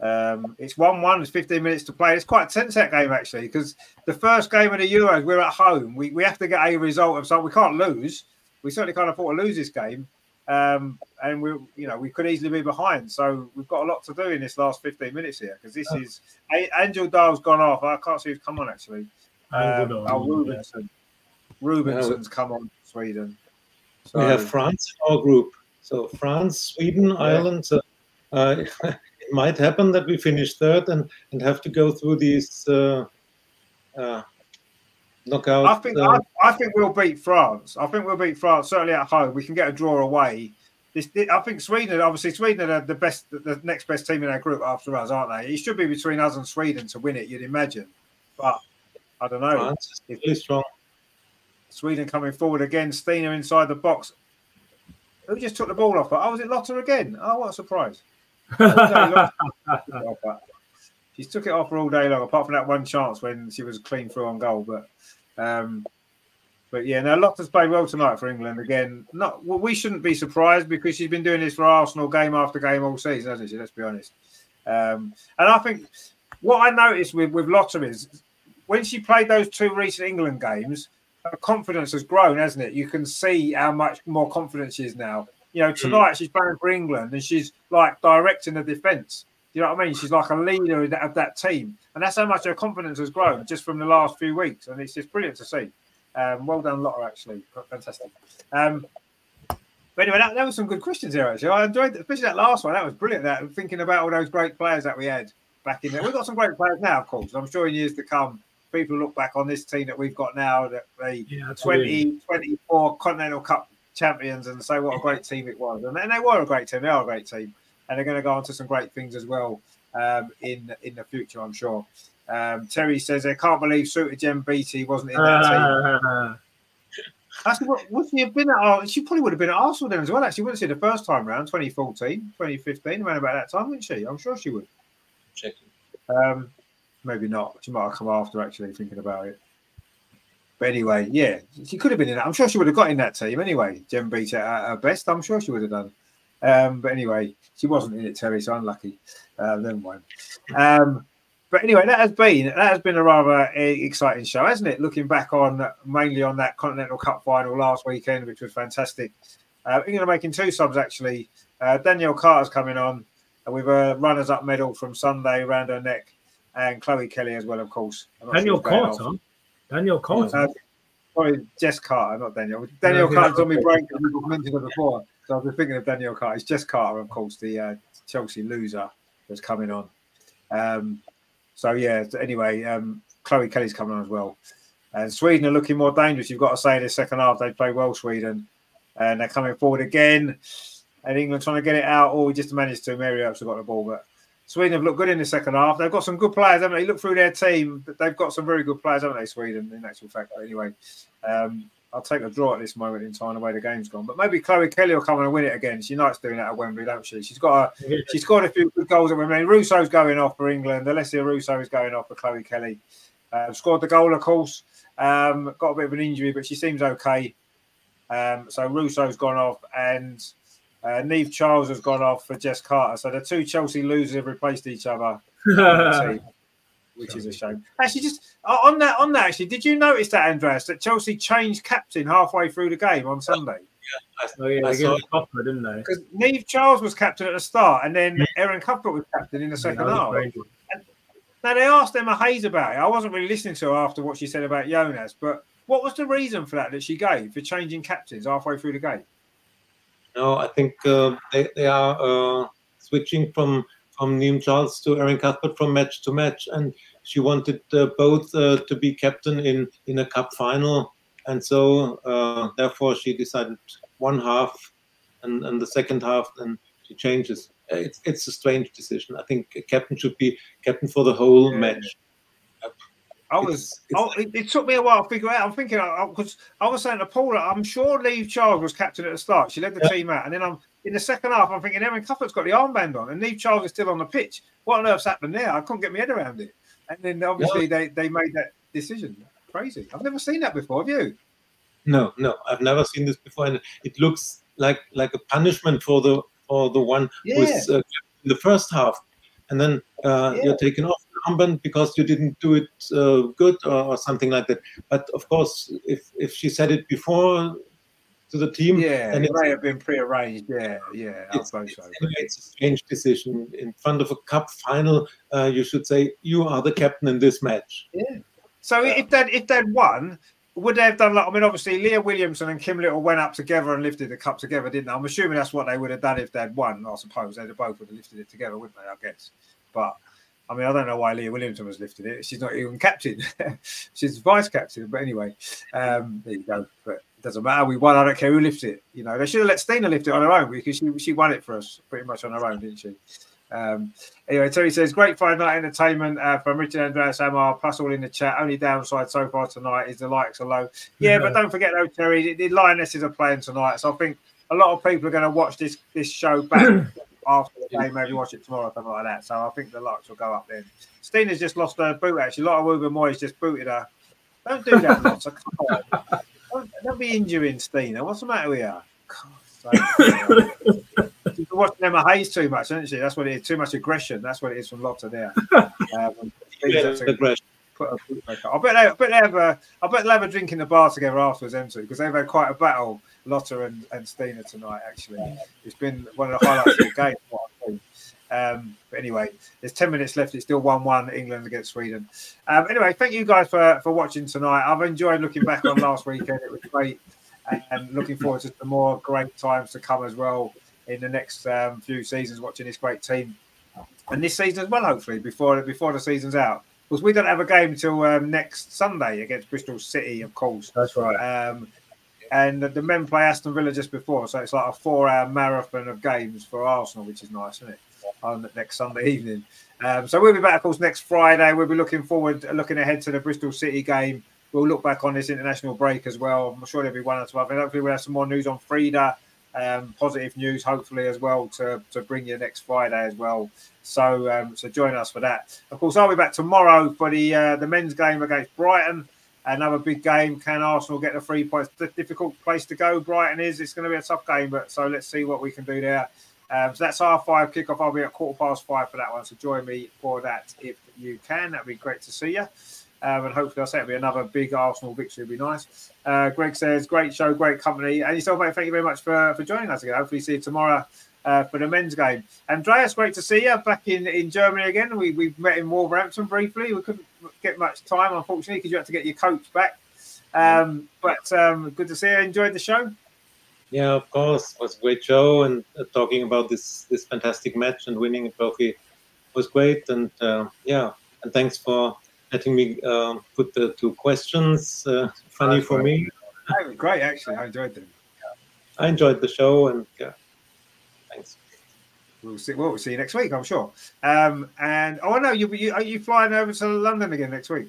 Um, it's one-one. It's 15 minutes to play. It's quite a tense that game actually because the first game of the Euros we're at home. We, we have to get a result of something. We can't lose. We certainly can't afford to lose this game. Um, and we, you know, we could easily be behind. So we've got a lot to do in this last 15 minutes here because this is A- Angeldahl's gone off. I can't see who's come on actually. Um, Angeldahl, oh, Rubensson. Rubensson's come on Sweden. So, We have France in our group. So France, Sweden, Ireland. So, uh, it might happen that we finish third and, and have to go through these uh, uh, knockout. I think uh, I, I think we'll beat France. I think we'll beat France certainly at home. We can get a draw away. This, I think Sweden, obviously, Sweden are the best, the next best team in our group after us, aren't they? It should be between us and Sweden to win it, you'd imagine. But I don't know. France is really strong. Sweden coming forward again. Stina inside the box. Who just took the ball off? Oh, was it Lotte again? Oh, what a surprise! She's took it off her all day long, apart from that one chance when she was clean through on goal. But, um, but yeah, now Lotte's played well tonight for England again. Not well, we shouldn't be surprised because she's been doing this for Arsenal game after game all season, hasn't she? Let's be honest. Um, and I think what I noticed with with Lotte is when she played those two recent England games, her confidence has grown, hasn't it? You can see how much more confident she is now. You know, tonight mm. she's playing for England and she's like directing the defence. You know what I mean? She's like a leader of that, of that, team, and that's how much her confidence has grown just from the last few weeks, and it's just brilliant to see. Um, well done, Lotte, actually, fantastic. Um, but anyway, that, that, was some good questions here. Actually, I enjoyed, especially that last one. That was brilliant. That thinking about all those great players that we had back in there. We've got some great players now, of course. I'm sure in years to come, people look back on this team that we've got now, that the yeah, 20, 24 Continental Cup champions, and say what a great team it was. And, and they were a great team. They are a great team and they're going to go on to some great things as well um, in in the future, I'm sure. Um, Terry says, I can't believe Suter Jen Beattie wasn't in that team. Actually, what, would she have been at? She probably would have been at Arsenal then as well. Actually, wouldn't she? The first time round, 2014, 2015, around about that time, wouldn't she? I'm sure she would. Checking. Um, maybe not. She might have come after actually thinking about it. But anyway, yeah, she could have been in that. I'm sure she would have got in that team anyway. Jen Beattie at her best. I'm sure she would have done. Um, but anyway, she wasn't in it, Terry, so unlucky. Uh, never mind. Um, but anyway, that has been that has been a rather uh, exciting show, hasn't it? Looking back on mainly on that Continental Cup final last weekend, which was fantastic. Uh, England are making two subs actually. Uh, Danielle Carter's coming on with a runners-up medal from Sunday around her neck, and Chloe Kelly as well, of course. Danielle Carter. Daniel Carter. Uh, sorry, Jess Carter, not Daniel. Danielle Carter's on my brain because we mentioned her before. So I've been thinking of Daniel Carter. It's Jess Carter, of course, the uh, Chelsea loser that's coming on. Um, so yeah. Anyway, um, Chloe Kelly's coming on as well. And Sweden are looking more dangerous. You've got to say in the second half they play well, Sweden, and they're coming forward again. And England trying to get it out. Oh, we just managed to. Mary Earps have got the ball, but Sweden have looked good in the second half. They've got some good players, haven't they? Look through their team. They've got some very good players, haven't they, Sweden, in actual fact. But anyway, um, I'll take a draw at this moment in time, the way the game's gone. But maybe Chloe Kelly will come and win it again. She likes doing that at Wembley, don't she? She's got a, she's got a few good goals at Wembley. Russo's going off for England. Alessia Russo is going off for Chloe Kelly. Uh, scored the goal, of course. Um, got a bit of an injury, but she seems okay. Um, so Russo's gone off, and uh, Niamh Charles has gone off for Jess Carter. So the two Chelsea losers have replaced each other. which is a shame. Actually, just on that, on that, actually, did you notice that Andreas that Chelsea changed captain halfway through the game on Sunday? Yeah, I, oh, yeah, I saw Cuthbert, didn't they? Because Niamh Charles was captain at the start, and then Erin Cuthbert was captain in the second yeah, half. now they asked Emma Hayes about it. I wasn't really listening to her after what she said about Jonas, but what was the reason for that that she gave for changing captains halfway through the game? No, I think uh, they, they are uh, switching from from Niamh Charles to Erin Cuthbert from match to match, and she wanted uh, both uh, to be captain in in a cup final, and so uh, therefore she decided one half, and, and the second half and she changes. It's it's a strange decision. I think a captain should be captain for the whole yeah. match. I was. Oh, it, it, took me a while to figure out. I'm thinking because I, I, was saying to Paula, I'm sure Niamh Charles was captain at the start. She led the yeah. team out, and then I'm in the second half. I'm thinking Erin Cuthbert's got the armband on, and Niamh Charles is still on the pitch. What on earth's happened there? I couldn't get my head around it. And then obviously they they made that decision. Crazy. I've never seen that before. Have you? No, no, I've never seen this before, and it looks like like a punishment for the for the one yeah. who's uh, in the first half, and then uh, yeah. you're taken off the armband because you didn't do it uh, good or, or, something like that. But of course, if if she said it before to the team, yeah, and it may have been prearranged. Yeah, yeah, I suppose so. It's a strange decision in front of a cup final. Uh, you should say you are the captain in this match. Yeah. So if that if they'd won, would they have done like I mean, obviously Leah Williamson and Kim Little went up together and lifted the cup together, didn't they? I'm assuming that's what they would have done if they'd won. I suppose they'd have both would have lifted it together, wouldn't they? I guess, but I mean, I don't know why Leah Williamson was lifting it. She's not even captain. She's vice captain. But anyway, um, there you go. But doesn't matter. We won. I don't care who lifts it. You know, they should have let Stina lift it on her own because she she won it for us pretty much on her own, didn't she? Um, anyway, Terry says, great Friday night entertainment uh, from Richard Andreas Amar, plus all in the chat. Only downside so far tonight is the likes are low. Yeah, but don't forget though, Terry, the, Lionesses are playing tonight. So I think a lot of people are going to watch this this show back after the game, maybe watch it tomorrow, something like that. So I think the likes will go up then. Stina's just lost her boot, actually. A Lotte Wubben-Moy's just booted her. Don't do that, Lots. Don't, don't be injuring Stina. What's the matter with you? God, She's been watching Emma Hayes too much, isn't she? That's what it is. Too much aggression. That's what it is from Lotte there. Um, Yeah, aggression. put a boot back. I bet they, I bet they have a, I bet they'll have a drink in the bar together afterwards, them two, because they've had quite a battle, Lotte and, and Stina tonight. Actually, it's been one of the highlights of the game. What I've seen. Um, but anyway, there's 10 minutes left. It's still 1 1 England against Sweden. Um, anyway, thank you guys for, for watching tonight. I've enjoyed looking back on last weekend. It was great. And looking forward to some more great times to come as well in the next um, few seasons watching this great team. And this season as well, hopefully, before before the season's out. Because we don't have a game until um, next Sunday against Bristol City, of course. That's right. Um, and the, the men play Aston Villa just before, so it's like a four-hour marathon of games for Arsenal, which is nice, isn't it? On next Sunday evening. Um, so we'll be back, of course, next Friday. We'll be looking forward, looking ahead to the Bristol City game. We'll look back on this international break as well. I'm sure there'll be one or two other. Hopefully, we'll have some more news on Frida. Um, positive news, hopefully, as well to, to bring you next Friday as well. So, um, so join us for that. Of course, I'll be back tomorrow for the uh, the men's game against Brighton. Another big game. Can Arsenal get the three points? Difficult place to go. Brighton is. It's going to be a tough game, but so let's see what we can do there. Um, so that's our five kickoff. I'll be at quarter past five for that one. So join me for that if you can. That'd be great to see you. Um, and hopefully, I'll say it'll be another big Arsenal victory. It'll be nice. Uh, Greg says, great show, great company. And yourself, mate, thank you very much for, for joining us again. Hopefully, see you tomorrow uh, for the men's game. Andreas, great to see you back in, in Germany again. We, we met in Wolverhampton briefly. We couldn't get much time, unfortunately, because you had to get your coach back. Um, but um, good to see you. Enjoyed the show. Yeah, of course, it was a great show, and uh, talking about this this fantastic match and winning a trophy was great. And uh, yeah, and thanks for letting me uh, put the two questions. Uh, funny for right. me. Great, actually. I enjoyed them. I enjoyed the show, and yeah, thanks. We'll see. Well, we'll see you next week, I'm sure. Um, and oh, no, you, you are you flying over to London again next week?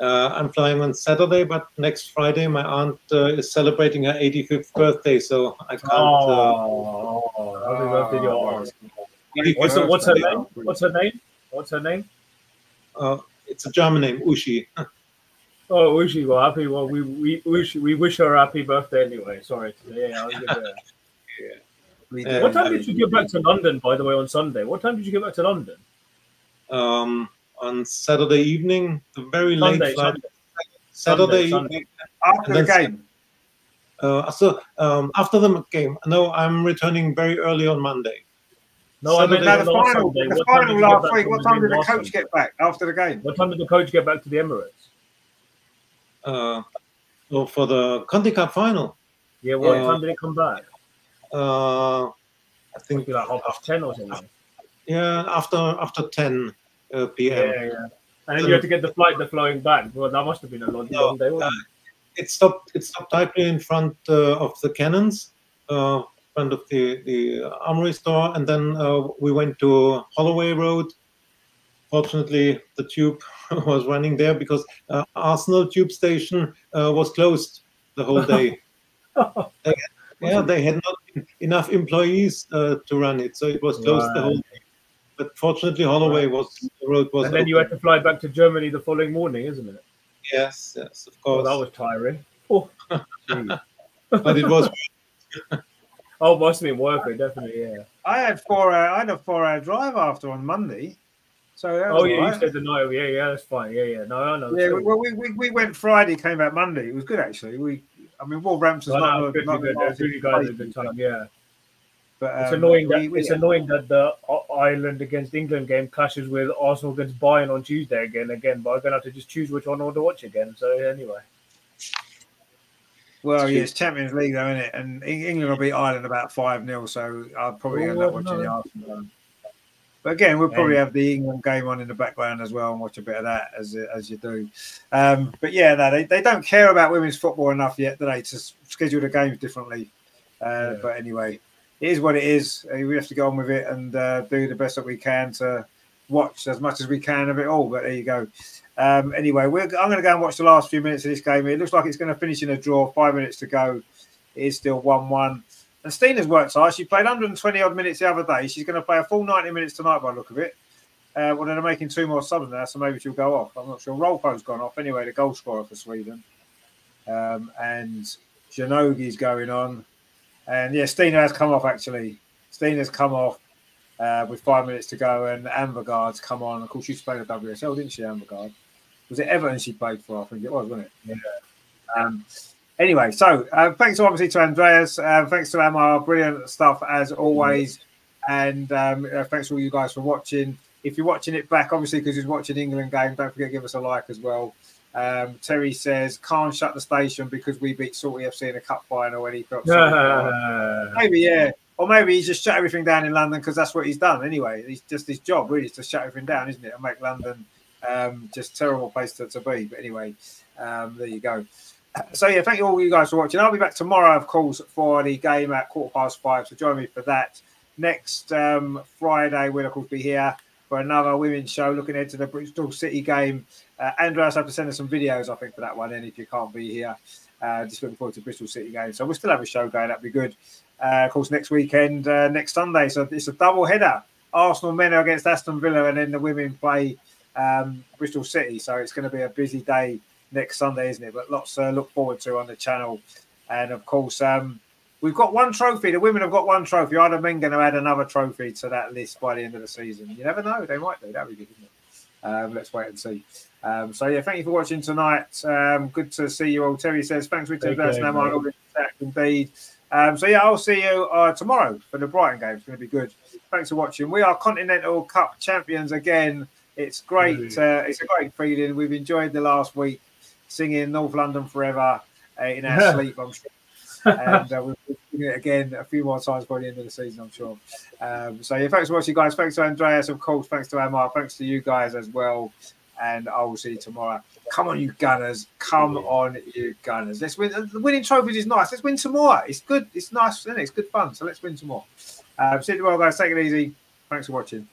Uh, I'm flying on Saturday, but next Friday my aunt uh, is celebrating her 85th birthday, so I can't. Uh, Oh, happy birthday, your aunt. What's, her, what's her name? What's her name? What's her name? uh, it's a German name, Uschi. Oh, Ushi. Well, happy. Well, we we wish we wish her a happy birthday anyway. Sorry. Yeah. I'll give her- We Yeah. What time did you get back to London? By the way, on Sunday. What time did you get back to London? um, on Saturday evening, the very late flight. Sunday. Saturday Sunday, evening. After the game? Uh, so um, after the game, no, I'm returning very early on Monday. No, I meant Saturday, No, the final, Sunday. the What time did final last week. What time did the last coach Sunday? get back after the game? What time did the coach get back to the Emirates? Uh, so for the Conti Cup final, Yeah. What Uh, time did it come back? uh, I think like half past ten or something. yeah, after after 10 uh, Yeah, p.m. yeah. And then you had to get the flight, the flowing back. Well, that must have been a long, No, long day. wasn't it? Stopped. It stopped directly in front uh, of the cannons, uh, front of the the armory store, and then uh, we went to Holloway Road. Fortunately, the tube was running there because uh, Arsenal tube station uh, was closed the whole day. yeah, they had not enough employees uh, to run it, so it was closed the whole day. But fortunately, Holloway was the road was. and then you had to fly back to Germany the following morning, isn't it? yes, yes, of Oh, course. that was tiring. Oh, but it was oh, it must have been worth it, definitely. Yeah. I had four. Hour, I had a four-hour drive after on Monday. So that oh, was Oh, yeah. all You right. said the night. Yeah, yeah. That's fine. Yeah, yeah. No, I know. Yeah, well, we, we, we went Friday, came back Monday. It was good actually. We, I mean, Wolverhampton's No, not, no, a- good, not good. a That's really guys a good time. Yeah. But It's um, annoying that we- we- it's annoying that the Ireland against England game clashes with Arsenal against Bayern on Tuesday again, again. But I'm gonna have to just choose which one I want to watch again. So anyway, Well, yeah, it's Champions League though, isn't it? And England will beat Ireland about five 0 so I'll probably Oh, end up well, watching the no. Arsenal. one. But again, we'll probably have the England game on in the background as well and watch a bit of that as as you do. Um, but yeah, no, they, they don't care about women's football enough yet, do they, to schedule the games differently. Uh, yeah. But anyway, it is what it is. Uh, we have to go on with it and uh, do the best that we can to watch as much as we can of it all. But there you go. Um, anyway, I'm going to go and watch the last few minutes of this game. It looks like it's going to finish in a draw. Five minutes to go. It is still one-one. And Stina's worked hard. She played 120 odd minutes the other day. She's going to play a full 90 minutes tonight by the look of it. Uh, well, they're making two more subs now, so maybe she'll go off. I'm not sure. Rolfo's gone off anyway, the goal scorer for Sweden. Um, and Janogi's going on. And yeah, Stina has come off actually. Stina's come off uh, with five minutes to go, and Anvegard's come on. Of course, she's played at WSL, didn't she, Anvegard? Was it Everton she played for? I think it was, wasn't it? Yeah. Um, Anyway, so uh, thanks obviously to Andreas. Uh, thanks to Amar. Brilliant stuff as always. And um, uh, thanks to all you guys for watching. If you're watching it back, obviously, because you're watching England game, don't forget to give us a like as well. Um, Terry says, can't shut the station because we beat Salty FC in a cup final when he felt Maybe, yeah. Or maybe he's just shut everything down in London because that's what he's done anyway. He's just his job, really, is to shut everything down, isn't it? And make London um, just terrible place to, to be. But anyway, um, there you go. So yeah, thank you all you guys for watching. I'll be back tomorrow, of course, for the game at quarter past five. So join me for that. Next um, Friday, we'll of course be here for another women's show, looking ahead to the Bristol City game. Uh, Andreas have to send us some videos, I think, for that one. And if you can't be here, uh, just looking forward to Bristol City game. So we'll still have a show going. That'd be good. Uh, of course, next weekend, uh, next Sunday. So it's a double header. Arsenal men are against Aston Villa, and then the women play um, Bristol City. So it's going to be a busy day next Sunday, isn't it? But lots to look forward to on the channel. And of course, um, we've got one trophy. The women have got one trophy. Either men going to add another trophy to that list by the end of the season. You never know. They might do. That'd be good? Um, let's wait and see. Um, so yeah, thank you for watching tonight. Um, good to see you all. Terry says thanks, Richard. That's now indeed. Um, so yeah, I'll see you uh, tomorrow for the Brighton game. It's going to be good. Thanks for watching. We are Continental Cup champions again. It's great. Uh, it's a great feeling. We've enjoyed the last week singing North London Forever uh, in our sleep, I'm sure. and uh, it again a few more times by the end of the season, I'm sure. Um, so, yeah, thanks for watching, guys. Thanks to Andreas, of course. Thanks to Amar. Thanks to you guys as well. And I will see you tomorrow. Come on, you Gunners. Come on, you Gunners. Let's win. The winning trophies is nice. Let's win some more. It's good. It's nice, isn't it? It's good fun. So let's win some more. Um, see you tomorrow, guys. Take it easy. Thanks for watching.